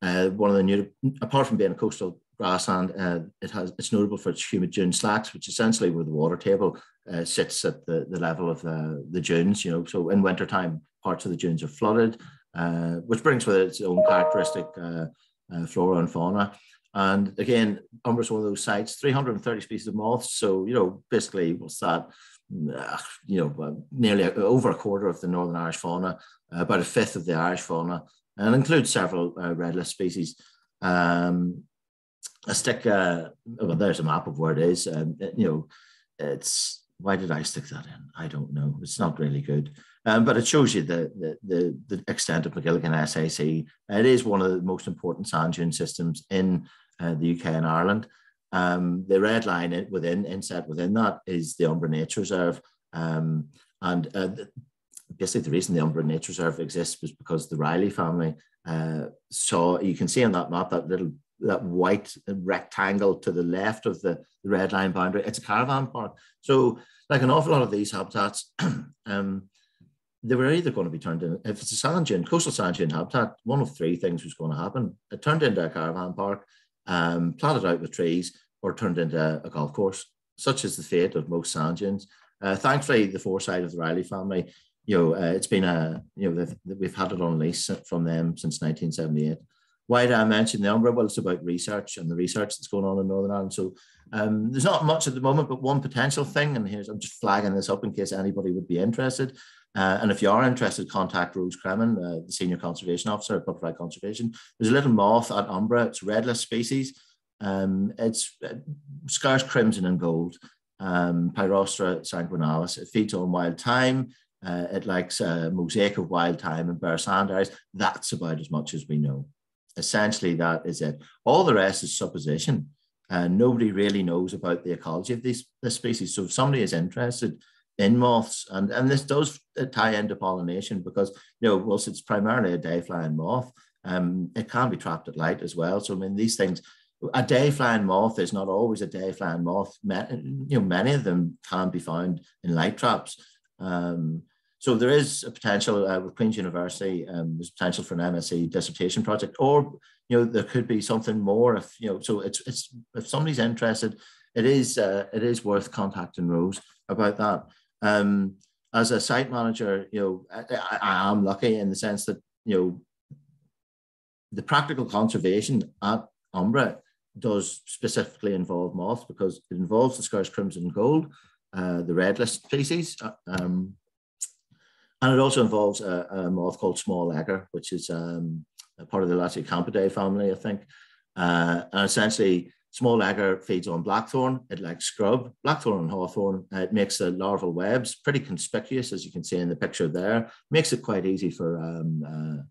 Uh, one of the new, apart from being a coastal grassland. Uh, it has it's notable for its humid dune slacks, which essentially where the water table uh, sits at the, the level of the, the dunes. You know, so in wintertime, parts of the dunes are flooded, uh, which brings with it its own characteristic uh, uh, flora and fauna. And again, Umbra is one of those sites, 330 species of moths. So, you know, basically, what's that? you know, uh, nearly over a quarter of the Northern Irish fauna, about a fifth of the Irish fauna, and includes several red list species. Um, I stick. Uh, well, there's a map of where it is. Um, it, you know, it's why did I stick that in? I don't know. It's not really good, um, but it shows you the, the the the extent of Magilligan SAC. It is one of the most important sand dune systems in uh, the UK and Ireland. Um, the red line within inset within that is the Umbra Nature Reserve, um, and uh, basically the reason the Umbra Nature Reserve exists was because the Riley family uh, saw. You can see on that map that little that white rectangle to the left of the, red line boundary. It's a caravan park. So, like an awful lot of these habitats, um, they were either going to be turned in. If it's a sand dune, coastal sand dune habitat, one of three things was going to happen. It turned into a caravan park, um, planted out with trees, or turned into a golf course. Such is the fate of most sand dunes. Uh, thankfully, the foresight of the Riley family, you know, uh, it's been a, you know, we've had it on lease from them since 1978 why did I mention the Umbra? Well, it's about research and the research that's going on in Northern Ireland. So um, there's not much at the moment, but one potential thing, and here's I'm just flagging this up in case anybody would be interested. Uh, and if you are interested, contact Rose Cremin, uh, the Senior Conservation Officer at Butterfly Conservation. There's a little moth at Umbra. It's redless species. Um, it's uh, scarce crimson and gold, um, Pyrausta sanguinalis. It feeds on wild thyme. Uh, it likes a mosaic of wild thyme and bare sand areas. That's about as much as we know. Essentially, that is it. All the rest is supposition. And nobody really knows about the ecology of these this species. So if somebody is interested in moths, and, and this does tie into pollination because, you know, whilst it's primarily a day flying moth, um, it can be trapped at light as well. So, I mean, these things, a day flying moth is not always a day flying moth. You know, many of them can be found in light traps. Um, so there is a potential uh, with Queen's University. Um, there's potential for an MSc dissertation project, or you know there could be something more. If you know, so it's it's if somebody's interested, it is uh, it is worth contacting Rose about that. Um, as a site manager, you know, I, I am lucky in the sense that you know the practical conservation at Umbra does specifically involve moths because it involves the scarce crimson gold, uh, the red list species, uh, um, and it also involves a, a moth called small egger, which is um, part of the Lasiocampidae family, I think. Uh, and essentially, small egger feeds on blackthorn. It likes scrub, blackthorn and hawthorn. Uh, it makes the larval webs pretty conspicuous, as you can see in the picture there. Makes it quite easy for um, uh,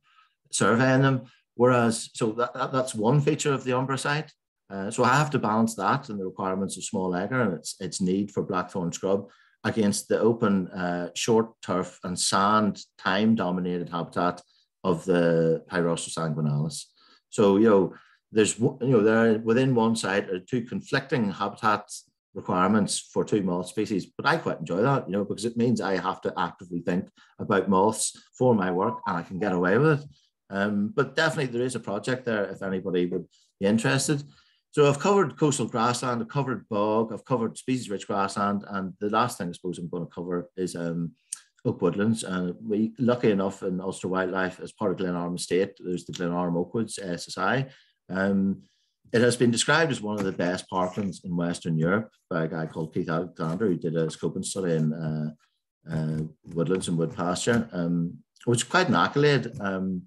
surveying them. Whereas, so that, that, that's one feature of the umbra site. Uh, so I have to balance that and the requirements of small egger and its, its need for blackthorn scrub against the open uh, short turf and sand thyme dominated habitat of the Pyrausta sanguinalis. So, you know, there's, you know, there are, within one site are two conflicting habitat requirements for two moth species, but I quite enjoy that, you know, because it means I have to actively think about moths for my work and I can get away with it. Um, but definitely there is a project there if anybody would be interested. So I've covered coastal grassland, I've covered bog, I've covered species-rich grassland, and the last thing I suppose I'm going to cover is um, oak woodlands. And we, lucky enough, in Ulster Wildlife, as part of Glenarm Estate, there's the Glenarm Oakwoods SSI. Um, it has been described as one of the best parklands in Western Europe by a guy called Keith Alexander, who did a scoping study in uh, uh, woodlands and wood pasture, um, which is quite an accolade. Um,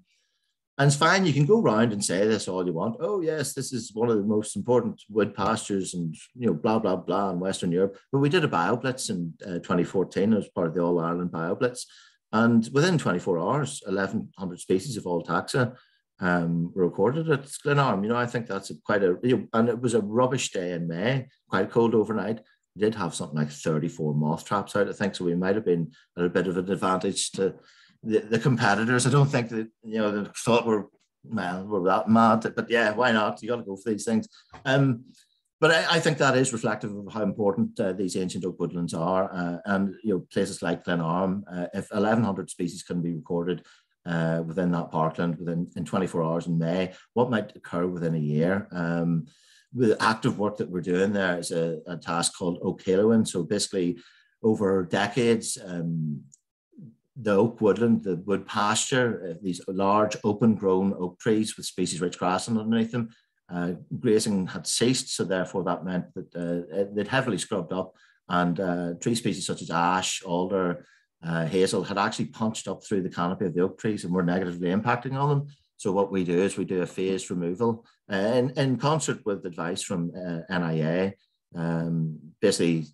and it's fine. You can go around and say this all you want. Oh, yes, this is one of the most important wood pastures and, you know, blah, blah, blah in Western Europe. But we did a BioBlitz in uh, 2014 as part of the All Ireland BioBlitz. And within 24 hours, 1,100 species of all taxa um, recorded at Glenarm. You know, I think that's a, quite a, you know, and it was a rubbish day in May, quite cold overnight. We did have something like 34 moth traps out, I think. So we might have been at a bit of an advantage to the, the competitors. I don't think that you know they thought we're well we're that mad, but yeah, why not? You got to go for these things. Um, but I, I, think that is reflective of how important uh, these ancient oak woodlands are, uh, and you know places like Glenarm. Uh, if 1,100 species can be recorded uh, within that parkland within in 24 hours in May, what might occur within a year? Um, the active work that we're doing there is a, a task called Oak Haloing. So basically, over decades, um, the oak woodland, the wood pasture, uh, these large open grown oak trees with species rich grass underneath them. Uh, grazing had ceased, so therefore that meant that uh, they'd heavily scrubbed up, and uh, tree species such as ash, alder, uh, hazel had actually punched up through the canopy of the oak trees and were negatively impacting on them. So what we do is we do a phased removal uh, in, in concert with advice from NIEA, um, basically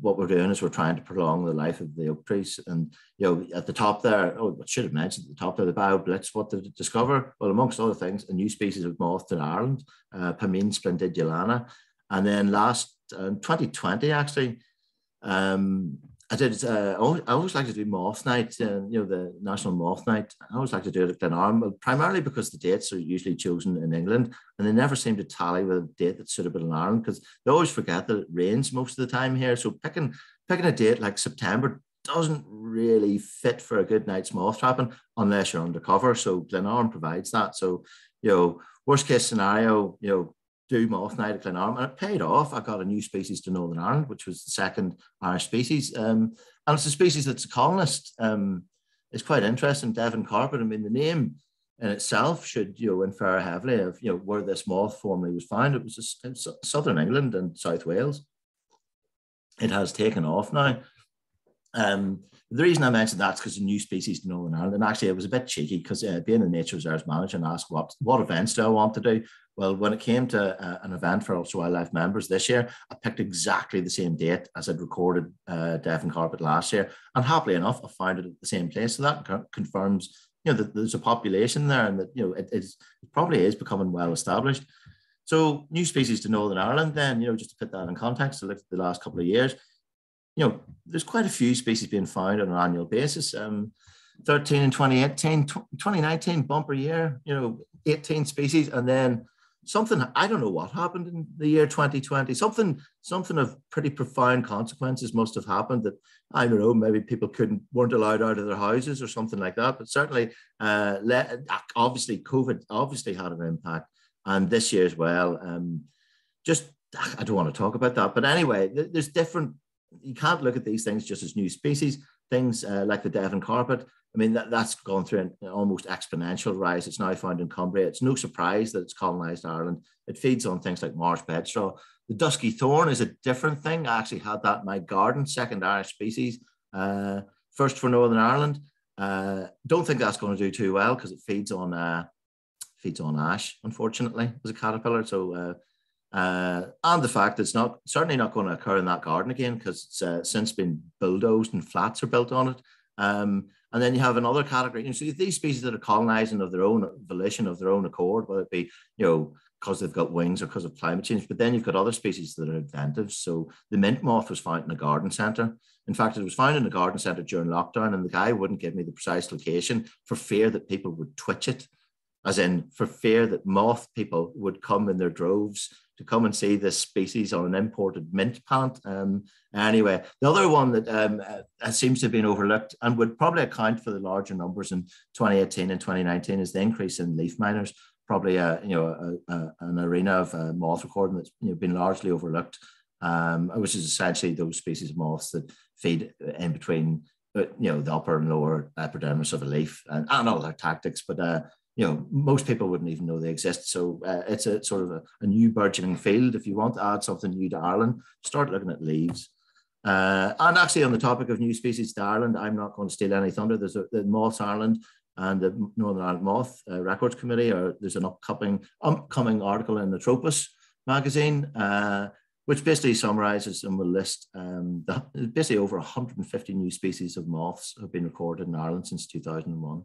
what we're doing is we're trying to prolong the life of the oak trees. And you know, at the top there, oh, I should have mentioned at the top there, the BioBlitz. What did discover? Well, amongst other things, a new species of moth in Ireland, uh, Pamene splendidulana. And then last uh, 2020, actually, um, I did. Uh, I always like to do Moth Night, uh, you know, the National Moth Night. I always like to do it at Glenarm, primarily because the dates are usually chosen in England, and they never seem to tally with a date that's suitable in Ireland because they always forget that it rains most of the time here. So picking picking a date like September doesn't really fit for a good night's moth trapping unless you're undercover. So Glenarm provides that. So you know, worst case scenario, you know, do moth night at Glenarm, and it paid off. I got a new species to Northern Ireland, which was the second Irish species, um, and it's a species that's a colonist. Um, it's quite interesting, Devon carpet. I mean, the name in itself should you know infer heavily of you know where this moth formerly was found. It was in southern England and South Wales. It has taken off now. Um, the reason I mentioned that's because a new species to Northern Ireland. And actually, it was a bit cheeky because uh, being a nature reserves manager and asked what what events do I want to do. Well, when it came to uh, an event for Ulster Wildlife members this year, I picked exactly the same date as I'd recorded uh, Devon Carpet last year, and happily enough, I found it at the same place. So that co- confirms, you know, that there's a population there, and that you know it, it probably is becoming well established. So new species to Northern Ireland, then you know, just to put that in context, I looked at the last couple of years you know, there's quite a few species being found on an annual basis. Um, 13 in 2018, 2019 bumper year, you know, 18 species, and then something I don't know what happened in the year 2020. Something something of pretty profound consequences must have happened that I don't know. Maybe people couldn't weren't allowed out of their houses or something like that. But certainly, uh, obviously, COVID obviously had an impact, and this year as well. Um, just I don't want to talk about that, but anyway, there's different you can't look at these things just as new species. Things uh, like the Devon carpet, I mean, that, that's gone through an almost exponential rise. It's now found in Cumbria. It's no surprise that it's colonized Ireland. It feeds on things like marsh bedstraw. The dusky thorn is a different thing. I actually had that in my garden, second Irish species, uh, first for Northern Ireland. Uh, don't think that's going to do too well because it feeds on uh, feeds on ash, unfortunately, as a caterpillar. So uh, uh, and the fact it's not certainly not going to occur in that garden again because it's uh, since been bulldozed and flats are built on it. Um, and then you have another category. You know, so these species that are colonizing of their own volition, of their own accord, whether it be you know because they've got wings or because of climate change. But then you've got other species that are inventive. So the mint moth was found in a garden centre. In fact, it was found in a garden centre during lockdown, and the guy wouldn't give me the precise location for fear that people would twitch it, as in for fear that moth people would come in their droves to come and see this species on an imported mint plant. Um, anyway, the other one that um, uh, seems to have been overlooked and would probably account for the larger numbers in 2018 and 2019 is the increase in leaf miners. Probably a you know a, a, an arena of uh, moth recording that's you know, been largely overlooked, um, which is essentially those species of moths that feed in between uh, you know the upper and lower epidermis of a leaf and, and other tactics. But uh, you know, most people wouldn't even know they exist. So uh, it's a sort of a, a, new burgeoning field. If you want to add something new to Ireland, start looking at leaves. Uh, and actually, on the topic of new species to Ireland, I'm not going to steal any thunder. There's a, the Moths Ireland and the Northern Ireland Moth uh, Records Committee, or there's an upcoming upcoming article in the Atropos magazine, uh, which basically summarizes and will list um, the, basically over 150 new species of moths have been recorded in Ireland since 2001.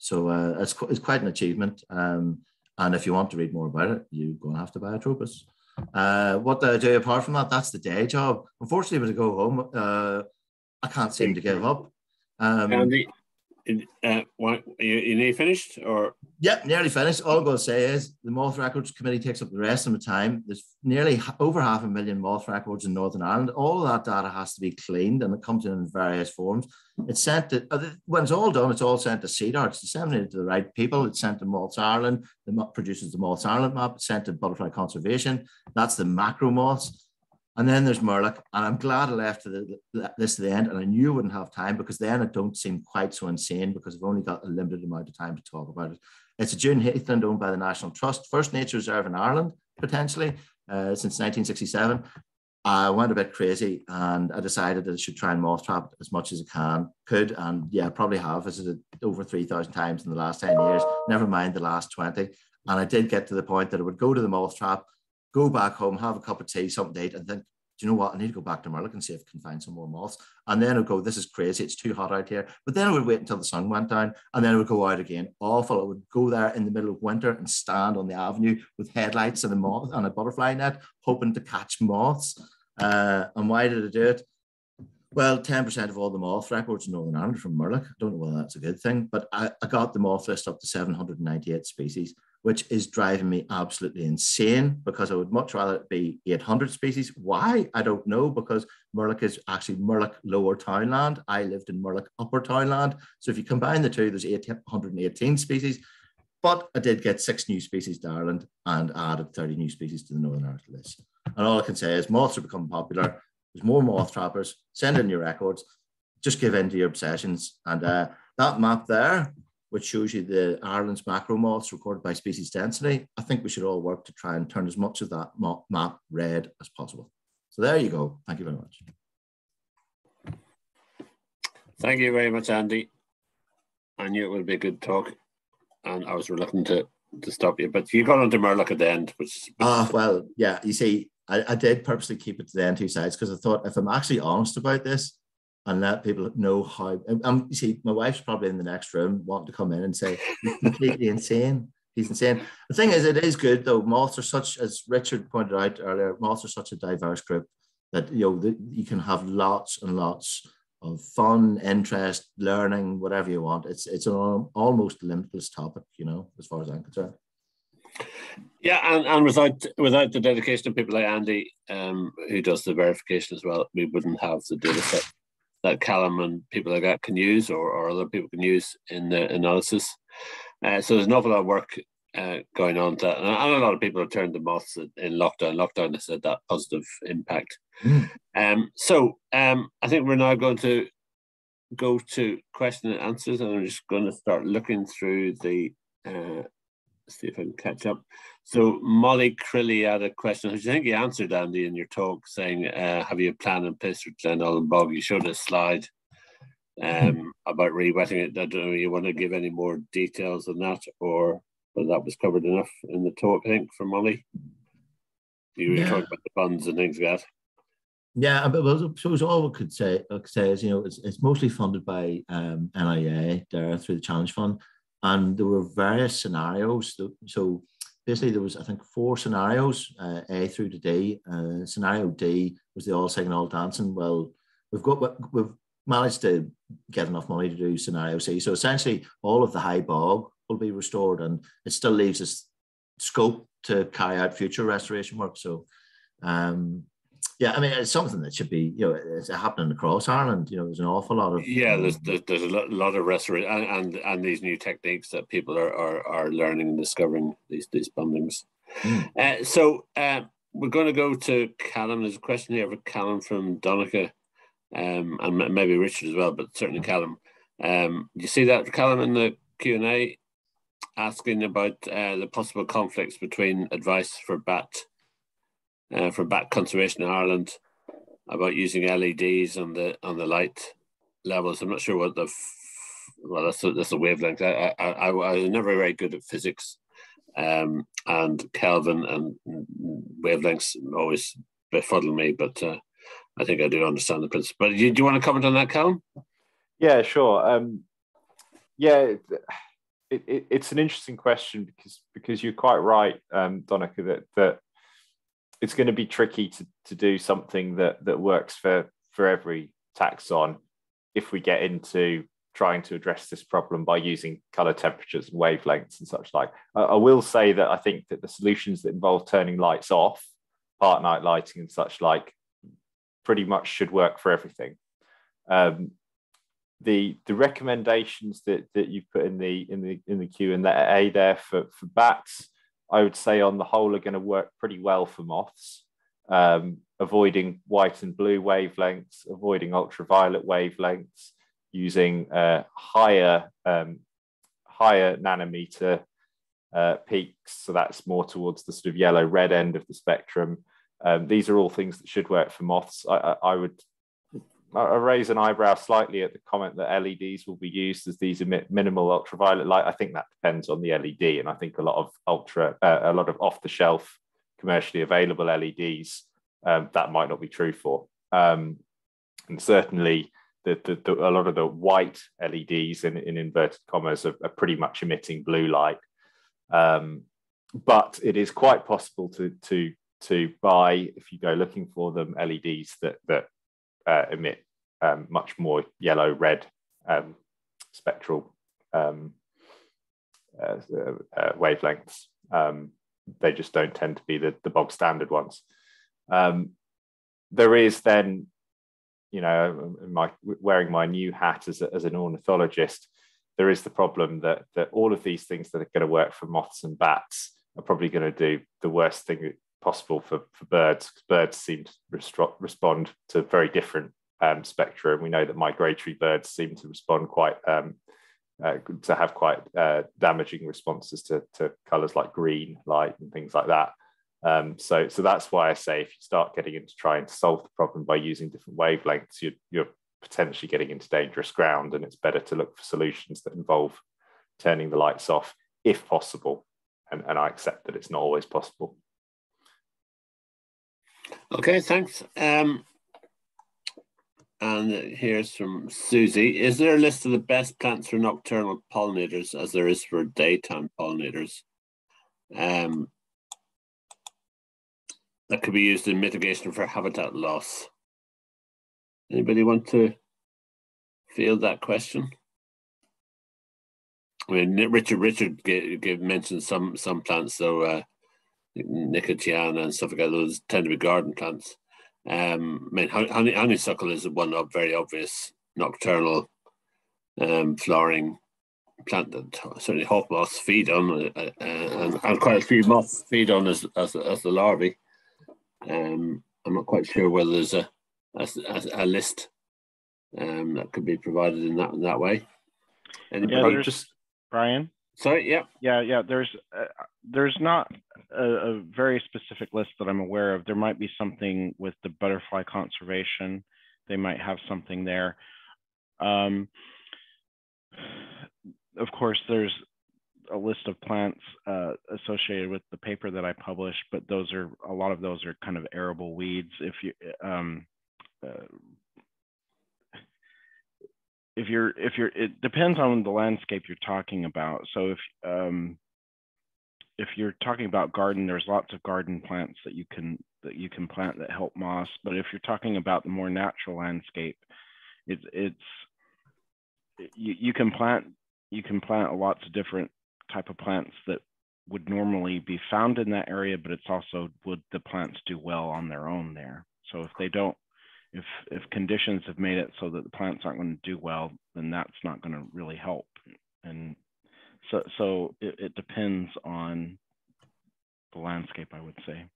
So uh, it's, it's quite an achievement. Um, and if you want to read more about it, you're going to have to buy Atropos. Uh, what do I do apart from that? That's the day job. Unfortunately, when I go home, uh, I can't seem to give up. Um, uh, you, you nearly finished or? Yep, nearly finished. All I'm going to say is the Moth Records Committee takes up the rest of the time. There's nearly over half a million moth records in Northern Ireland. All that data has to be cleaned and it comes in various forms. It's sent to, uh, when it's all done, it's all sent to CEDAR. It's disseminated to the right people. It's sent to Moths Ireland. The produces the Moths Ireland map. It's sent to Butterfly Conservation. That's the macro moths. And then there's Murlough, and I'm glad I left this to the end, and I knew I wouldn't have time because then it don't seem quite so insane because I've only got a limited amount of time to talk about it. It's a June heathland owned by the National Trust, First Nature Reserve in Ireland, potentially, uh, since 1967. I went a bit crazy and I decided that I should try and moth trap as much as I can, could, and yeah, probably have visited over 3,000 times in the last 10 years, never mind the last 20. And I did get to the point that I would go to the moth trap, go back home, have a cup of tea, something to eat, and think, do you know what? I need to go back to Murlough and see if I can find some more moths. And then I'd go, this is crazy. It's too hot out here. But then I would wait until the sun went down and then I would go out again. Awful. I would go there in the middle of winter and stand on the avenue with headlights and a moth and a butterfly net, hoping to catch moths. Uh, and why did I do it? Well, 10% of all the moth records in Northern Ireland from Murlough. I don't know whether that's a good thing, but I, I got the moth list up to 798 species which is driving me absolutely insane because I would much rather it be 800 species. Why? I don't know because Murlough is actually Murlough Lower Townland. I lived in Murlough Upper Townland. So if you combine the two, there's 818 species. But I did get six new species to Ireland and added 30 new species to the Northern Ireland list. And all I can say is moths are becoming popular. There's more moth trappers. Send in your records. Just give in to your obsessions. And uh, that map there which shows you the Ireland's macro moths recorded by species density. I think we should all work to try and turn as much of that map red as possible. So there you go. Thank you very much. Thank you very much, Andy. I knew it would be a good talk, and I was reluctant to to stop you, but you got onto Murlough at the end, which. Ah, uh, well, yeah. You see, I, I did purposely keep it to the end two sides because I thought if I'm actually honest about this, and let people know how. Um, you see, my wife's probably in the next room wanting to come in and say he's completely insane. He's insane. The thing is, it is good though. Moths are such, as Richard pointed out earlier, moths are such a diverse group that you know that you can have lots and lots of fun, interest, learning, whatever you want. It's it's an almost limitless topic, you know, as far as I'm concerned. Yeah, and, and without without the dedication of people like Andy, um, who does the verification as well, we wouldn't have the data set that Callum and people like that can use or, or other people can use in the analysis. Uh, so there's an awful lot of work uh, going on to that. And a lot of people have turned to moths in lockdown. Lockdown has had that positive impact. Mm. Um, so um, I think we're now going to go to question and answers, and I'm just going to start looking through the uh, see if I can catch up. So Molly Crilly had a question, which I think you answered, Andy, in your talk, saying, uh, have you a plan in place for Glen Bog? You showed a slide um, mm-hmm. about re-wetting it. I don't know, you want to give any more details on that, or that was covered enough in the talk, I think, from Molly? You were yeah. talking about the funds and things like that. Yeah, but I suppose all we could say, I could say is, you know, it's, it's mostly funded by um, NIEA there through the Challenge Fund and there were various scenarios. So basically, there was I think four scenarios, uh, A through to D. Uh, scenario D was the all singing, all dancing. Well, we've got we've managed to get enough money to do scenario C. So essentially, all of the high bog will be restored, and it still leaves us scope to carry out future restoration work. So um, yeah, I mean, it's something that should be, you know, it's happening across Ireland. You know, there's an awful lot of yeah, there's there's, there's a lot of restoration and, and, and these new techniques that people are are, are learning and discovering these these bundings. Mm. Uh, so uh, we're going to go to Callum. There's a question here for Callum from Donica, um, and maybe Richard as well, but certainly Callum. Um, you see that Callum in the Q and A asking about uh, the possible conflicts between advice for bat uh, from Bat Conservation in Ireland about using LEDs on the on the light levels. I'm not sure what the well that's a, that's a wavelength. I, I, I, I was never very good at physics, um, and Kelvin and wavelengths always befuddle me. But uh, I think I do understand the principle. But do you, do you want to comment on that, Callum? Yeah, sure. Um, yeah. It, it, it's an interesting question because because you're quite right, um, Donica, that that it's going to be tricky to, to do something that that works for for every taxon if we get into trying to address this problem by using color temperatures and wavelengths and such like. I, I will say that I think that the solutions that involve turning lights off, part night lighting and such like, pretty much should work for everything. Um, the the recommendations that that you've put in the in the in the Q and A there for for bats I would say on the whole are going to work pretty well for moths, um, avoiding white and blue wavelengths, avoiding ultraviolet wavelengths, using uh, higher um, higher nanometer uh, peaks. So that's more towards the sort of yellow red end of the spectrum. Um, these are all things that should work for moths. I, I, I would I raise an eyebrow slightly at the comment that LEDs will be used as these emit minimal ultraviolet light. I think that depends on the LED, and I think a lot of ultra, uh, a lot of off-the-shelf, commercially available LEDs, um, that might not be true for. Um, and certainly, the, the, the, a lot of the white LEDs in, in inverted commas are, are, pretty much emitting blue light. Um, but it is quite possible to to to buy if you go looking for them LEDs that that uh, emit um, much more yellow red um, spectral um, uh, uh, wavelengths. Um, they just don't tend to be the, the bog standard ones. Um, there is then, you know, my wearing my new hat as, a, as an ornithologist, there is the problem that that all of these things that are going to work for moths and bats are probably going to do the worst thing possible for, for birds. Birds seem to respond to very different um, spectra. And we know that migratory birds seem to respond quite um, uh, to have quite uh, damaging responses to, to colors like green light and things like that um, so so that's why i say if you start getting into trying to solve the problem by using different wavelengths you're, you're potentially getting into dangerous ground and it's better to look for solutions that involve turning the lights off if possible and, and i accept that it's not always possible okay thanks um, and here's from Susie. Is there a list of the best plants for nocturnal pollinators as there is for daytime pollinators? Um, that could be used in mitigation for habitat loss. Anybody want to field that question? I mean, Richard Richard gave, gave mentioned some some plants, so uh, Nicotiana and stuff like that. Those tend to be garden plants. Um, I mean, honey, honeysuckle is one of very obvious nocturnal um, flowering plant that certainly hawk moths feed on, uh, uh, and, and, quite a few moths feed on as as, as the larvae. Um, I'm not quite sure whether there's a a, a list um, that could be provided in that in that way. Anybody yeah, just Brian. Sorry. Yeah. Yeah. Yeah. There's uh, there's not a, a, very specific list that I'm aware of. There might be something with the butterfly conservation. They might have something there. Um, of course, there's a list of plants uh, associated with the paper that I published, but those are a lot of those are kind of arable weeds. If you um, uh, if you're if you're it depends on the landscape you're talking about. So if um if you're talking about garden there's lots of garden plants that you can that you can plant that help moss. But if you're talking about the more natural landscape it's it's you, you can plant you can plant lots of different type of plants that would normally be found in that area but it's also would the plants do well on their own there. So if they don't if if conditions have made it so that the plants aren't going to do well, then that's not going to really help. And so so it, it depends on the landscape, I would say.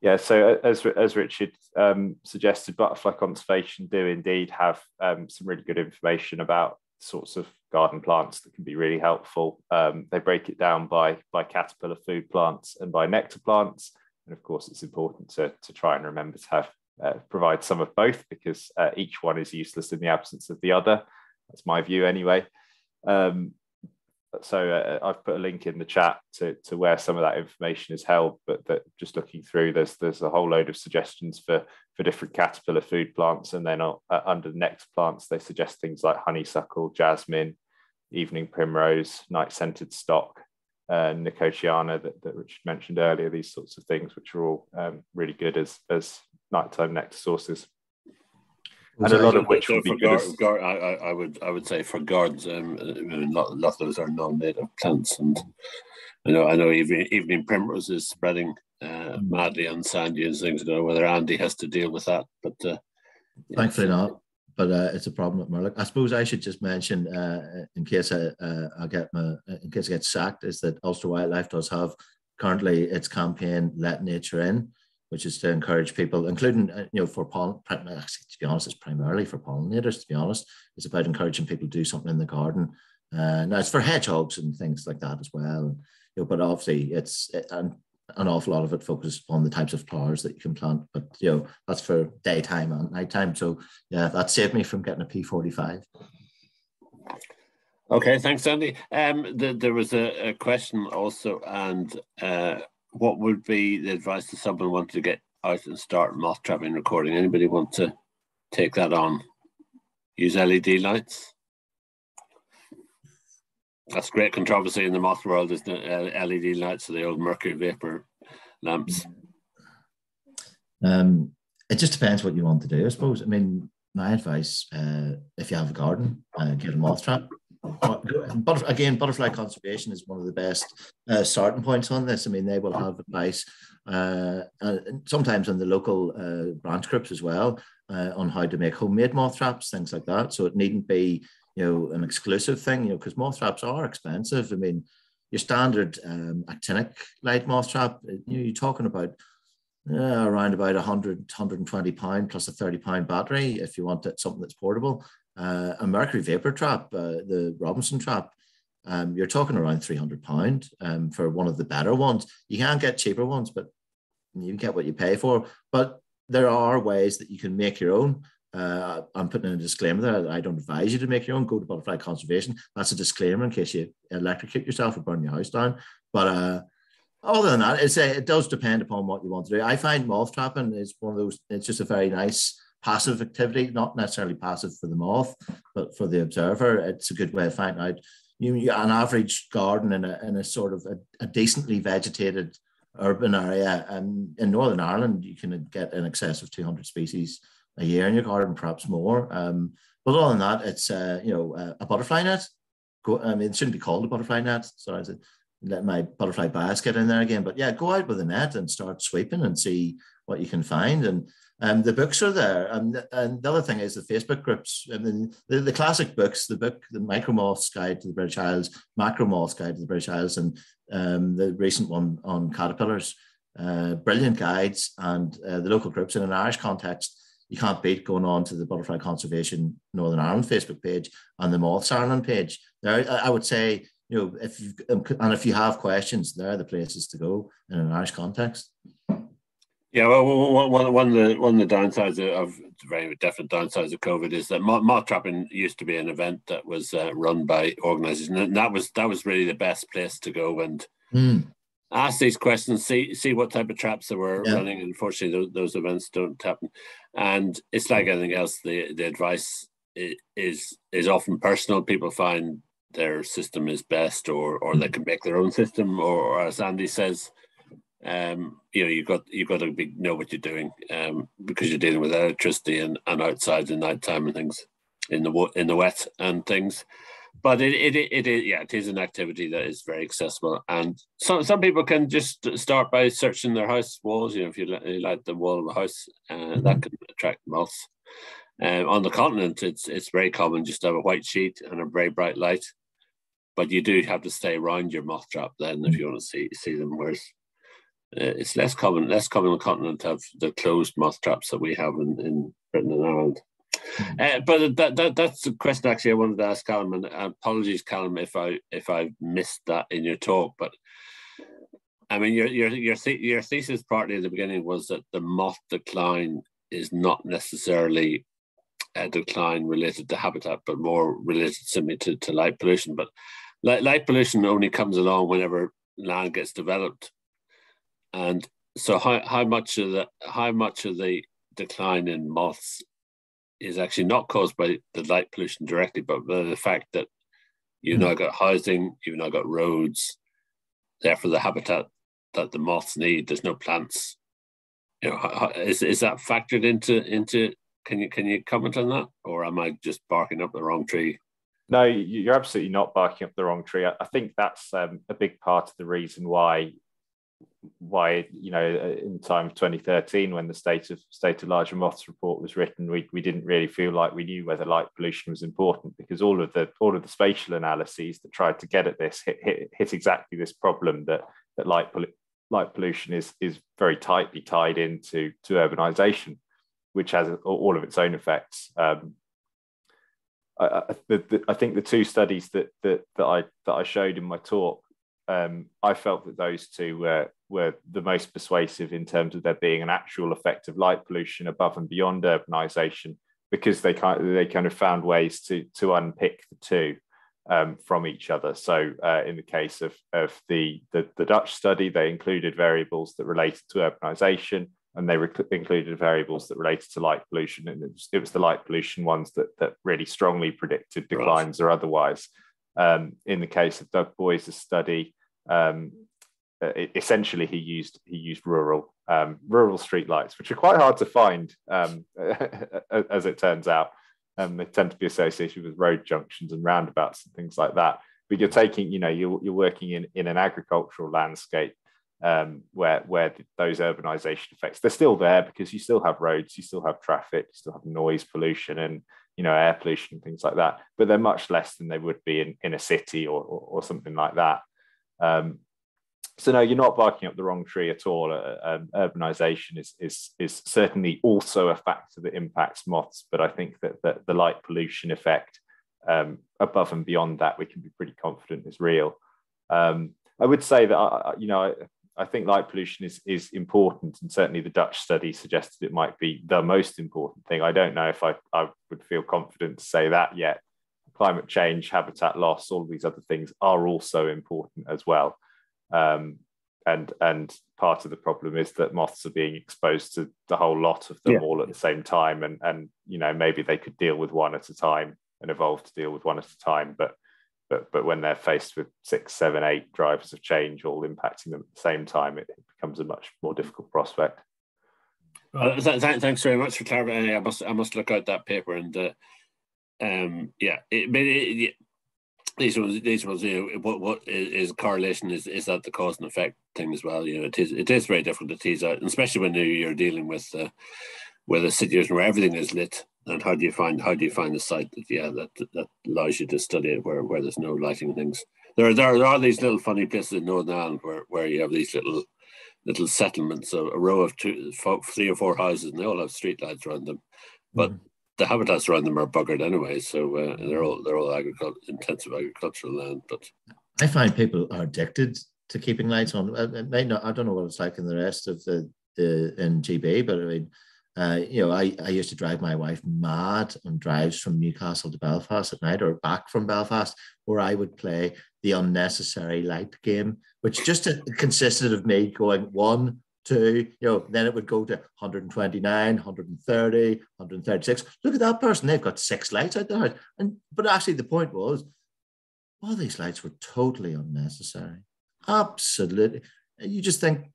Yeah, so as as Richard um, suggested, butterfly conservation do indeed have um, some really good information about sorts of garden plants that can be really helpful. Um, they break it down by by caterpillar food plants and by nectar plants. And of course, it's important to, to try and remember to have uh, provide some of both because uh, each one is useless in the absence of the other. That's my view anyway. Um, so uh, I've put a link in the chat to, to where some of that information is held, but that just looking through, there's there's a whole load of suggestions for for different caterpillar food plants, and then uh, under nectar plants, they suggest things like honeysuckle, jasmine, evening primrose, night scented stock, uh, Nicotiana that, that Richard mentioned earlier, these sorts of things, which are all um, really good as, as nighttime nectar sources. And a lot of which would be good. As... Gar- I, I, would I would say for gardens, um, a lot, a lot of those are non-native plants, and I know I know evening evening primrose is spreading uh, mm. madly on sand dunes. Things. I don't know whether Andy has to deal with that, but uh, thankfully not but uh, it's a problem at Murlough. I suppose I should just mention, uh, in case I, uh, I get my, in case I get sacked, is that Ulster Wildlife does have currently its campaign "Let Nature In," which is to encourage people, including uh, you know for pollen. To be honest, it's primarily for pollinators. To be honest, it's about encouraging people to do something in the garden. Uh, now it's for hedgehogs and things like that as well. You know, but obviously it's and an awful lot of it focuses on the types of flowers that you can plant. But you know, that's for daytime and nighttime. So yeah, that saved me from getting a P45. Okay, thanks, Andy. Um, the, there was a, a, question also, and uh, what would be the advice to someone wanting to get out and start moth trapping recording? Anybody want to take that on? Use LED lights? That's great controversy in the moth world, is the LED lights or the old mercury vapor lamps? Um, it just depends what you want to do, I suppose. I mean, my advice, uh, if you have a garden, uh, get a moth trap. But again, butterfly conservation is one of the best uh, starting points on this. I mean, they will have advice, uh, sometimes in the local uh, branch groups as well, uh, on how to make homemade moth traps, things like that. So it needn't be you know, an exclusive thing, you know, because moth traps are expensive. I mean, your standard um, actinic light moth trap, you know, you're talking about uh, around about 100, 120 pound plus a 30 pound battery if you want it, something that's portable. Uh, a mercury vapor trap, uh, the Robinson trap, um, you're talking around three hundred pound um, for one of the better ones. You can get cheaper ones, but you get what you pay for. But there are ways that you can make your own. Uh, I'm putting in a disclaimer there. I don't advise you to make your own. Go to Butterfly Conservation. That's a disclaimer in case you electrocute yourself or burn your house down. But uh, other than that, it's a, it does depend upon what you want to do. I find moth trapping is one of those. It's just a very nice passive activity, not necessarily passive for the moth, but for the observer. It's a good way of finding out. You, you an average garden in a in a sort of a, a decently vegetated urban area, and in Northern Ireland, you can get in excess of 200 species a year in your garden, perhaps more. Um, but other than that, it's uh, you know a, a butterfly net. Go, I mean, it shouldn't be called a butterfly net. So I said, let my butterfly bias get in there again. But yeah, go out with a net and start sweeping and see what you can find. And um, the books are there. And, and the other thing is the Facebook groups. I mean, the, the classic books, the book, the Micro Moths Guide to the British Isles, Macromoth's Guide to the British Isles, and um, the recent one on caterpillars. Uh, brilliant guides and uh, the local groups in an Irish context you can't beat going on to the Butterfly Conservation Northern Ireland Facebook page and the Moths Ireland page. There, I would say, you know, if you um, and if you have questions, there are the places to go in an Irish context. Yeah, well, one, one of the one of the downsides of very different downsides of COVID is that moth trapping used to be an event that was uh, run by organisations, and that was that was really the best place to go and mm ask these questions, see see what type of traps they were yeah. running. Unfortunately, those, those, events don't happen, and it's like anything else. The the advice is is often personal. People find their system is best, or or they mm-hmm. can make their own system, or, or as Andy says, um, you know, you've got you've got to be, know what you're doing um, because you're dealing with electricity and, and outside in night time and things in the in the wet and things but it, it, it, it, yeah, it is an activity that is very accessible. And some, some people can just start by searching their house walls. You know, if you, like the wall of a house, uh, mm-hmm. that can attract moths. Um, on the continent, it's it's very common just to have a white sheet and a very bright light. But you do have to stay around your moth trap then if you want to see see them. Whereas uh, it's less common less common on the continent to have the closed moth traps that we have in, in Britain and Ireland. Uh, but that, that that's the question actually I wanted to ask Callum, and apologies, Callum, if I if I missed that in your talk. But I mean, your your your your thesis partly at the beginning was that the moth decline is not necessarily a decline related to habitat, but more related simply to, to light pollution. But light, light pollution only comes along whenever land gets developed, and so how, how much of the how much of the decline in moths is actually not caused by the light pollution directly, but by the fact that you've mm. now got housing, you've now got roads, therefore the habitat that the moths need. There's no plants. You know, how, is is that factored into into? Can you can you comment on that, or am I just barking up the wrong tree? No, you're absolutely not barking up the wrong tree. I think that's um, a big part of the reason why why you know in time of 2013 when the state of state of larger moths report was written we, we didn't really feel like we knew whether light pollution was important because all of the all of the spatial analyses that tried to get at this hit, hit, hit exactly this problem that that light light pollution is is very tightly tied into to urbanization which has all of its own effects. Um, I, I, the, I think the two studies that that that I that I showed in my talk um, I felt that those two were were the most persuasive in terms of there being an actual effect of light pollution above and beyond urbanization, because they kind of, they kind of found ways to to unpick the two um, from each other. So uh, in the case of of the, the, the Dutch study, they included variables that related to urbanization, and they rec- included variables that related to light pollution, and it was, it was the light pollution ones that that really strongly predicted declines right. or otherwise. Um, in the case of Doug Boyes' study, um, essentially he used he used rural um, rural streetlights, which are quite hard to find, um, as it turns out. Um, they tend to be associated with road junctions and roundabouts and things like that. But you're taking, you know, you're, you're working in, in an agricultural landscape um, where where those urbanization effects they're still there because you still have roads, you still have traffic, you still have noise pollution and you know air pollution and things like that. But they're much less than they would be in, in a city or, or, or something like that. Um, so no, you're not barking up the wrong tree at all. Uh, um, urbanization is, is, is certainly also a factor that impacts moths, but I think that, that the light pollution effect um, above and beyond that, we can be pretty confident is real. Um, I would say that, uh, you know, I, think light pollution is, is important, and certainly the Dutch study suggested it might be the most important thing. I don't know if I, I would feel confident to say that yet. Climate change, habitat loss, all these other things are also important as well. Um, and and part of the problem is that moths are being exposed to the whole lot of them yeah. all at the same time, and and you know maybe they could deal with one at a time and evolve to deal with one at a time, but but but when they're faced with six, seven, eight drivers of change all impacting them at the same time, it, it becomes a much more difficult prospect. Well, th- th- thanks very much for clarifying. I must I must look out that paper and uh, um, yeah, it, it, these ones, these ones, you know, what what is correlation is is that the cause and effect thing as well. You know, it is it is very difficult to tease out, especially when you're dealing with uh, with a situation where everything is lit. And how do you find how do you find the site that yeah that that allows you to study it where where there's no lighting things. There are, there are these little funny places in Northern Ireland where where you have these little little settlements, a, a row of two, four, three or four houses, and they all have street lights around them. But mm the habitats around them are buggered anyway, so uh, they're all they're all agricul- intensive agricultural land. But I find people are addicted to keeping lights on. It may not, I don't know what it's like in the rest of the the in GB, but I mean, uh, you know, I, I used to drive my wife mad on drives from Newcastle to Belfast at night or back from Belfast, where I would play the unnecessary light game, which just consisted of me going one, to, you know, then it would go to 129, 130, 136. Look at that person, they've got six lights out there. And but actually the point was, all these lights were totally unnecessary. Absolutely. You just think,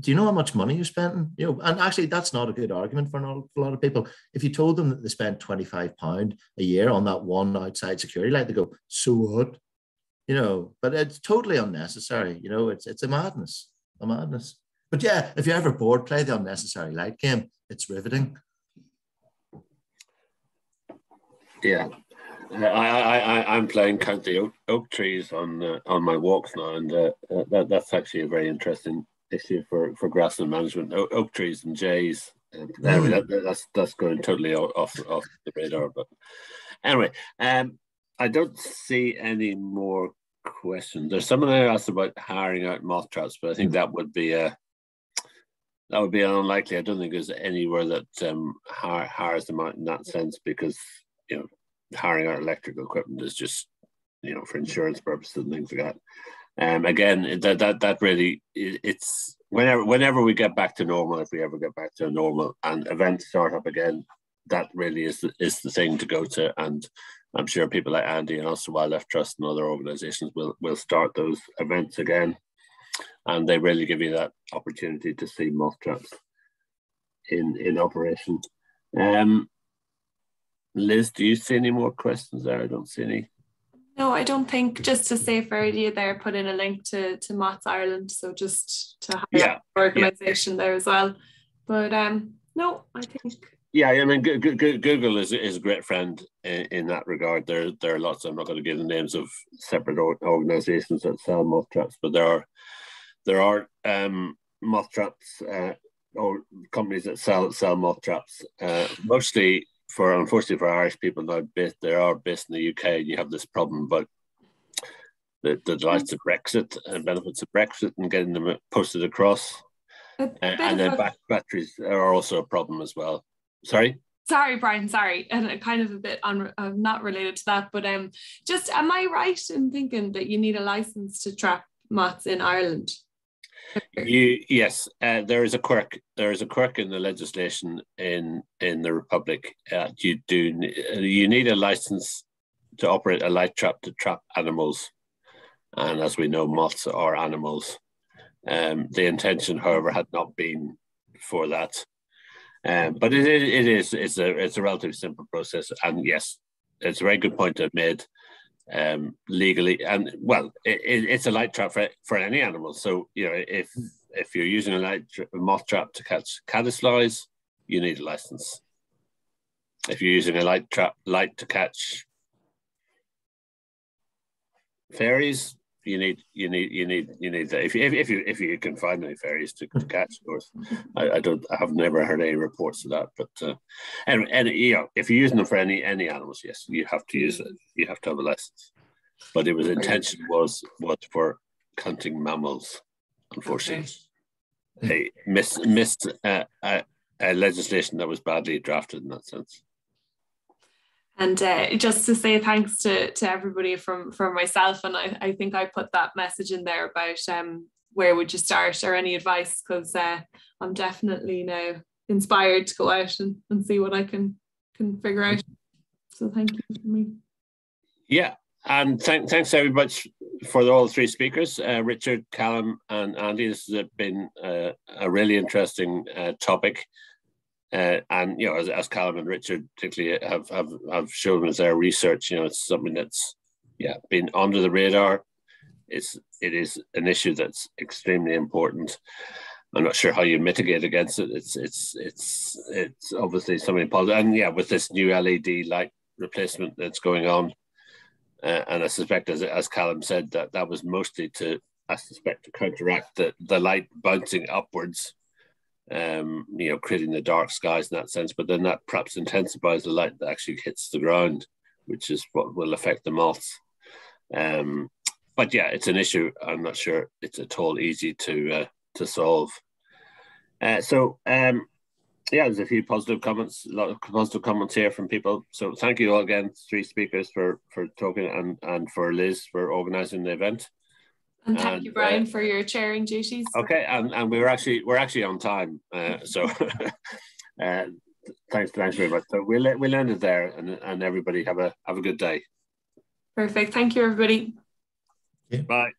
do you know how much money you're spending? You know, and actually that's not a good argument for a lot of people. If you told them that they spent 25 pound a year on that one outside security light, they go, so what? You know, but it's totally unnecessary. You know, it's it's a madness, a madness. But yeah, if you're ever bored, play the unnecessary light game. It's riveting. Yeah, I I, I I'm playing count the oak, oak trees on uh, on my walks now, and uh, uh, that that's actually a very interesting issue for for grassland management. O- oak trees and jays. And mm. that, that's that's going totally off off the radar. But anyway, um, I don't see any more questions. There's someone who asked about hiring out moth traps, but I think that would be a that would be unlikely. I don't think there's anywhere that um, hires them out in that sense because you know hiring out electrical equipment is just you know for insurance purposes and things like that. Um, again, that that that really it's whenever whenever we get back to normal, if we ever get back to normal, and events start up again, that really is the, is the thing to go to. And I'm sure people like Andy and also Wildlife Trust and other organisations will will start those events again and they really give you that opportunity to see moth traps in in operation. Um, Liz, do you see any more questions there? I don't see any. No, I don't think. Just to say for you there, put in a link to to Moths Ireland, so just to have yeah, organisation yeah. there as well. But um, no, I think. Yeah, I mean, Google is is a great friend in, in that regard. There, there are lots. I'm not going to give the names of separate organisations that sell moth traps, but there are there are um, moth traps uh, or companies that sell sell moth traps. Uh, mostly for unfortunately for Irish people now, based, they are based in the UK, and you have this problem but the, the delights of Brexit and benefits of Brexit and getting them posted across. Uh, and then back, batteries are also a problem as well. Sorry. Sorry, Brian. Sorry, and kind of a bit on uh, not related to that, but um, just am I right in thinking that you need a license to trap moths in Ireland? You yes, uh, there is a quirk. There is a quirk in the legislation in in the Republic. Uh, you do you need a license to operate a light trap to trap animals, and as we know, moths are animals. Um, the intention, however, had not been for that. Um, but it, it is it's a it's a relatively simple process, and yes, it's a very good point to have made um, legally. And well, it, it's a light trap for, for any animal. So you know, if if you're using a light a moth trap to catch caddisflies, you need a license. If you're using a light trap light to catch fairies, you need you need you need you need that. If you if, you if you can find any fairies to, to catch, of course. I, I, don't I have never heard any reports of that. But uh, and and you know if you're using them for any any animals, yes, you have to use it. You have to have a license. But it was intention was was for hunting mammals. Unfortunately, okay. they missed missed uh, uh, legislation that was badly drafted in that sense. And uh, just to say thanks to, to everybody from, from myself, and I, I think I put that message in there about um, where would you start or any advice, because uh, I'm definitely now inspired to go out and, and see what I can can figure out. So thank you for me. Yeah, and th- thanks very much for all three speakers, uh, Richard, Callum, and Andy. This has been uh, a really interesting uh, topic. Uh, and you know, as, as Callum and Richard particularly have, have have shown us their research, you know, it's something that's yeah been under the radar. It's it is an issue that's extremely important. I'm not sure how you mitigate against it. It's it's it's it's obviously something positive, and yeah, with this new LED light replacement that's going on, uh, and I suspect, as as Callum said, that that was mostly to I suspect to counteract the the light bouncing upwards um, you know, creating the dark skies in that sense. But then that perhaps intensifies the light that actually hits the ground, which is what will affect the moths. Um, but yeah, it's an issue. I'm not sure it's at all easy to uh, to solve. Uh, so um, yeah, there's a few positive comments, a lot of positive comments here from people. So thank you all again, three speakers for for talking and and for Liz for organising the event. And thank and, you, Brian, uh, for your chairing duties. Okay, and, and we were actually we're actually on time, uh, so uh, thanks thanks very much. So we'll we'll end it there, and and everybody have a have a good day. Perfect. Thank you, everybody. Bye.